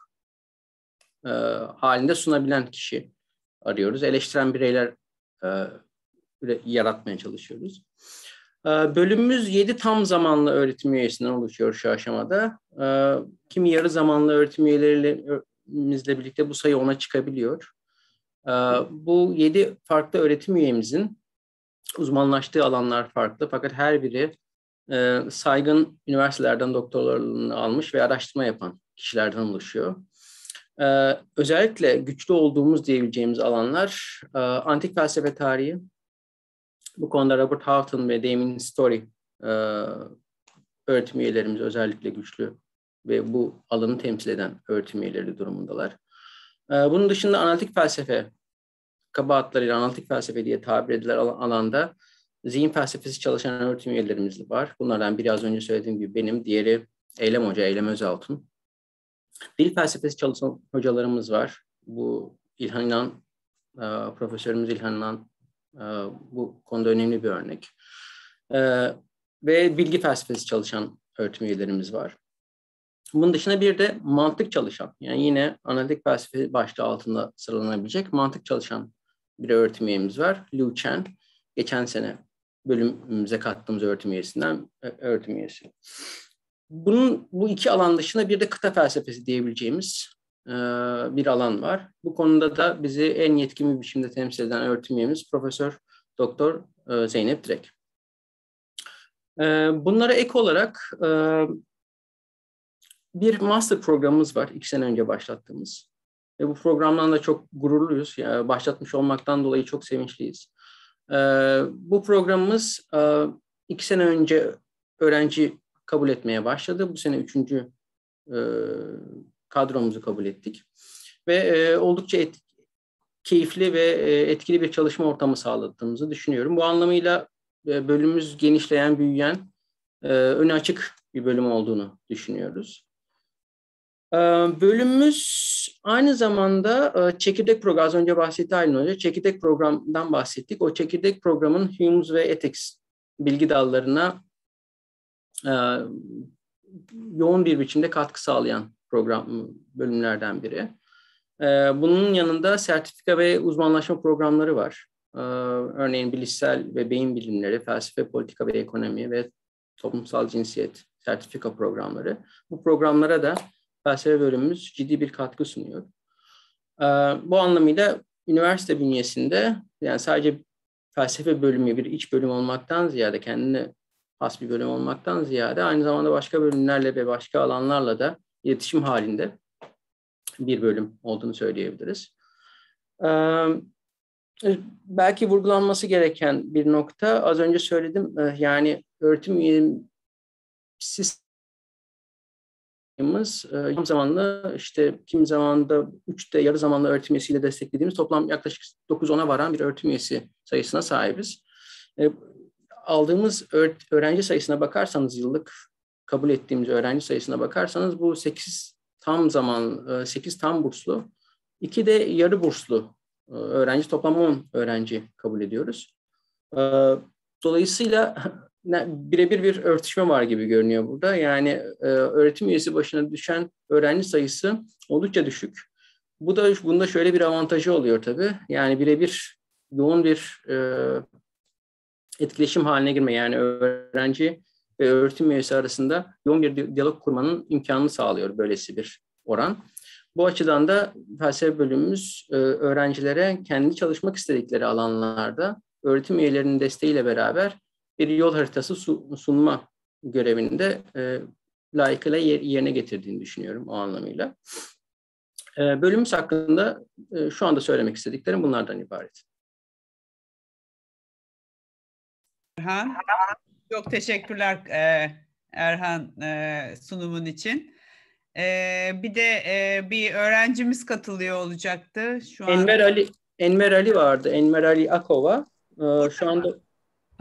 e, halinde sunabilen kişi arıyoruz. Eleştiren bireyler e, yaratmaya çalışıyoruz. E, bölümümüz 7 tam zamanlı öğretim üyesinden oluşuyor şu aşamada. E, kimi yarı zamanlı öğretim üyelerimizle birlikte bu sayı ona çıkabiliyor. E, bu 7 farklı öğretim üyemizin uzmanlaştığı alanlar farklı fakat her biri e, saygın üniversitelerden doktorlarını almış ve araştırma yapan kişilerden oluşuyor. E, özellikle güçlü olduğumuz diyebileceğimiz alanlar e, antik felsefe tarihi. Bu konuda Robert Houghton ve Damien Story e, öğretim üyelerimiz özellikle güçlü ve bu alanı temsil eden öğretim üyeleri durumundalar. E, bunun dışında analitik felsefe kabahatlarıyla analitik felsefe diye tabir edilen alanda zihin felsefesi çalışan öğretim üyelerimiz var. Bunlardan biri az önce söylediğim gibi benim, diğeri Eylem Hoca, Eylem Özaltın. Dil felsefesi çalışan hocalarımız var. Bu İlhan İnan, e, profesörümüz İlhan İnan e, bu konuda önemli bir örnek. E, ve bilgi felsefesi çalışan öğretim üyelerimiz var. Bunun dışında bir de mantık çalışan, yani yine analitik felsefe başlığı altında sıralanabilecek mantık çalışan bir öğretim üyemiz var. Liu Chen. Geçen sene bölümümüze kattığımız öğretim üyesinden öğretim üyesi. Bunun bu iki alan dışında bir de kıta felsefesi diyebileceğimiz e, bir alan var. Bu konuda da bizi en yetkin bir biçimde temsil eden öğretim üyemiz Profesör Doktor e, Zeynep Direk. E, bunlara ek olarak e, bir master programımız var. iki sene önce başlattığımız. Ve bu programdan da çok gururluyuz. Yani başlatmış olmaktan dolayı çok sevinçliyiz. Ee, bu programımız e, iki sene önce öğrenci kabul etmeye başladı. Bu sene üçüncü e, kadromuzu kabul ettik. Ve e, oldukça et, keyifli ve e, etkili bir çalışma ortamı sağladığımızı düşünüyorum. Bu anlamıyla e, bölümümüz genişleyen, büyüyen, e, öne açık bir bölüm olduğunu düşünüyoruz. Ee, bölümümüz aynı zamanda e, çekirdek program, az önce bahsetti Aylin Hoca, çekirdek programdan bahsettik. O çekirdek programın Humes ve Ethics bilgi dallarına e, yoğun bir biçimde katkı sağlayan program bölümlerden biri. E, bunun yanında sertifika ve uzmanlaşma programları var. Örneğin bilişsel ve beyin bilimleri, felsefe, politika ve ekonomi ve toplumsal cinsiyet sertifika programları. Bu programlara da felsefe bölümümüz ciddi bir katkı sunuyor. Ee, bu anlamıyla üniversite bünyesinde yani sadece felsefe bölümü bir iç bölüm olmaktan ziyade kendine has bir bölüm olmaktan ziyade aynı zamanda başka bölümlerle ve başka alanlarla da iletişim halinde bir bölüm olduğunu söyleyebiliriz. Ee, belki vurgulanması gereken bir nokta az önce söyledim e, yani öğretim üyesi yayınımız yarım zamanlı işte kim zamanda 3'te yarı zamanlı öğretim üyesiyle desteklediğimiz toplam yaklaşık 9-10'a varan bir öğretim üyesi sayısına sahibiz. Aldığımız öğrenci sayısına bakarsanız yıllık kabul ettiğimiz öğrenci sayısına bakarsanız bu 8 tam zaman 8 e, tam burslu, 2 de yarı burslu öğrenci toplam 10 öğrenci kabul ediyoruz. Dolayısıyla birebir bir örtüşme var gibi görünüyor burada. Yani e, öğretim üyesi başına düşen öğrenci sayısı oldukça düşük. Bu da bunda şöyle bir avantajı oluyor tabii. Yani birebir yoğun bir e, etkileşim haline girme yani öğrenci ve öğretim üyesi arasında yoğun bir diyalog kurmanın imkanını sağlıyor böylesi bir oran. Bu açıdan da felsefe bölümümüz e, öğrencilere kendi çalışmak istedikleri alanlarda öğretim üyelerinin desteğiyle beraber bir yol haritası sunma görevinde e, layıkıyla yerine getirdiğini düşünüyorum o anlamıyla. E, bölümümüz hakkında e, şu anda söylemek istediklerim bunlardan ibaret. Erhan, çok teşekkürler e, Erhan e, sunumun için. E, bir de e, bir öğrencimiz katılıyor olacaktı. Şu Enver an... Ali Enver Ali vardı. Enver Ali Akova. E, şu anda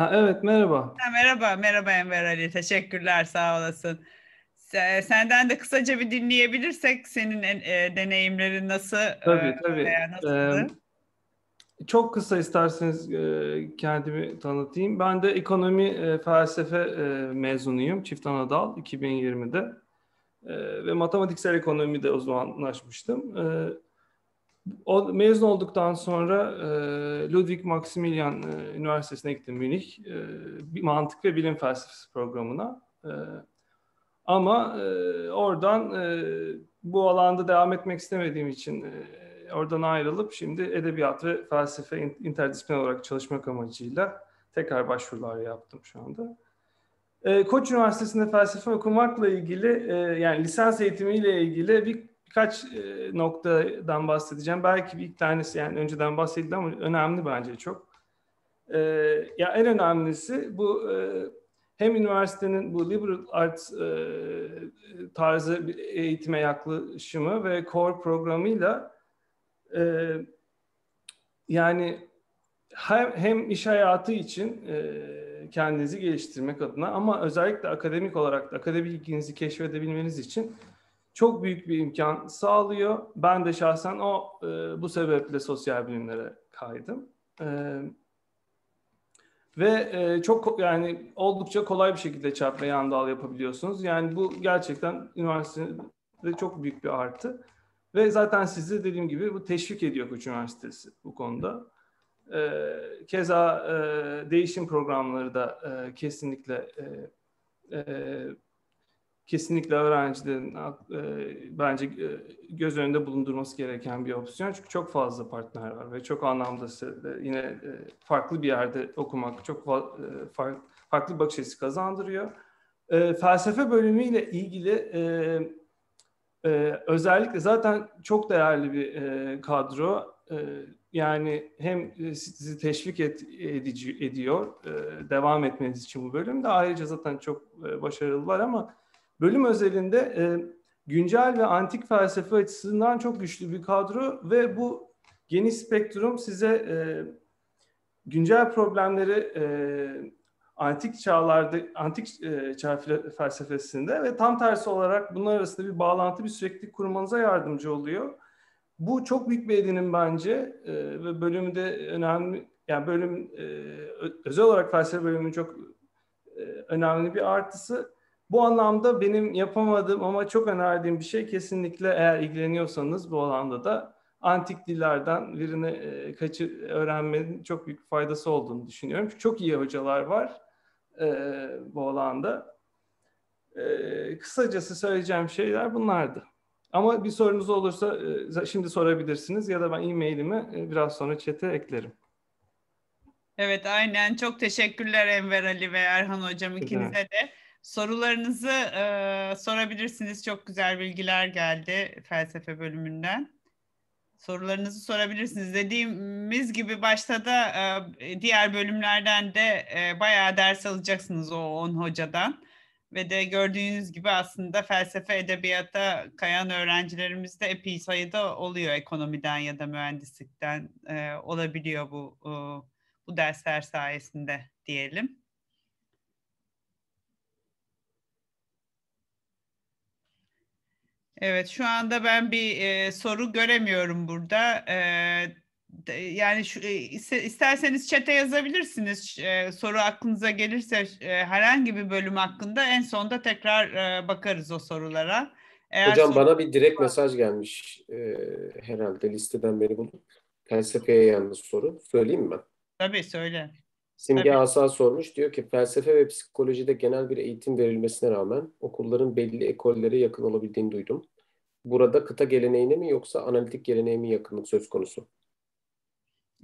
Ha, evet merhaba. Ha, merhaba, merhaba Enver Ali. Teşekkürler, sağ olasın. Senden de kısaca bir dinleyebilirsek senin e, deneyimlerin nasıl? Tabii e, tabii. Ee, çok kısa isterseniz e, kendimi tanıtayım. Ben de ekonomi e, felsefe e, mezunuyum. Çift Anadal 2020'de. E, ve matematiksel ekonomide uzmanlaşmıştım. E, o, mezun olduktan sonra e, Ludwig Maximilian e, Üniversitesi'ne gittim Münih. E, mantık ve bilim felsefesi programına. E, ama e, oradan e, bu alanda devam etmek istemediğim için e, oradan ayrılıp şimdi edebiyat ve felsefe interdisipliner olarak çalışmak amacıyla tekrar başvurular yaptım şu anda. E, Koç Üniversitesi'nde felsefe okumakla ilgili e, yani lisans eğitimiyle ilgili bir birkaç e, noktadan bahsedeceğim. Belki bir tanesi yani önceden bahsedildi ama önemli bence çok. E, ya en önemlisi bu e, hem üniversitenin bu liberal arts e, tarzı eğitime yaklaşımı ve core programıyla e, yani hem, hem iş hayatı için e, kendinizi geliştirmek adına ama özellikle akademik olarak da akademik ilginizi keşfedebilmeniz için çok büyük bir imkan sağlıyor. Ben de şahsen o e, bu sebeple sosyal bilimlere kaydım. E, ve e, çok yani oldukça kolay bir şekilde çarp ve yan dal yapabiliyorsunuz. Yani bu gerçekten üniversitede çok büyük bir artı. Ve zaten sizi dediğim gibi bu teşvik ediyor Koç Üniversitesi bu konuda. E, keza e, değişim programları da e, kesinlikle e, e, kesinlikle öğrencilerin e, bence e, göz önünde bulundurması gereken bir opsiyon. Çünkü çok fazla partner var ve çok anlamda yine e, farklı bir yerde okumak çok e, farklı, farklı bakış açısı kazandırıyor. E, felsefe bölümüyle ilgili e, e, özellikle zaten çok değerli bir e, kadro. E, yani hem sizi teşvik et, edici, ediyor e, devam etmeniz için bu bölümde. Ayrıca zaten çok e, başarılılar ama bölüm özelinde e, güncel ve antik felsefe açısından çok güçlü bir kadro ve bu geniş spektrum size e, güncel problemleri e, antik çağlarda, antik e, çağ felsefesinde ve tam tersi olarak bunlar arasında bir bağlantı, bir sürekli kurmanıza yardımcı oluyor. Bu çok büyük bir edinim bence e, ve bölümde önemli, yani bölüm e, özel olarak felsefe bölümünün çok e, önemli bir artısı. Bu anlamda benim yapamadığım ama çok önerdiğim bir şey kesinlikle eğer ilgileniyorsanız bu alanda da antik dillerden birini e, kaçı öğrenmenin çok büyük faydası olduğunu düşünüyorum. Çok iyi hocalar var e, bu alanda. E, kısacası söyleyeceğim şeyler bunlardı. Ama bir sorunuz olursa e, şimdi sorabilirsiniz ya da ben e-mailimi e, biraz sonra chat'e eklerim. Evet aynen çok teşekkürler Enver Ali ve Erhan Hocam ikinize de. Sorularınızı e, sorabilirsiniz. Çok güzel bilgiler geldi felsefe bölümünden. Sorularınızı sorabilirsiniz. Dediğimiz gibi başta da e, diğer bölümlerden de e, bayağı ders alacaksınız o 10 hocadan. Ve de gördüğünüz gibi aslında felsefe edebiyata kayan öğrencilerimiz de epey sayıda oluyor ekonomiden ya da mühendislikten e, olabiliyor bu e, bu dersler sayesinde diyelim. Evet, şu anda ben bir e, soru göremiyorum burada. E, de, yani şu, e, isterseniz çete yazabilirsiniz. E, soru aklınıza gelirse e, herhangi bir bölüm hakkında en sonda tekrar e, bakarız o sorulara. Eğer Hocam soru... bana bir direkt mesaj gelmiş e, herhalde listeden beni bulup. Felsefeye yalnız soru. Söyleyeyim mi ben? Tabii söyle. Simge Tabii. Asa sormuş. Diyor ki felsefe ve psikolojide genel bir eğitim verilmesine rağmen okulların belli ekollere yakın olabildiğini duydum. Burada kıta geleneğine mi yoksa analitik geleneğe mi yakınlık söz konusu?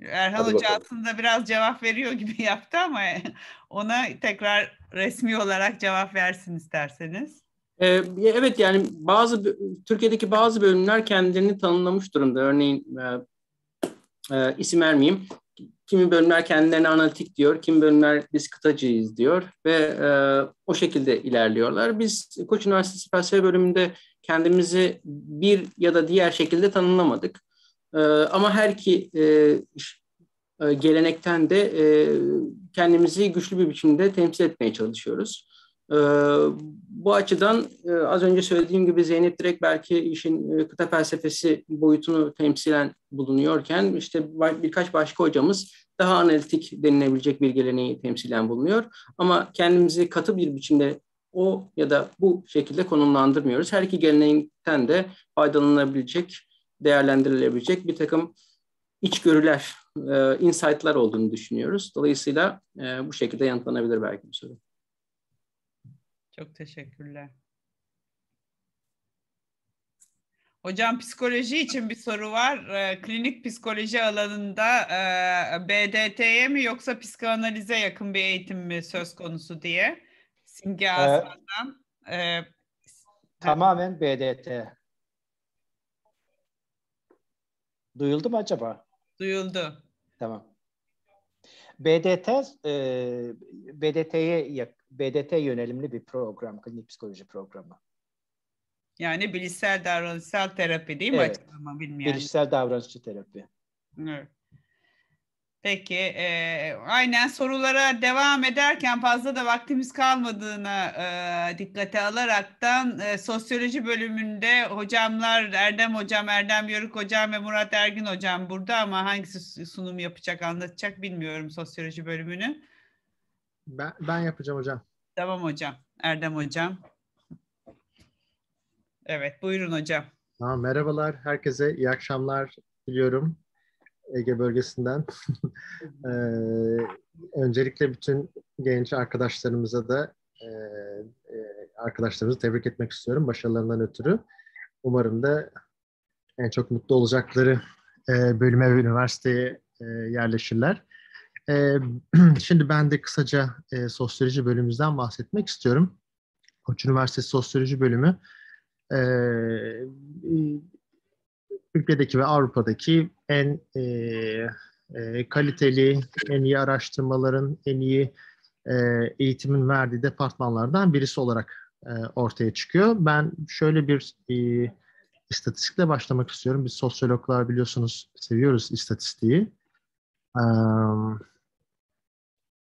Erhan Hadi Hoca bakalım. aslında biraz cevap veriyor gibi [LAUGHS] yaptı ama [LAUGHS] ona tekrar resmi olarak cevap versin isterseniz. Ee, evet yani bazı Türkiye'deki bazı bölümler kendilerini tanımlamış durumda. Örneğin e, e, isim vermeyeyim. Kimi bölümler kendilerine analitik diyor, kimi bölümler biz kıtacıyız diyor ve e, o şekilde ilerliyorlar. Biz Koç Üniversitesi Felsefe bölümünde kendimizi bir ya da diğer şekilde tanımlamadık. E, ama her iki e, e, gelenekten de e, kendimizi güçlü bir biçimde temsil etmeye çalışıyoruz. E, bu açıdan e, az önce söylediğim gibi Zeynep direkt belki işin e, kıta felsefesi boyutunu temsilen bulunuyorken işte birkaç başka hocamız daha analitik denilebilecek bir geleneği temsilen bulunuyor. Ama kendimizi katı bir biçimde o ya da bu şekilde konumlandırmıyoruz. Her iki geleneğinden de faydalanabilecek, değerlendirilebilecek bir takım içgörüler, e, insight'lar olduğunu düşünüyoruz. Dolayısıyla e, bu şekilde yanıtlanabilir belki bu soru. Çok teşekkürler. Hocam psikoloji için bir soru var. E, klinik psikoloji alanında e, BDT'ye mi yoksa psikanalize yakın bir eğitim mi söz konusu diye. Simge Aslan'dan. E, tamamen BDT. Duyuldu mu acaba? Duyuldu. Tamam. BDT e, BDT'ye BDT yönelimli bir program, klinik psikoloji programı. Yani bilişsel davranışsal terapi değil mi evet. açıklama bilmeyen? Bilişsel davranışçı terapi. Evet. Peki, e, aynen sorulara devam ederken fazla da vaktimiz kalmadığına e, dikkate alaraktan e, sosyoloji bölümünde hocamlar Erdem Hocam, Erdem Yörük Hocam ve Murat Ergin Hocam burada ama hangisi sunum yapacak, anlatacak bilmiyorum sosyoloji bölümünü. Ben, ben yapacağım hocam. Tamam hocam, Erdem Hocam. Evet, buyurun hocam. Tamam, merhabalar, herkese iyi akşamlar diliyorum. Ege bölgesinden. [LAUGHS] ee, öncelikle bütün genç arkadaşlarımıza da e, e, arkadaşlarımızı tebrik etmek istiyorum başarılarından ötürü. Umarım da en çok mutlu olacakları e, bölüme ve üniversiteye e, yerleşirler. [CLEARS THROAT] Şimdi ben de kısaca sosyoloji bölümümüzden bahsetmek istiyorum. Koç Üniversitesi Sosyoloji Bölümü Türkiye'deki ve Avrupa'daki en kaliteli, en iyi araştırmaların, en iyi eğitimin verdiği departmanlardan birisi olarak ortaya çıkıyor. Ben şöyle bir istatistikle başlamak istiyorum. Biz sosyologlar biliyorsunuz seviyoruz istatistiği. E,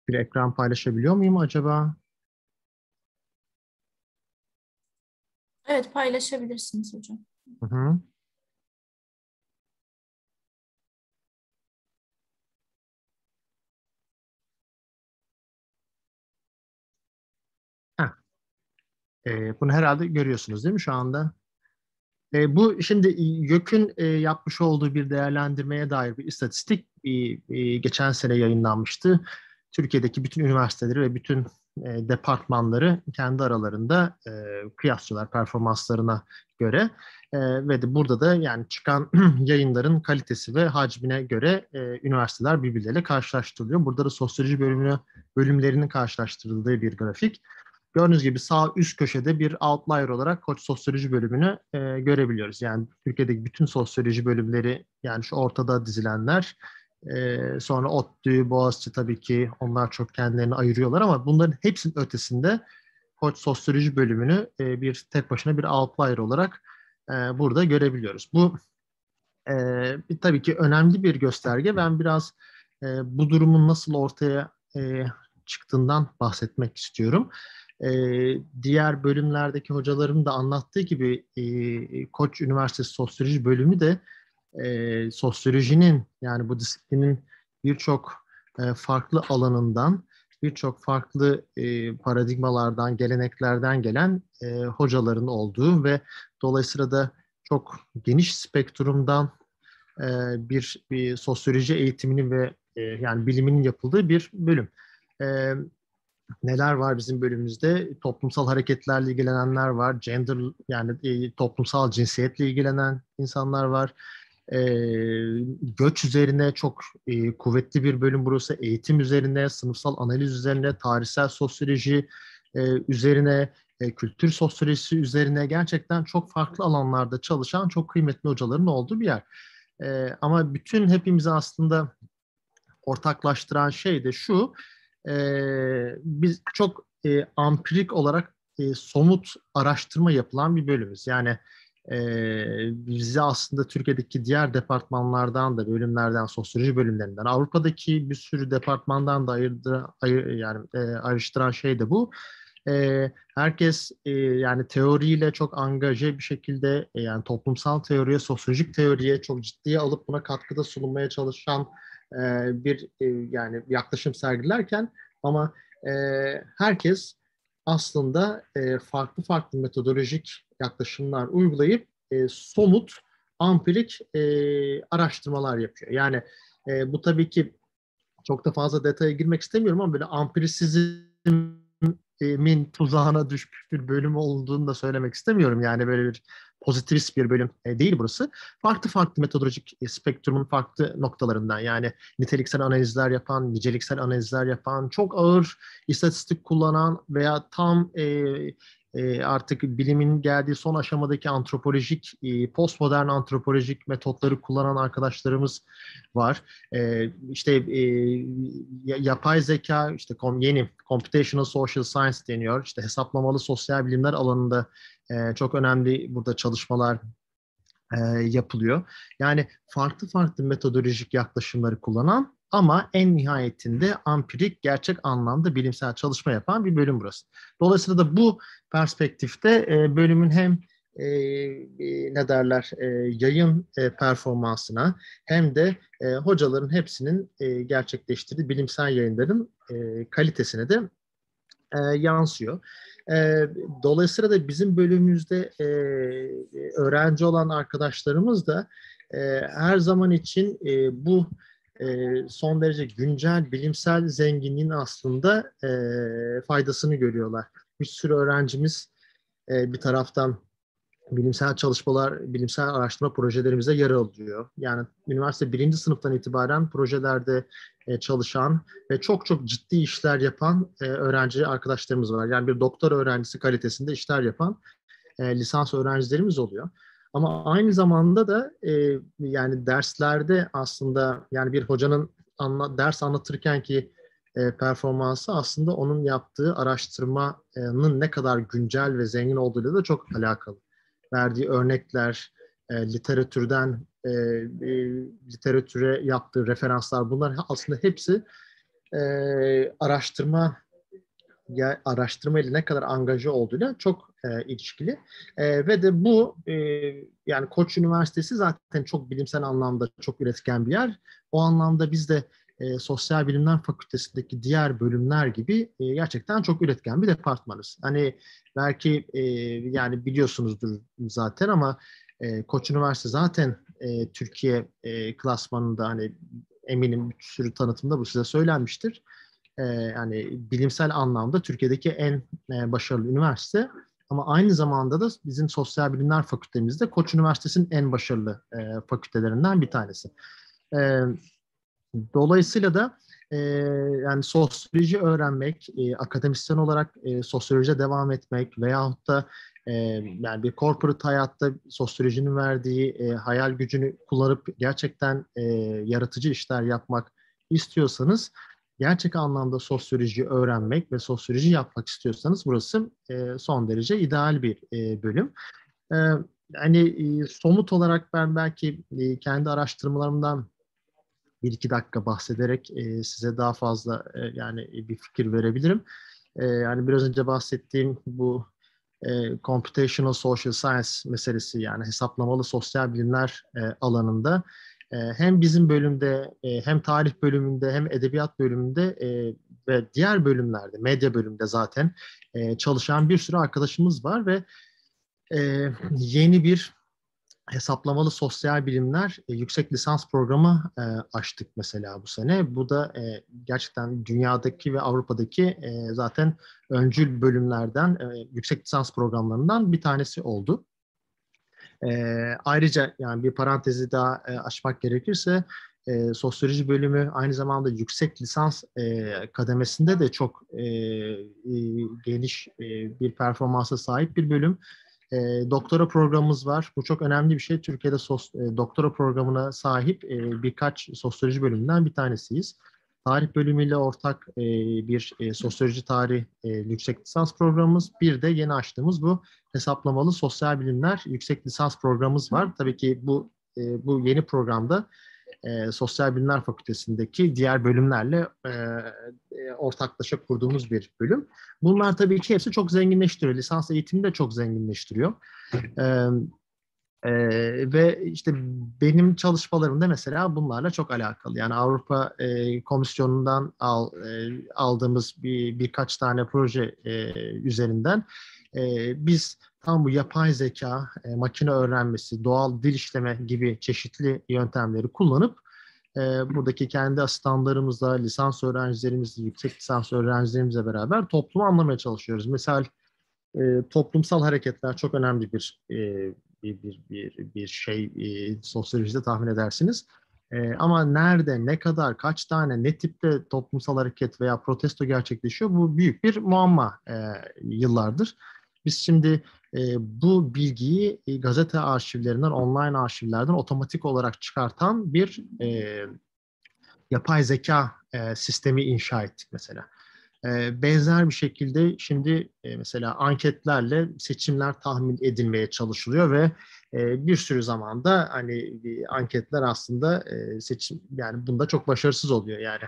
bir ekran paylaşabiliyor muyum acaba? Evet paylaşabilirsiniz hocam. Hı hı. E, bunu herhalde görüyorsunuz değil mi şu anda? E, bu şimdi YÖK'ün e, yapmış olduğu bir değerlendirmeye dair bir istatistik e, e, geçen sene yayınlanmıştı. Türkiye'deki bütün üniversiteleri ve bütün e, departmanları kendi aralarında e, kıyaslıyorlar performanslarına göre. E, ve de burada da yani çıkan [CLEARS THROAT] yayınların kalitesi ve hacmine göre e, üniversiteler birbirleriyle karşılaştırılıyor. Burada da sosyoloji bölümünü bölümlerinin karşılaştırıldığı bir grafik. Gördüğünüz gibi sağ üst köşede bir outlier olarak Koç Sosyoloji bölümünü e, görebiliyoruz. Yani Türkiye'deki bütün sosyoloji bölümleri yani şu ortada dizilenler e, sonra ODTÜ, Boğaziçi tabii ki onlar çok kendilerini ayırıyorlar ama bunların hepsinin ötesinde Koç Sosyoloji bölümünü e, bir tek başına bir outlier olarak e, burada görebiliyoruz. Bu e, tabii ki önemli bir gösterge. Ben biraz e, bu durumun nasıl ortaya e, çıktığından bahsetmek istiyorum e, diğer bölümlerdeki hocalarım da anlattığı gibi e, Koç Üniversitesi Sosyoloji bölümü de e, sosyolojinin yani bu disiplinin birçok e, farklı alanından birçok farklı e, paradigmalardan, geleneklerden gelen e, hocaların olduğu ve dolayısıyla da çok geniş spektrumdan e, bir, bir sosyoloji eğitimini ve e, yani biliminin yapıldığı bir bölüm. E, neler var bizim bölümümüzde? Toplumsal hareketlerle ilgilenenler var. Gender yani e, toplumsal cinsiyetle ilgilenen insanlar var. E, göç üzerine çok e, kuvvetli bir bölüm burası. Eğitim üzerine, sınıfsal analiz üzerine, tarihsel sosyoloji e, üzerine e, kültür sosyolojisi üzerine gerçekten çok farklı alanlarda çalışan çok kıymetli hocaların olduğu bir yer. E, ama bütün hepimizi aslında ortaklaştıran şey de şu, e, biz çok e, ampirik olarak e, somut araştırma yapılan bir bölümüz. Yani e, bizi aslında Türkiye'deki diğer departmanlardan da, bölümlerden, sosyoloji bölümlerinden, Avrupa'daki bir sürü departmandan da ayırdı, ayır, yani e, ayrıştıran şey de bu. E, herkes e, yani teoriyle çok angaje bir şekilde e, yani toplumsal teoriye, sosyolojik teoriye çok ciddiye alıp buna katkıda sunulmaya çalışan e, bir e, yani yaklaşım sergilerken ama e, herkes aslında e, farklı farklı metodolojik yaklaşımlar uygulayıp e, somut, ampirik e, araştırmalar yapıyor. Yani e, bu tabii ki çok da fazla detaya girmek istemiyorum ama böyle ampirisizmin tuzağına düşmüş bir bölüm olduğunu da söylemek istemiyorum. Yani böyle bir pozitivist bir bölüm e, değil burası. Farklı farklı metodolojik e, spektrumun farklı noktalarından yani niteliksel analizler yapan, niceliksel analizler yapan, çok ağır istatistik kullanan veya tam e, e, artık bilimin geldiği son aşamadaki antropolojik, e, postmodern antropolojik metotları kullanan arkadaşlarımız var. E, işte e, yapay zeka, işte yeni computational social science deniyor. İşte hesaplamalı sosyal bilimler alanında e, çok önemli burada çalışmalar e, yapılıyor. Yani farklı farklı metodolojik yaklaşımları kullanan ama en nihayetinde ampirik, gerçek anlamda bilimsel çalışma yapan bir bölüm burası. Dolayısıyla da bu perspektifte e, bölümün hem e, ne derler e, yayın e, performansına hem de e, hocaların hepsinin e, gerçekleştirdiği bilimsel yayınların e, kalitesine de e, yansıyor. E, dolayısıyla da bizim bölümümüzde e, öğrenci olan arkadaşlarımız da e, her zaman için e, bu e, son derece güncel bilimsel zenginliğin aslında e, faydasını görüyorlar. Bir sürü öğrencimiz e, bir taraftan bilimsel çalışmalar, bilimsel araştırma projelerimize yer alıyor. Yani üniversite birinci sınıftan itibaren projelerde e, çalışan ve çok çok ciddi işler yapan e, öğrenci arkadaşlarımız var. Yani bir doktor öğrencisi kalitesinde işler yapan e, lisans öğrencilerimiz oluyor. Ama aynı zamanda da e, yani derslerde aslında yani bir hocanın anla, ders anlatırken ki e, performansı aslında onun yaptığı araştırmanın ne kadar güncel ve zengin olduğuyla da çok alakalı. Verdiği örnekler, e, literatürden e, e, literatüre yaptığı referanslar bunlar aslında hepsi e, araştırma ya araştırma ile ne kadar angaja olduğuyla çok e, ilişkili. E, ve de bu e, yani Koç Üniversitesi zaten çok bilimsel anlamda çok üretken bir yer. O anlamda biz de e, Sosyal Bilimler Fakültesindeki diğer bölümler gibi e, gerçekten çok üretken bir departmanız. Hani belki e, yani biliyorsunuzdur zaten ama e, Koç Üniversitesi zaten e, Türkiye e, klasmanında hani eminim bir sürü tanıtımda bu size söylenmiştir e, yani bilimsel anlamda Türkiye'deki en e, başarılı üniversite. Ama aynı zamanda da bizim sosyal bilimler fakültemizde Koç Üniversitesi'nin en başarılı e, fakültelerinden bir tanesi. E, dolayısıyla da e, yani sosyoloji öğrenmek, e, akademisyen olarak e, sosyolojiye devam etmek veyahut da e, yani bir corporate hayatta sosyolojinin verdiği e, hayal gücünü kullanıp gerçekten e, yaratıcı işler yapmak istiyorsanız gerçek anlamda sosyoloji öğrenmek ve sosyoloji yapmak istiyorsanız burası e, son derece ideal bir e, bölüm. E, hani e, somut olarak ben belki e, kendi araştırmalarımdan bir iki dakika bahsederek e, size daha fazla e, yani bir fikir verebilirim. E, yani biraz önce bahsettiğim bu e, computational social science meselesi yani hesaplamalı sosyal bilimler e, alanında hem bizim bölümde e, hem tarih bölümünde hem edebiyat bölümünde e, ve diğer bölümlerde medya bölümünde zaten e, çalışan bir sürü arkadaşımız var ve yeni bir hesaplamalı sosyal bilimler yüksek lisans programı açtık mesela bu sene. Bu da gerçekten dünyadaki ve Avrupa'daki zaten öncül bölümlerden, yüksek lisans programlarından bir tanesi oldu. E, ayrıca yani bir parantezi daha e, açmak gerekirse e, sosyoloji bölümü aynı zamanda yüksek lisans e, kademesinde de çok e, e, geniş e, bir performansa sahip bir bölüm. E, doktora programımız var. Bu çok önemli bir şey. Türkiye'de sos, e, doktora programına sahip e, birkaç sosyoloji bölümünden bir tanesiyiz. Tarih bölümüyle ortak e, bir e, sosyoloji tarih e, yüksek lisans programımız. Bir de yeni açtığımız bu hesaplamalı sosyal bilimler yüksek lisans programımız var. Tabii ki bu e, bu yeni programda e, Sosyal Bilimler Fakültesindeki diğer bölümlerle e, e, ortaklaşa kurduğumuz bir bölüm. Bunlar tabii ki hepsi çok zenginleştiriyor. Lisans eğitimi de çok zenginleştiriyor. E, e, ve işte benim çalışmalarımda mesela bunlarla çok alakalı. Yani Avrupa e, Komisyonu'ndan al, e, aldığımız bir birkaç tane proje e, üzerinden e, biz tam bu yapay zeka, e, makine öğrenmesi, doğal dil işleme gibi çeşitli yöntemleri kullanıp buradaki kendi asistanlarımızla, lisans öğrencilerimizle, yüksek lisans öğrencilerimizle beraber toplumu anlamaya çalışıyoruz. Mesela e, toplumsal hareketler çok önemli bir e, bir, bir, bir, bir şey e, sosyolojide tahmin edersiniz. E, ama nerede, ne kadar, kaç tane, ne tipte toplumsal hareket veya protesto gerçekleşiyor bu büyük bir muamma e, yıllardır. Biz şimdi e, bu bilgiyi e, gazete arşivlerinden, online arşivlerden otomatik olarak çıkartan bir e, yapay zeka e, sistemi inşa ettik mesela. Benzer bir şekilde şimdi mesela anketlerle seçimler tahmin edilmeye çalışılıyor ve bir sürü zamanda hani anketler aslında seçim yani bunda çok başarısız oluyor yani.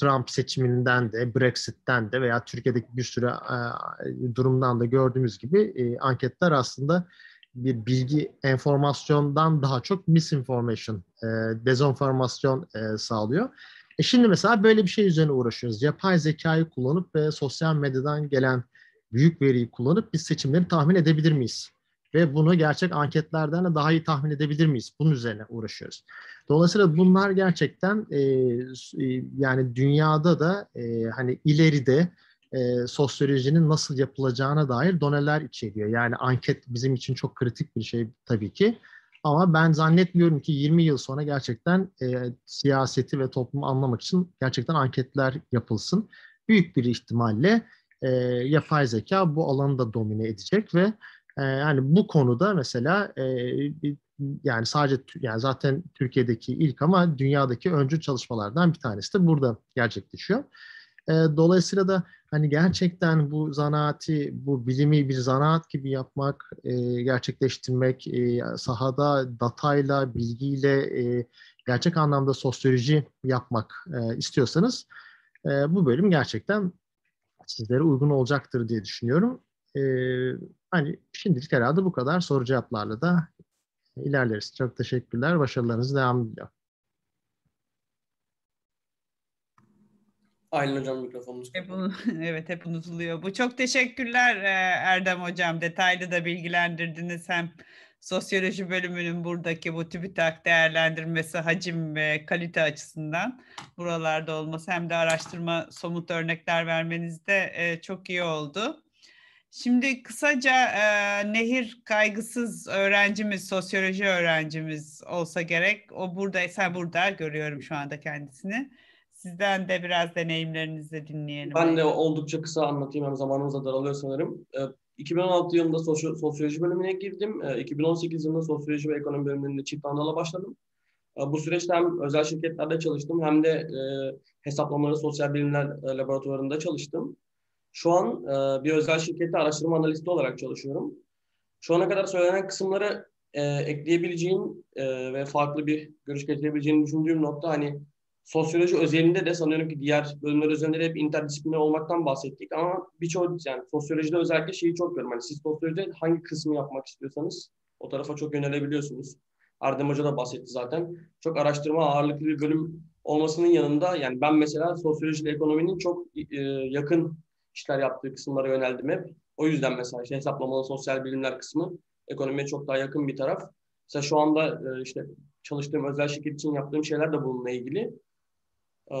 Trump seçiminden de, Brexit'ten de veya Türkiye'deki bir sürü durumdan da gördüğümüz gibi anketler aslında bir bilgi, enformasyondan daha çok misinformation, dezenformasyon sağlıyor. E şimdi mesela böyle bir şey üzerine uğraşıyoruz. Yapay zekayı kullanıp ve sosyal medyadan gelen büyük veriyi kullanıp biz seçimleri tahmin edebilir miyiz? Ve bunu gerçek anketlerden de daha iyi tahmin edebilir miyiz? Bunun üzerine uğraşıyoruz. Dolayısıyla bunlar gerçekten e, e, yani dünyada da e, hani ileride e, sosyolojinin nasıl yapılacağına dair doneler içeriyor. Yani anket bizim için çok kritik bir şey tabii ki. Ama ben zannetmiyorum ki 20 yıl sonra gerçekten e, siyaseti ve toplumu anlamak için gerçekten anketler yapılsın. Büyük bir ihtimalle e, yapay zeka bu alanı da domine edecek ve e, yani bu konuda mesela e, yani sadece yani zaten Türkiye'deki ilk ama dünyadaki öncü çalışmalardan bir tanesi de burada gerçekleşiyor. E, dolayısıyla da hani gerçekten bu zanaati, bu bilimi bir zanaat gibi yapmak, e, gerçekleştirmek, e, sahada datayla, bilgiyle e, gerçek anlamda sosyoloji yapmak e, istiyorsanız e, bu bölüm gerçekten sizlere uygun olacaktır diye düşünüyorum. E, hani şimdilik herhalde bu kadar soru cevaplarla da ilerleriz. Çok teşekkürler. Başarılarınız devam ediyor. Aylin Hocam mikrofonunuz hep, [LAUGHS] Evet hep unutuluyor. Bu çok teşekkürler e, Erdem Hocam. Detaylı da bilgilendirdiniz hem sosyoloji bölümünün buradaki bu TÜBİTAK değerlendirmesi hacim ve kalite açısından buralarda olması hem de araştırma somut örnekler vermeniz de e, çok iyi oldu. Şimdi kısaca e, Nehir kaygısız öğrencimiz, sosyoloji öğrencimiz olsa gerek. O burada, sen burada görüyorum şu anda kendisini. Sizden de biraz deneyimlerinizi dinleyelim. Ben de oldukça kısa anlatayım. Hem zamanımız da daralıyor sanırım. 2016 yılında sosyoloji bölümüne girdim. 2018 yılında sosyoloji ve ekonomi bölümünde çift anadala başladım. Bu süreçte hem özel şirketlerde çalıştım hem de hesaplamaları sosyal bilimler laboratuvarında çalıştım. Şu an bir özel şirkette araştırma analisti olarak çalışıyorum. Şu ana kadar söylenen kısımları ekleyebileceğim ve farklı bir görüş getirebileceğini düşündüğüm nokta hani sosyoloji özelinde de sanıyorum ki diğer bölümler üzerinde hep interdisipliner olmaktan bahsettik ama birçok yani sosyolojide özellikle şeyi çok görüyorum. Hani siz sosyolojide hangi kısmı yapmak istiyorsanız o tarafa çok yönelebiliyorsunuz. Erdem Hoca da bahsetti zaten. Çok araştırma ağırlıklı bir bölüm olmasının yanında yani ben mesela sosyoloji ile ekonominin çok e, yakın işler yaptığı kısımlara yöneldim hep. O yüzden mesela işte hesaplamalı sosyal bilimler kısmı ekonomiye çok daha yakın bir taraf. Mesela şu anda e, işte çalıştığım özel şirket için yaptığım şeyler de bununla ilgili. Ee,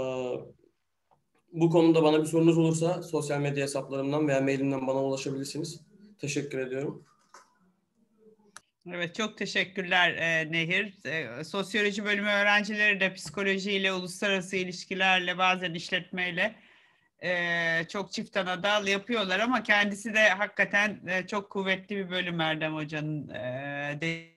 bu konuda bana bir sorunuz olursa sosyal medya hesaplarımdan veya mailimden bana ulaşabilirsiniz. Teşekkür ediyorum. Evet çok teşekkürler e, Nehir. E, sosyoloji bölümü öğrencileri de psikolojiyle, uluslararası ilişkilerle, bazen işletmeyle e, çok çift anadal yapıyorlar ama kendisi de hakikaten e, çok kuvvetli bir bölüm Erdem Hoca'nın e, de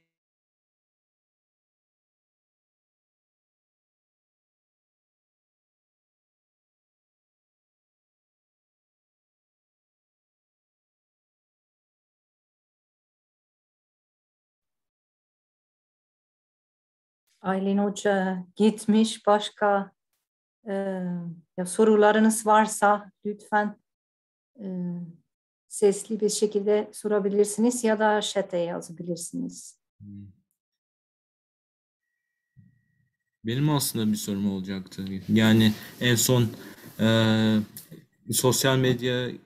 Aylin Hoca gitmiş. Başka e, ya sorularınız varsa lütfen e, sesli bir şekilde sorabilirsiniz ya da chat'e yazabilirsiniz. Benim aslında bir sorum olacaktı. Yani en son e, sosyal medyadaki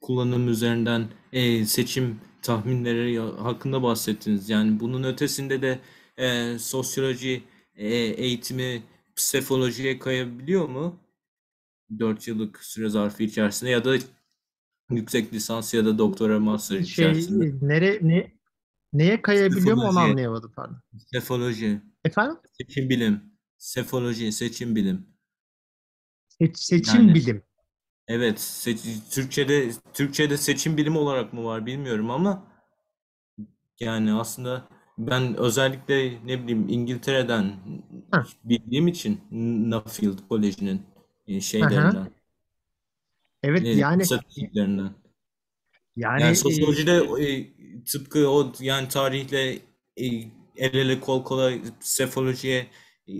kullanım üzerinden e, seçim tahminleri hakkında bahsettiniz. Yani bunun ötesinde de e, sosyoloji e, eğitimi psefolojiye kayabiliyor mu? 4 yıllık süre zarfı içerisinde ya da yüksek lisans ya da doktora master Şey, içerisinde. nere, ne, neye kayabiliyor mu onu anlayamadım pardon. Sefoloji. Efendim? Seçim bilim. Sefoloji, seçim bilim. Seç- seçim Yani- bilim. Evet, seç- Türkçe'de Türkçe'de seçim bilimi olarak mı var bilmiyorum ama yani aslında ben özellikle ne bileyim İngiltere'den bildiğim için Nuffield Koleji'nin e, şeylerinden, Evet e, yani istatistiklerinden. yani, Yani e, sosyolojide e, tıpkı o yani tarihle e, el ele kol kola sefolojiye e,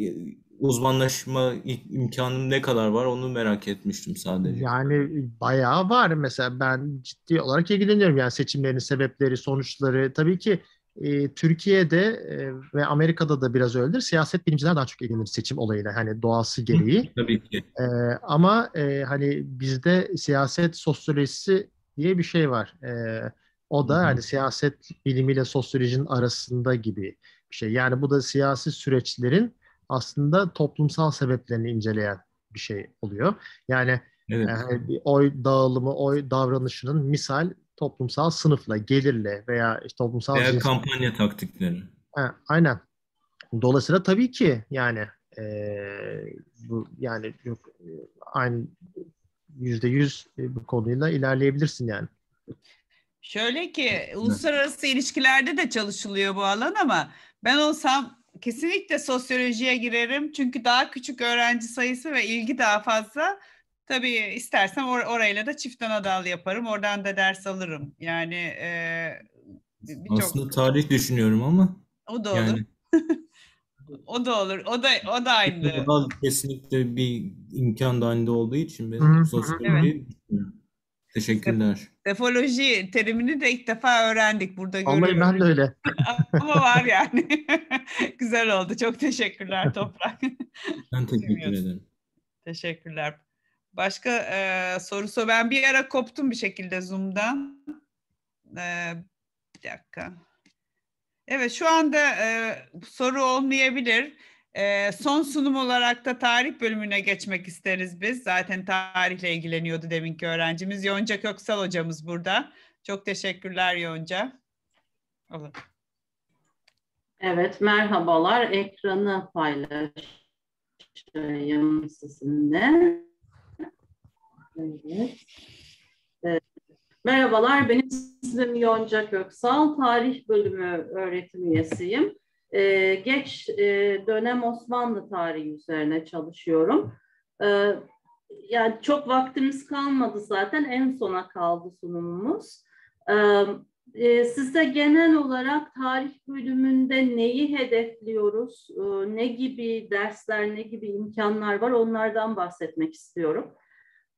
uzmanlaşma imkanım ne kadar var onu merak etmiştim sadece. Yani bayağı var. Mesela ben ciddi olarak ilgileniyorum. Yani seçimlerin sebepleri, sonuçları. Tabii ki e, Türkiye'de e, ve Amerika'da da biraz öyledir. Siyaset bilimciler daha çok ilgilenir seçim olayıyla. Hani doğası gereği. Tabii ki. E, ama e, hani bizde siyaset sosyolojisi diye bir şey var. E, o da hani siyaset bilimiyle sosyolojinin arasında gibi bir şey. Yani bu da siyasi süreçlerin aslında toplumsal sebeplerini inceleyen bir şey oluyor. Yani Evet. yani bir oy dağılımı, oy davranışının misal toplumsal sınıfla, gelirle veya işte toplumsal Veya cins- kampanya taktikleri. Ha, aynen. Dolayısıyla tabii ki yani eee, bu yani yok e, aynı yüzde yüz e, bu konuyla ilerleyebilirsin yani. Şöyle ki uluslararası ilişkilerde de çalışılıyor bu alan ama ben olsam kesinlikle sosyolojiye girerim. Çünkü daha küçük öğrenci sayısı ve ilgi daha fazla. Tabii istersem or- orayla da çift ana dal yaparım. Oradan da ders alırım. Yani e, birçok Aslında tarih düşünüyorum ama o da olur. yani [LAUGHS] O da olur. O da o da aynı. Kesinlikle bir imkan dahilinde olduğu için hı. sosyoloji düşünüyorum. Teşekkürler. Sefoloji terimini de ilk defa öğrendik burada Vallahi ben de öyle. [LAUGHS] Ama var yani. [LAUGHS] Güzel oldu. Çok teşekkürler Toprak. [LAUGHS] Ben teşekkür ederim. Teşekkürler. Başka e, sorusu ben bir ara koptum bir şekilde Zoom'dan. E, bir dakika. Evet şu anda e, soru olmayabilir. E, son sunum olarak da tarih bölümüne geçmek isteriz biz. Zaten tarihle ilgileniyordu deminki öğrencimiz. Yonca Köksal hocamız burada. Çok teşekkürler Yonca. Olur. Evet, merhabalar. Ekranı paylaşayım sizinle. Evet. Evet. Merhabalar, benim ismim Yonca Köksal. Tarih bölümü öğretim üyesiyim. Ee, geç e, dönem Osmanlı tarihi üzerine çalışıyorum. Ee, yani çok vaktimiz kalmadı zaten. En sona kaldı sunumumuz. Ee, e, size genel olarak tarih bölümünde neyi hedefliyoruz, e, ne gibi dersler, ne gibi imkanlar var onlardan bahsetmek istiyorum.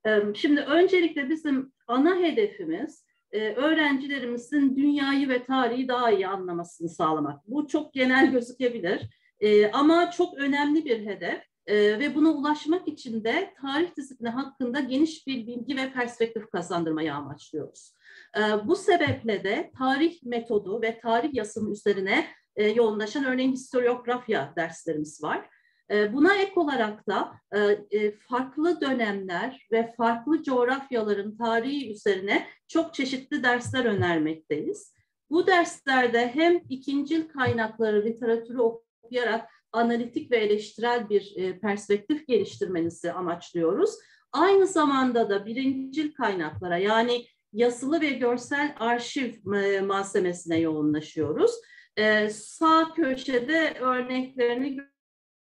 E, Şimdi öncelikle bizim ana hedefimiz e, öğrencilerimizin dünyayı ve tarihi daha iyi anlamasını sağlamak. Bu çok genel gözükebilir e, ama çok önemli bir hedef. E, ve buna ulaşmak için de tarih disiplini hakkında geniş bir bilgi ve perspektif kazandırmayı amaçlıyoruz. Bu sebeple de tarih metodu ve tarih yazımı üzerine e, yoğunlaşan örneğin historiografya derslerimiz var. E, buna ek olarak da e, e, farklı dönemler ve farklı coğrafyaların tarihi üzerine çok çeşitli dersler önermekteyiz. Bu derslerde hem ikincil kaynakları, literatürü okuyarak analitik ve eleştirel bir perspektif geliştirmenizi amaçlıyoruz. Aynı zamanda da birincil kaynaklara yani yazılı ve görsel arşiv malzemesine yoğunlaşıyoruz. Sağ köşede örneklerini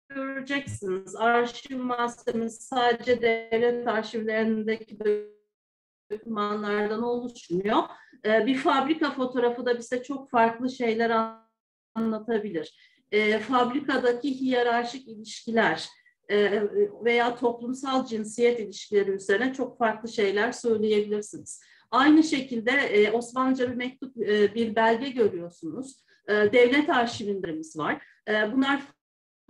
göreceksiniz. Arşiv malzemesi sadece devlet arşivlerindeki dokümanlardan oluşmuyor. E, bir fabrika fotoğrafı da bize çok farklı şeyler anlatabilir. E, fabrikadaki hiyerarşik ilişkiler, e, veya toplumsal cinsiyet ilişkileri üzerine çok farklı şeyler söyleyebilirsiniz. Aynı şekilde e, Osmanlıca bir mektup, e, bir belge görüyorsunuz. Devlet arşivinlerimiz var. Bunlar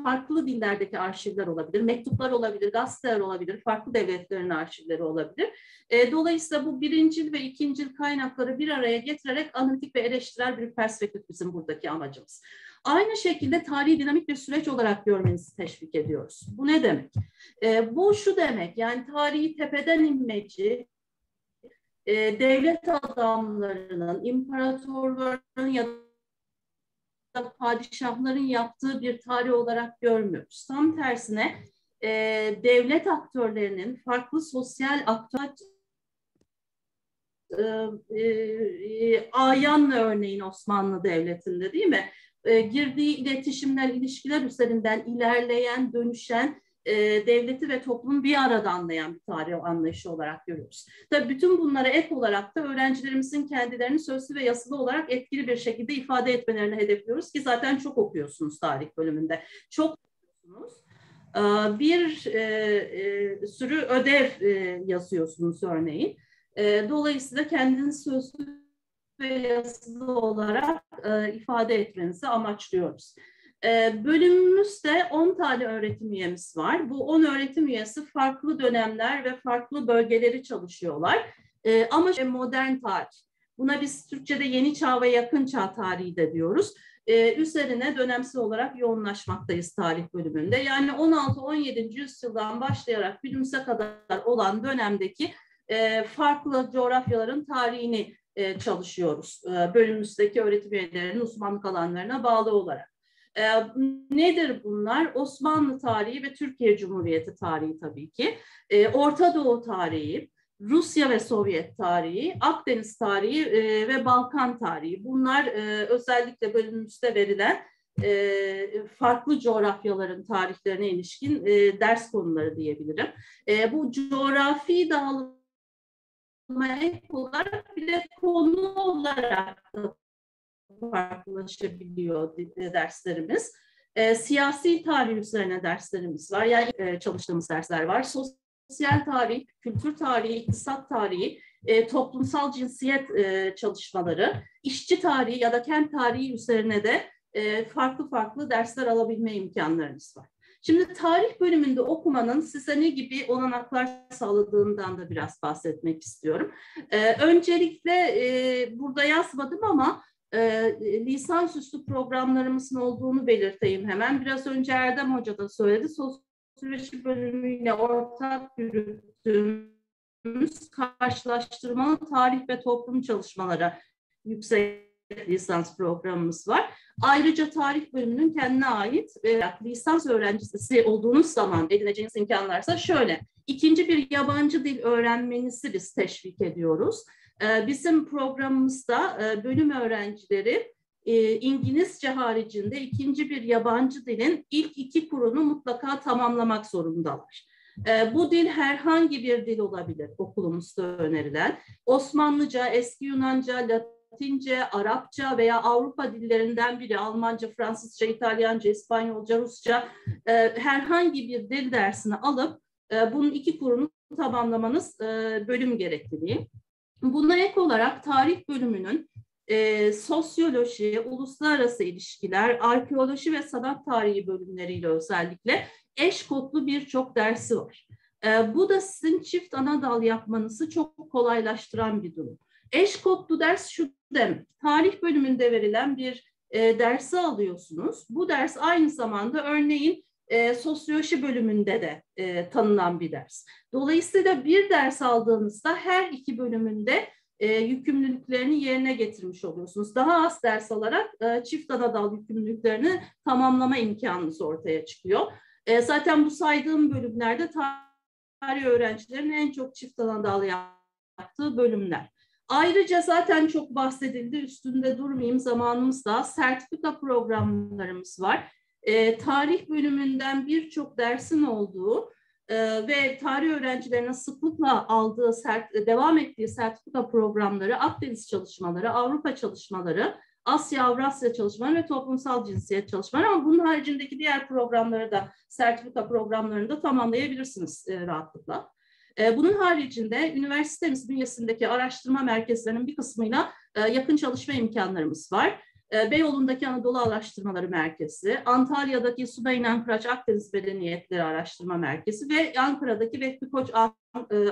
farklı dillerdeki arşivler olabilir, mektuplar olabilir, gazeteler olabilir, farklı devletlerin arşivleri olabilir. E, dolayısıyla bu birincil ve ikincil kaynakları bir araya getirerek analitik ve eleştirel bir perspektif bizim buradaki amacımız. Aynı şekilde tarihi dinamik bir süreç olarak görmenizi teşvik ediyoruz. Bu ne demek? E, bu şu demek, yani tarihi tepeden inmeci, e, devlet adamlarının, imparatorların ya da padişahların yaptığı bir tarih olarak görmüyoruz. Tam tersine e, devlet aktörlerinin farklı sosyal aktör e, e, Ayan örneğin Osmanlı Devleti'nde değil mi? E, girdiği iletişimler, ilişkiler üzerinden ilerleyen, dönüşen e, devleti ve toplumu bir arada anlayan bir tarih anlayışı olarak görüyoruz. Tabii bütün bunlara ek olarak da öğrencilerimizin kendilerini sözlü ve yazılı olarak etkili bir şekilde ifade etmelerini hedefliyoruz ki zaten çok okuyorsunuz tarih bölümünde. Çok okuyorsunuz. E, bir e, e, sürü ödev e, yazıyorsunuz örneğin. E, dolayısıyla kendinizi sözlü ve yazılı olarak e, ifade etmenizi amaçlıyoruz. E, bölümümüzde 10 tane öğretim üyemiz var. Bu 10 öğretim üyesi farklı dönemler ve farklı bölgeleri çalışıyorlar. E, ama modern tarih. Buna biz Türkçe'de yeni çağ ve yakın çağ tarihi de diyoruz. Ee, üzerine dönemsel olarak yoğunlaşmaktayız tarih bölümünde. Yani 16-17. yüzyıldan başlayarak günümüze kadar olan dönemdeki e, farklı coğrafyaların tarihini e, çalışıyoruz. E, bölümümüzdeki öğretim üyelerinin uzmanlık alanlarına bağlı olarak. E, nedir bunlar? Osmanlı tarihi ve Türkiye Cumhuriyeti tarihi tabii ki. E, Orta Doğu tarihi, Rusya ve Sovyet tarihi, Akdeniz tarihi e, ve Balkan tarihi. Bunlar e, özellikle bölümümüzde verilen e, farklı coğrafyaların tarihlerine ilişkin e, ders konuları diyebilirim. E, bu coğrafi dağılım olarak bir de konu olarak da farklılaşabiliyor derslerimiz. E, siyasi tarih üzerine derslerimiz var. Yani e, çalıştığımız dersler var. Sosyal tarih, kültür tarihi, iktisat tarihi, e, toplumsal cinsiyet e, çalışmaları, işçi tarihi ya da kent tarihi üzerine de e, farklı farklı dersler alabilme imkanlarımız var. Şimdi tarih bölümünde okumanın size ne gibi olanaklar sağladığından da biraz bahsetmek istiyorum. Ee, öncelikle e, burada yazmadım ama e, lisansüstü programlarımızın olduğunu belirteyim hemen. Biraz önce Erdem Hoca da söyledi. Sosyoloji bölümüyle ortak yürüttüğümüz karşılaştırmalı tarih ve toplum çalışmaları yüksek lisans programımız var. Ayrıca tarih bölümünün kendine ait e, lisans öğrencisi olduğunuz zaman edineceğiniz imkanlarsa şöyle. ikinci bir yabancı dil öğrenmenizi biz teşvik ediyoruz. E, bizim programımızda e, bölüm öğrencileri e, İngilizce haricinde ikinci bir yabancı dilin ilk iki kurunu mutlaka tamamlamak zorundalar. E, bu dil herhangi bir dil olabilir okulumuzda önerilen. Osmanlıca, eski Yunanca, Latin Latince, Arapça veya Avrupa dillerinden biri, Almanca, Fransızca, İtalyanca, İspanyolca, Rusça e, herhangi bir dil dersini alıp bunun iki kurunu tamamlamanız bölüm gerekliliği. Buna ek olarak tarih bölümünün e, sosyoloji, uluslararası ilişkiler, arkeoloji ve sanat tarihi bölümleriyle özellikle eş kodlu birçok dersi var. E, bu da sizin çift ana dal yapmanızı çok kolaylaştıran bir durum. Eş kodlu ders şu demek. Tarih bölümünde verilen bir e, dersi alıyorsunuz. Bu ders aynı zamanda örneğin e, sosyoloji bölümünde de e, tanınan bir ders. Dolayısıyla bir ders aldığınızda her iki bölümünde e, yükümlülüklerini yerine getirmiş oluyorsunuz. Daha az ders alarak e, çift ana dal yükümlülüklerini tamamlama imkanınız ortaya çıkıyor. E, zaten bu saydığım bölümlerde tarih öğrencilerin en çok çift ana dal yaptığı bölümler. Ayrıca zaten çok bahsedildi, üstünde durmayayım zamanımız da sertifika programlarımız var. E, tarih bölümünden birçok dersin olduğu e, ve tarih öğrencilerine sıklıkla aldığı, sert, devam ettiği sertifika programları, Akdeniz çalışmaları, Avrupa çalışmaları, Asya, Avrasya çalışmaları ve toplumsal cinsiyet çalışmaları ama bunun haricindeki diğer programları da sertifika programlarını da tamamlayabilirsiniz e, rahatlıkla. E, bunun haricinde üniversitemiz bünyesindeki araştırma merkezlerinin bir kısmıyla e, yakın çalışma imkanlarımız var. E, Beyoğlu'ndaki Anadolu Araştırmaları Merkezi, Antalya'daki Subeynen Kıraç Akdeniz Medeniyetleri Araştırma Merkezi ve Ankara'daki Vehbi Koç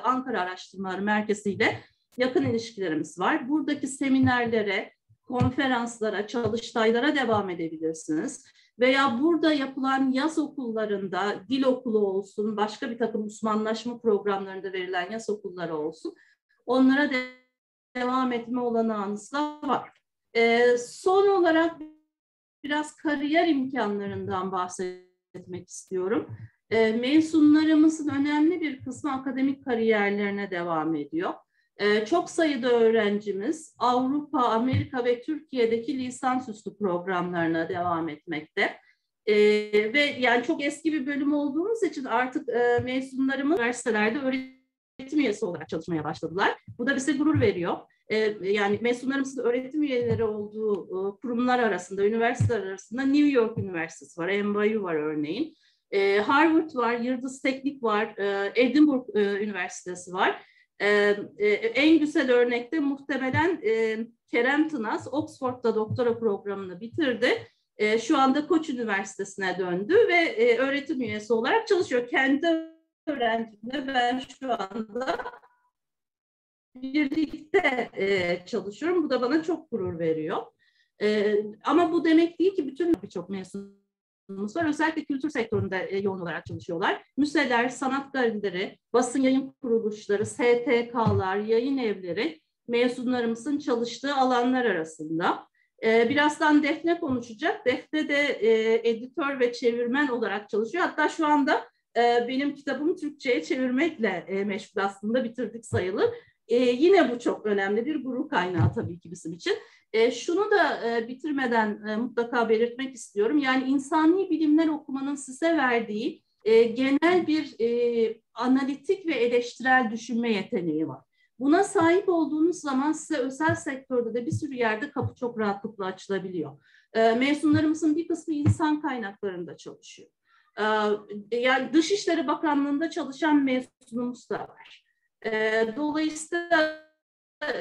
Ankara Araştırmaları Merkezi ile yakın ilişkilerimiz var. Buradaki seminerlere, konferanslara, çalıştaylara devam edebilirsiniz veya burada yapılan yaz okullarında dil okulu olsun, başka bir takım uzmanlaşma programlarında verilen yaz okulları olsun, onlara de devam etme olanağınız da var. Ee, son olarak biraz kariyer imkanlarından bahsetmek istiyorum. Ee, mezunlarımızın önemli bir kısmı akademik kariyerlerine devam ediyor. Ee, çok sayıda öğrencimiz Avrupa, Amerika ve Türkiye'deki lisansüstü programlarına devam etmekte. Ee, ve yani çok eski bir bölüm olduğumuz için artık e, mezunlarımız üniversitelerde öğretim üyesi olarak çalışmaya başladılar. Bu da bize gurur veriyor. Ee, yani mezunlarımızın öğretim üyeleri olduğu e, kurumlar arasında, üniversiteler arasında New York Üniversitesi var, NYU var örneğin. Ee, Harvard var, Yıldız Teknik var, e, Edinburgh e, Üniversitesi var. Ee, en güzel örnekte muhtemelen Kerem Tınaz Oxford'da doktora programını bitirdi. Şu anda Koç Üniversitesi'ne döndü ve öğretim üyesi olarak çalışıyor. Kendi öğrencimle ben şu anda birlikte e, çalışıyorum. Bu da bana çok gurur veriyor. E, ama bu demek değil ki bütün birçok mezun var. Özellikle kültür sektöründe e, yoğun olarak çalışıyorlar. Müzeler, sanat galerileri, basın yayın kuruluşları, STK'lar, yayın evleri mezunlarımızın çalıştığı alanlar arasında. E, birazdan Defne konuşacak. Defne de e, editör ve çevirmen olarak çalışıyor. Hatta şu anda e, benim kitabımı Türkçe'ye çevirmekle e, meşgul aslında bitirdik sayılır. E, yine bu çok önemli bir gurur kaynağı tabii ki bizim için. E, şunu da e, bitirmeden e, mutlaka belirtmek istiyorum. Yani insani bilimler okumanın size verdiği e, genel bir e, analitik ve eleştirel düşünme yeteneği var. Buna sahip olduğunuz zaman size özel sektörde de bir sürü yerde kapı çok rahatlıkla açılabiliyor. E, mezunlarımızın bir kısmı insan kaynaklarında çalışıyor. E, yani Dışişleri Bakanlığı'nda çalışan mezunumuz da var. E, dolayısıyla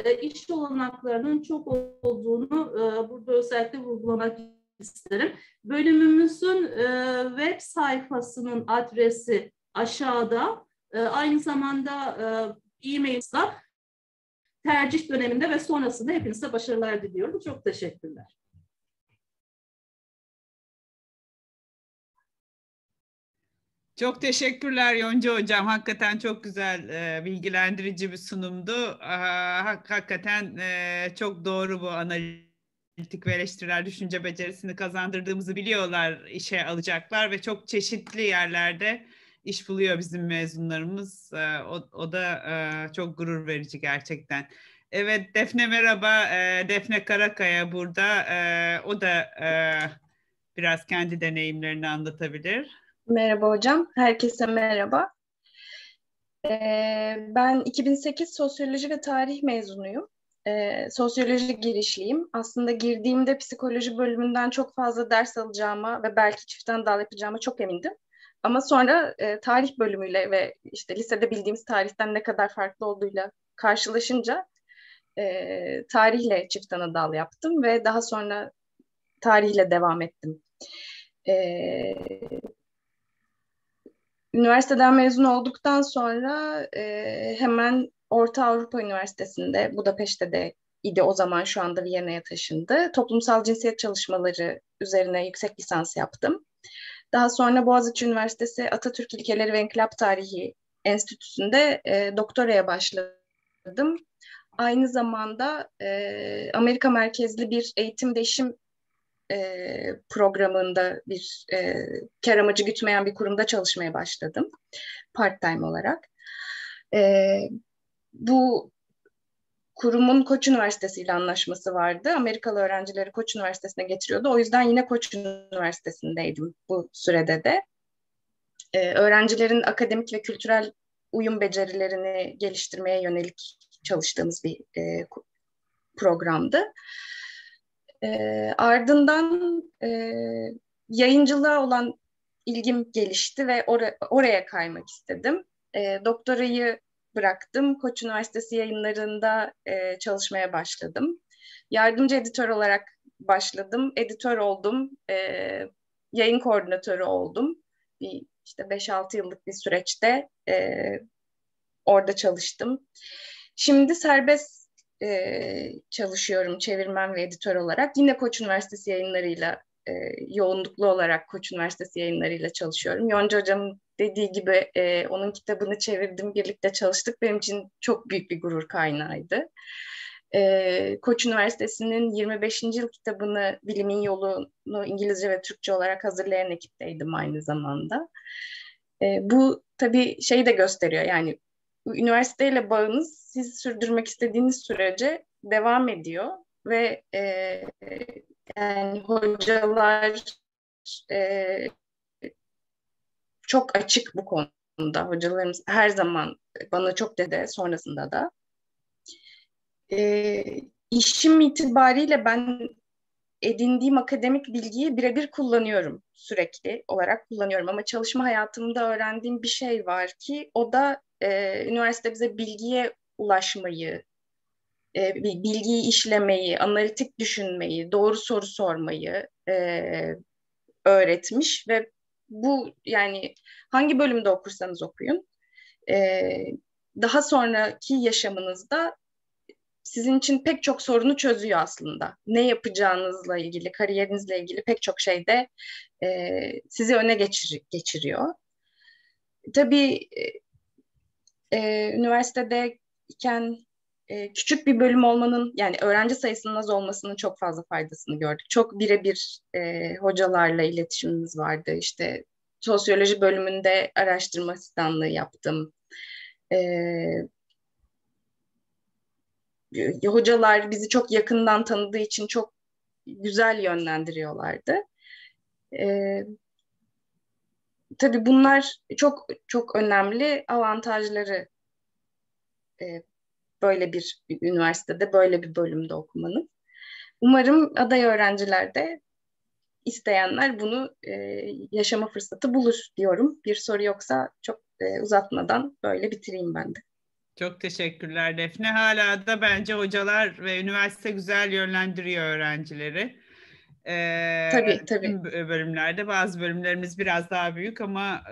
e, iş olanaklarının çok olduğunu e, burada özellikle vurgulamak isterim. Bölümümüzün e, web sayfasının adresi aşağıda. Aynı zamanda e-mail'de tercih döneminde ve sonrasında hepinize başarılar diliyorum. Çok teşekkürler. Çok teşekkürler Yonca Hocam. Hakikaten çok güzel, e, bilgilendirici bir sunumdu. E, hak, hakikaten e, çok doğru bu analitik ve eleştirel düşünce becerisini kazandırdığımızı biliyorlar, işe alacaklar ve çok çeşitli yerlerde iş buluyor bizim mezunlarımız. E, o, o da e, çok gurur verici gerçekten. Evet Defne merhaba. E, Defne Karakaya burada. E, o da e, biraz kendi deneyimlerini anlatabilir. Merhaba hocam, herkese merhaba. Ee, ben 2008 sosyoloji ve tarih mezunuyum. Ee, sosyoloji girişliyim. Aslında girdiğimde psikoloji bölümünden çok fazla ders alacağıma ve belki çiftten dal yapacağıma çok emindim. Ama sonra e, tarih bölümüyle ve işte lisede bildiğimiz tarihten ne kadar farklı olduğuyla karşılaşınca e, tarihle çift ana dal yaptım ve daha sonra tarihle devam ettim. E, Üniversiteden mezun olduktan sonra e, hemen Orta Avrupa Üniversitesi'nde, Budapeşte de idi o zaman şu anda Viyana'ya taşındı. Toplumsal cinsiyet çalışmaları üzerine yüksek lisans yaptım. Daha sonra Boğaziçi Üniversitesi Atatürk İlkeleri ve İnkılap Tarihi Enstitüsü'nde e, doktoraya başladım. aynı zamanda e, Amerika merkezli bir eğitim değişim e, programında bir e, kar amacı gütmeyen bir kurumda çalışmaya başladım part-time olarak. E, bu kurumun Koç Üniversitesi ile anlaşması vardı. Amerikalı öğrencileri Koç Üniversitesi'ne getiriyordu. O yüzden yine Koç Üniversitesi'ndeydim bu sürede de. Ee, öğrencilerin akademik ve kültürel uyum becerilerini geliştirmeye yönelik çalıştığımız bir e, programdı. E, ardından e, yayıncılığa olan ilgim gelişti ve or- oraya kaymak istedim. E, doktorayı bıraktım. Koç Üniversitesi yayınlarında e, çalışmaya başladım. Yardımcı editör olarak başladım. Editör oldum. E, yayın koordinatörü oldum. Bir işte 5-6 yıllık bir süreçte e, orada çalıştım. Şimdi serbest e, çalışıyorum çevirmen ve editör olarak. Yine Koç Üniversitesi yayınlarıyla e, yoğunluklu olarak Koç Üniversitesi yayınlarıyla çalışıyorum. Yonca Hocam'ın dediği gibi e, onun kitabını çevirdim, birlikte çalıştık. Benim için çok büyük bir gurur kaynağıydı. E, Koç Üniversitesi'nin 25. yıl kitabını Bilimin Yolu'nu İngilizce ve Türkçe olarak hazırlayan ekipteydim aynı zamanda. E, bu tabii şeyi de gösteriyor yani üniversiteyle bağınız siz sürdürmek istediğiniz sürece devam ediyor ve e, yani hocalar e, çok açık bu konuda. Hocalarımız her zaman bana çok dedi sonrasında da. E, işim itibariyle ben edindiğim akademik bilgiyi birebir kullanıyorum sürekli olarak kullanıyorum ama çalışma hayatımda öğrendiğim bir şey var ki o da e, üniversite bize bilgiye ulaşmayı, e, bilgiyi işlemeyi, analitik düşünmeyi, doğru soru sormayı e, öğretmiş ve bu yani hangi bölümde okursanız okuyun e, daha sonraki yaşamınızda sizin için pek çok sorunu çözüyor aslında. Ne yapacağınızla ilgili, kariyerinizle ilgili pek çok şeyde e, sizi öne geçir, geçiriyor. Tabii e, üniversitedeyken e, küçük bir bölüm olmanın yani öğrenci sayısının az olmasının çok fazla faydasını gördük. Çok birebir e, hocalarla iletişimimiz vardı. İşte sosyoloji bölümünde araştırma asistanlığı yaptım. E, hocalar bizi çok yakından tanıdığı için çok güzel yönlendiriyorlardı. E, tabii bunlar çok çok önemli avantajları e, böyle bir üniversitede, böyle bir bölümde okumanın. Umarım aday öğrenciler de isteyenler bunu e, yaşama fırsatı bulur diyorum. Bir soru yoksa çok e, uzatmadan böyle bitireyim ben de. Çok teşekkürler Defne. Hala da bence hocalar ve üniversite güzel yönlendiriyor öğrencileri. Ee, tabii tabii. bölümlerde bazı bölümlerimiz biraz daha büyük ama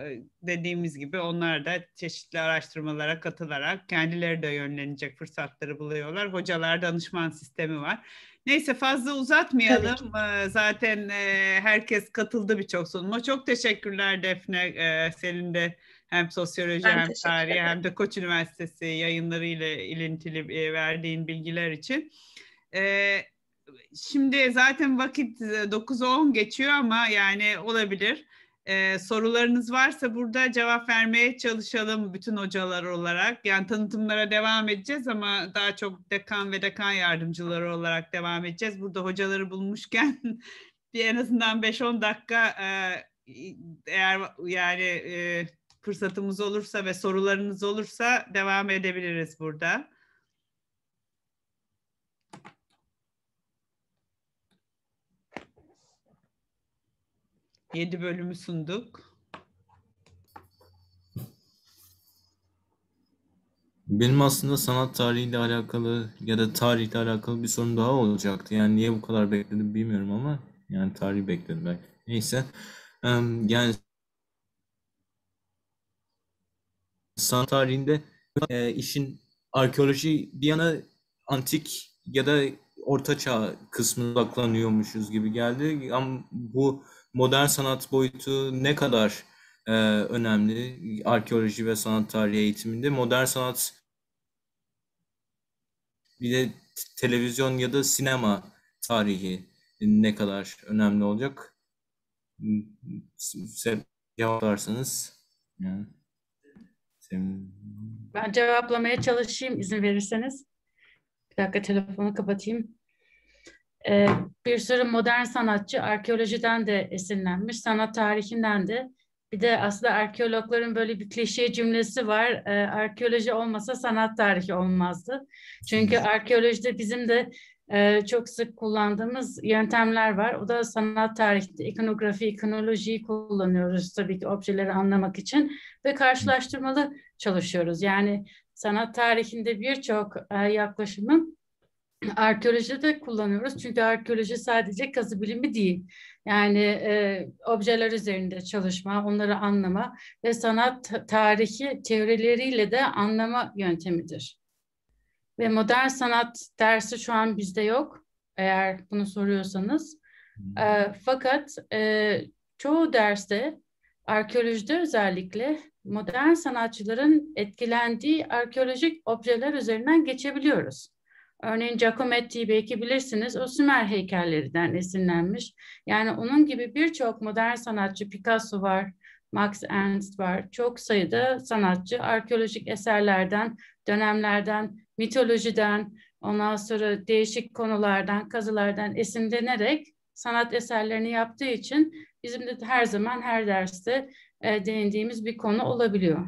dediğimiz gibi onlar da çeşitli araştırmalara katılarak kendileri de yönlenecek fırsatları buluyorlar. Hocalar danışman sistemi var. Neyse fazla uzatmayalım. Zaten herkes katıldı birçok sunuma. Çok teşekkürler Defne. Senin de hem sosyoloji ben hem tarihi hem de Koç Üniversitesi yayınlarıyla ilintili verdiğin bilgiler için. Şimdi zaten vakit 9-10 geçiyor ama yani olabilir. Ee, sorularınız varsa burada cevap vermeye çalışalım bütün hocalar olarak. Yani tanıtımlara devam edeceğiz ama daha çok dekan ve dekan yardımcıları olarak devam edeceğiz. Burada hocaları bulmuşken [LAUGHS] bir en azından 5-10 dakika e, eğer yani e, fırsatımız olursa ve sorularınız olursa devam edebiliriz burada. Yedi bölümü sunduk. Benim aslında sanat tarihiyle alakalı ya da tarihle alakalı bir sorun daha olacaktı. Yani niye bu kadar bekledim bilmiyorum ama yani tarihi bekledim belki. Neyse. Yani sanat tarihinde e, işin arkeoloji bir yana antik ya da orta çağ kısmına odaklanıyormuşuz gibi geldi. Ama bu modern sanat boyutu ne kadar e, önemli arkeoloji ve sanat tarihi eğitiminde? Modern sanat bir de televizyon ya da sinema tarihi ne kadar önemli olacak? Cevaplarsanız yani. Ben cevaplamaya çalışayım izin verirseniz. Bir dakika telefonu kapatayım. Ee, bir sürü modern sanatçı arkeolojiden de esinlenmiş, sanat tarihinden de. Bir de aslında arkeologların böyle bir klişe cümlesi var. Ee, arkeoloji olmasa sanat tarihi olmazdı. Çünkü arkeolojide bizim de e, çok sık kullandığımız yöntemler var. O da sanat tarihinde ikonografi, ikonolojiyi kullanıyoruz tabii ki objeleri anlamak için ve karşılaştırmalı çalışıyoruz. Yani sanat tarihinde birçok e, yaklaşımı [CLEARS THROAT] arkeolojide de kullanıyoruz. Çünkü arkeoloji sadece kazı bilimi değil. Yani e, objeler üzerinde çalışma, onları anlama ve sanat tarihi teorileriyle de anlama yöntemidir. Ve modern sanat dersi şu an bizde yok. Eğer bunu soruyorsanız. E, fakat e, çoğu derste arkeolojide özellikle modern sanatçıların etkilendiği arkeolojik objeler üzerinden geçebiliyoruz. Örneğin Giacometti'yi belki bilirsiniz. O Sümer heykellerinden esinlenmiş. Yani onun gibi birçok modern sanatçı, Picasso var, Max Ernst var. Çok sayıda sanatçı arkeolojik eserlerden, dönemlerden, mitolojiden, ondan sonra değişik konulardan, kazılardan esinlenerek sanat eserlerini yaptığı için bizim de her zaman her derste e, değindiğimiz bir konu olabiliyor.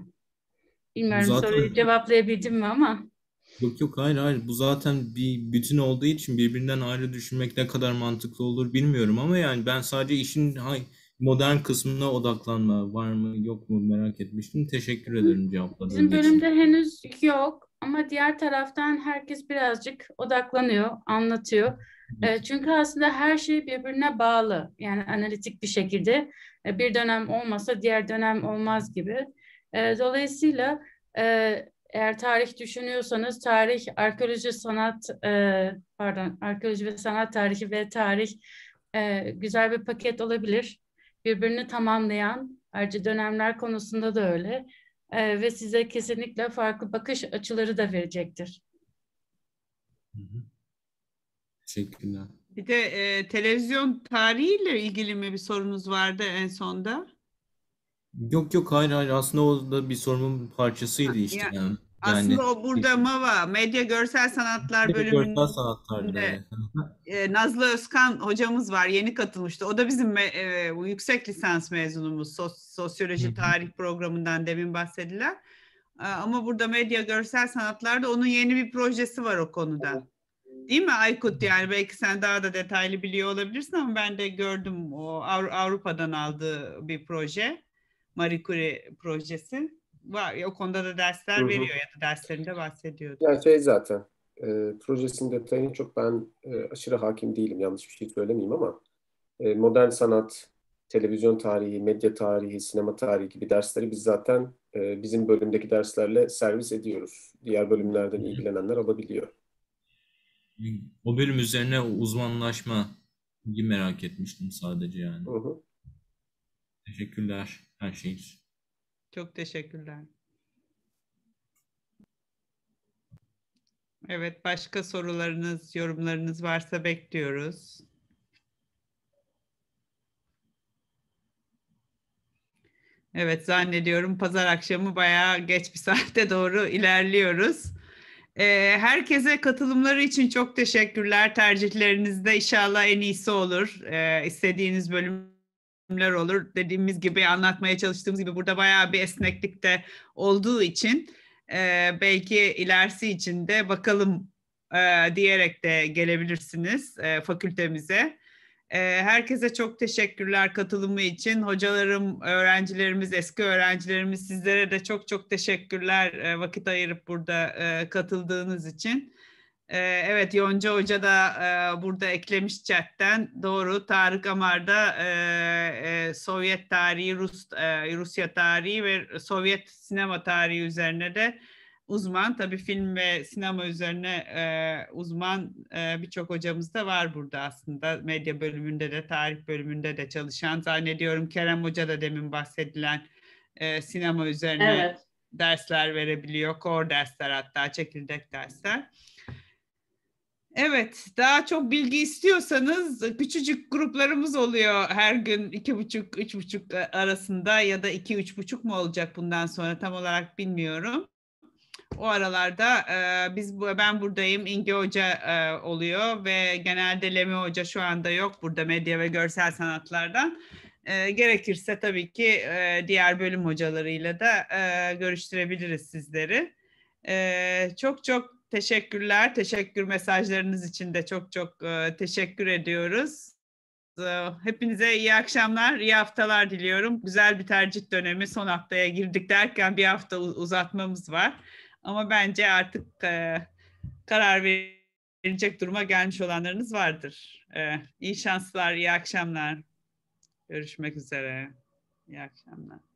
Bilmiyorum zaten... soruyu cevaplayabildim mi ama. Yok yok hayır hayır bu zaten bir bütün olduğu için birbirinden ayrı düşünmek ne kadar mantıklı olur bilmiyorum ama yani ben sadece işin hay, modern kısmına odaklanma var mı yok mu merak etmiştim. Teşekkür ederim cevapladığın Bizim bölümde için. henüz yok ama diğer taraftan herkes birazcık odaklanıyor, anlatıyor. Evet. Çünkü aslında her şey birbirine bağlı. Yani analitik bir şekilde bir dönem olmasa diğer dönem olmaz gibi. Dolayısıyla eğer tarih düşünüyorsanız tarih, arkeoloji, sanat, pardon, arkeoloji ve sanat tarihi ve tarih güzel bir paket olabilir. Birbirini tamamlayan, ayrıca dönemler konusunda da öyle. Ve size kesinlikle farklı bakış açıları da verecektir. Hı hı. Teşekkürler. Bir de e, televizyon tarihiyle ilgili mi bir sorunuz vardı en sonda? Yok yok hayır hayır aslında o da bir sorunun parçasıydı işte yani. yani. Aslında o burada MAVA, Medya Görsel Sanatlar Medya bölümünde Görsel Sanatlar'da. e, Nazlı Özkan hocamız var, yeni katılmıştı. O da bizim e, yüksek lisans mezunumuz, sos, sosyoloji tarih programından demin bahsedilen. E, ama burada Medya Görsel Sanatlar'da onun yeni bir projesi var o konuda. Değil mi Aykut? Yani belki sen daha da detaylı biliyor olabilirsin ama ben de gördüm o Avrupa'dan aldığı bir proje. Marie Curie projesi. Var, o konuda da dersler Hı-hı. veriyor ya da derslerinde bahsediyordu. Yani şey zaten e, projesinin detayını çok ben e, aşırı hakim değilim. Yanlış bir şey söylemeyeyim ama e, modern sanat, televizyon tarihi, medya tarihi, sinema tarihi gibi dersleri biz zaten e, bizim bölümdeki derslerle servis ediyoruz. Diğer bölümlerden ilgilenenler alabiliyor o bölüm üzerine uzmanlaşma merak etmiştim sadece yani. Hı hı. Teşekkürler her şey için. Çok teşekkürler. Evet, başka sorularınız, yorumlarınız varsa bekliyoruz. Evet, zannediyorum pazar akşamı bayağı geç bir [LAUGHS] saate doğru ilerliyoruz. E, herkese katılımları için çok teşekkürler. Tercihlerinizde inşallah en iyisi olur. E, istediğiniz bölümler olur. Dediğimiz gibi anlatmaya çalıştığımız gibi burada bayağı bir esneklik de olduğu için e, belki ilerisi için de bakalım e, diyerek de gelebilirsiniz e, fakültemize. Herkese çok teşekkürler katılımı için. Hocalarım, öğrencilerimiz, eski öğrencilerimiz sizlere de çok çok teşekkürler vakit ayırıp burada katıldığınız için. E, evet Yonca Hoca da burada eklemiş chatten. Doğru Tarık Amar da Sovyet tarihi, Rus, Rusya tarihi ve Sovyet sinema tarihi üzerine de uzman. Tabii film ve sinema üzerine e, uzman e, birçok hocamız da var burada aslında. Medya bölümünde de, tarih bölümünde de çalışan. Zannediyorum Kerem Hoca da demin bahsedilen e, sinema üzerine evet. dersler verebiliyor. Core dersler hatta, çekirdek dersler. Evet, daha çok bilgi istiyorsanız küçücük gruplarımız oluyor her gün iki buçuk, üç buçuk arasında ya da iki, üç buçuk mu olacak bundan sonra tam olarak bilmiyorum. O aralarda e, biz ben buradayım, İnge Hoca e, oluyor ve genelde Lemi Hoca şu anda yok burada medya ve görsel sanatlardan. E, gerekirse tabii ki e, diğer bölüm hocalarıyla da e, görüştürebiliriz sizleri. E, çok çok teşekkürler. Teşekkür mesajlarınız için de çok çok e, teşekkür ediyoruz. E, hepinize iyi akşamlar, iyi haftalar diliyorum. Güzel bir tercih dönemi son haftaya girdik derken bir hafta uzatmamız var. Ama bence artık e, karar verecek duruma gelmiş olanlarınız vardır. E, iyi şanslar, iyi akşamlar. Görüşmek üzere. İyi akşamlar.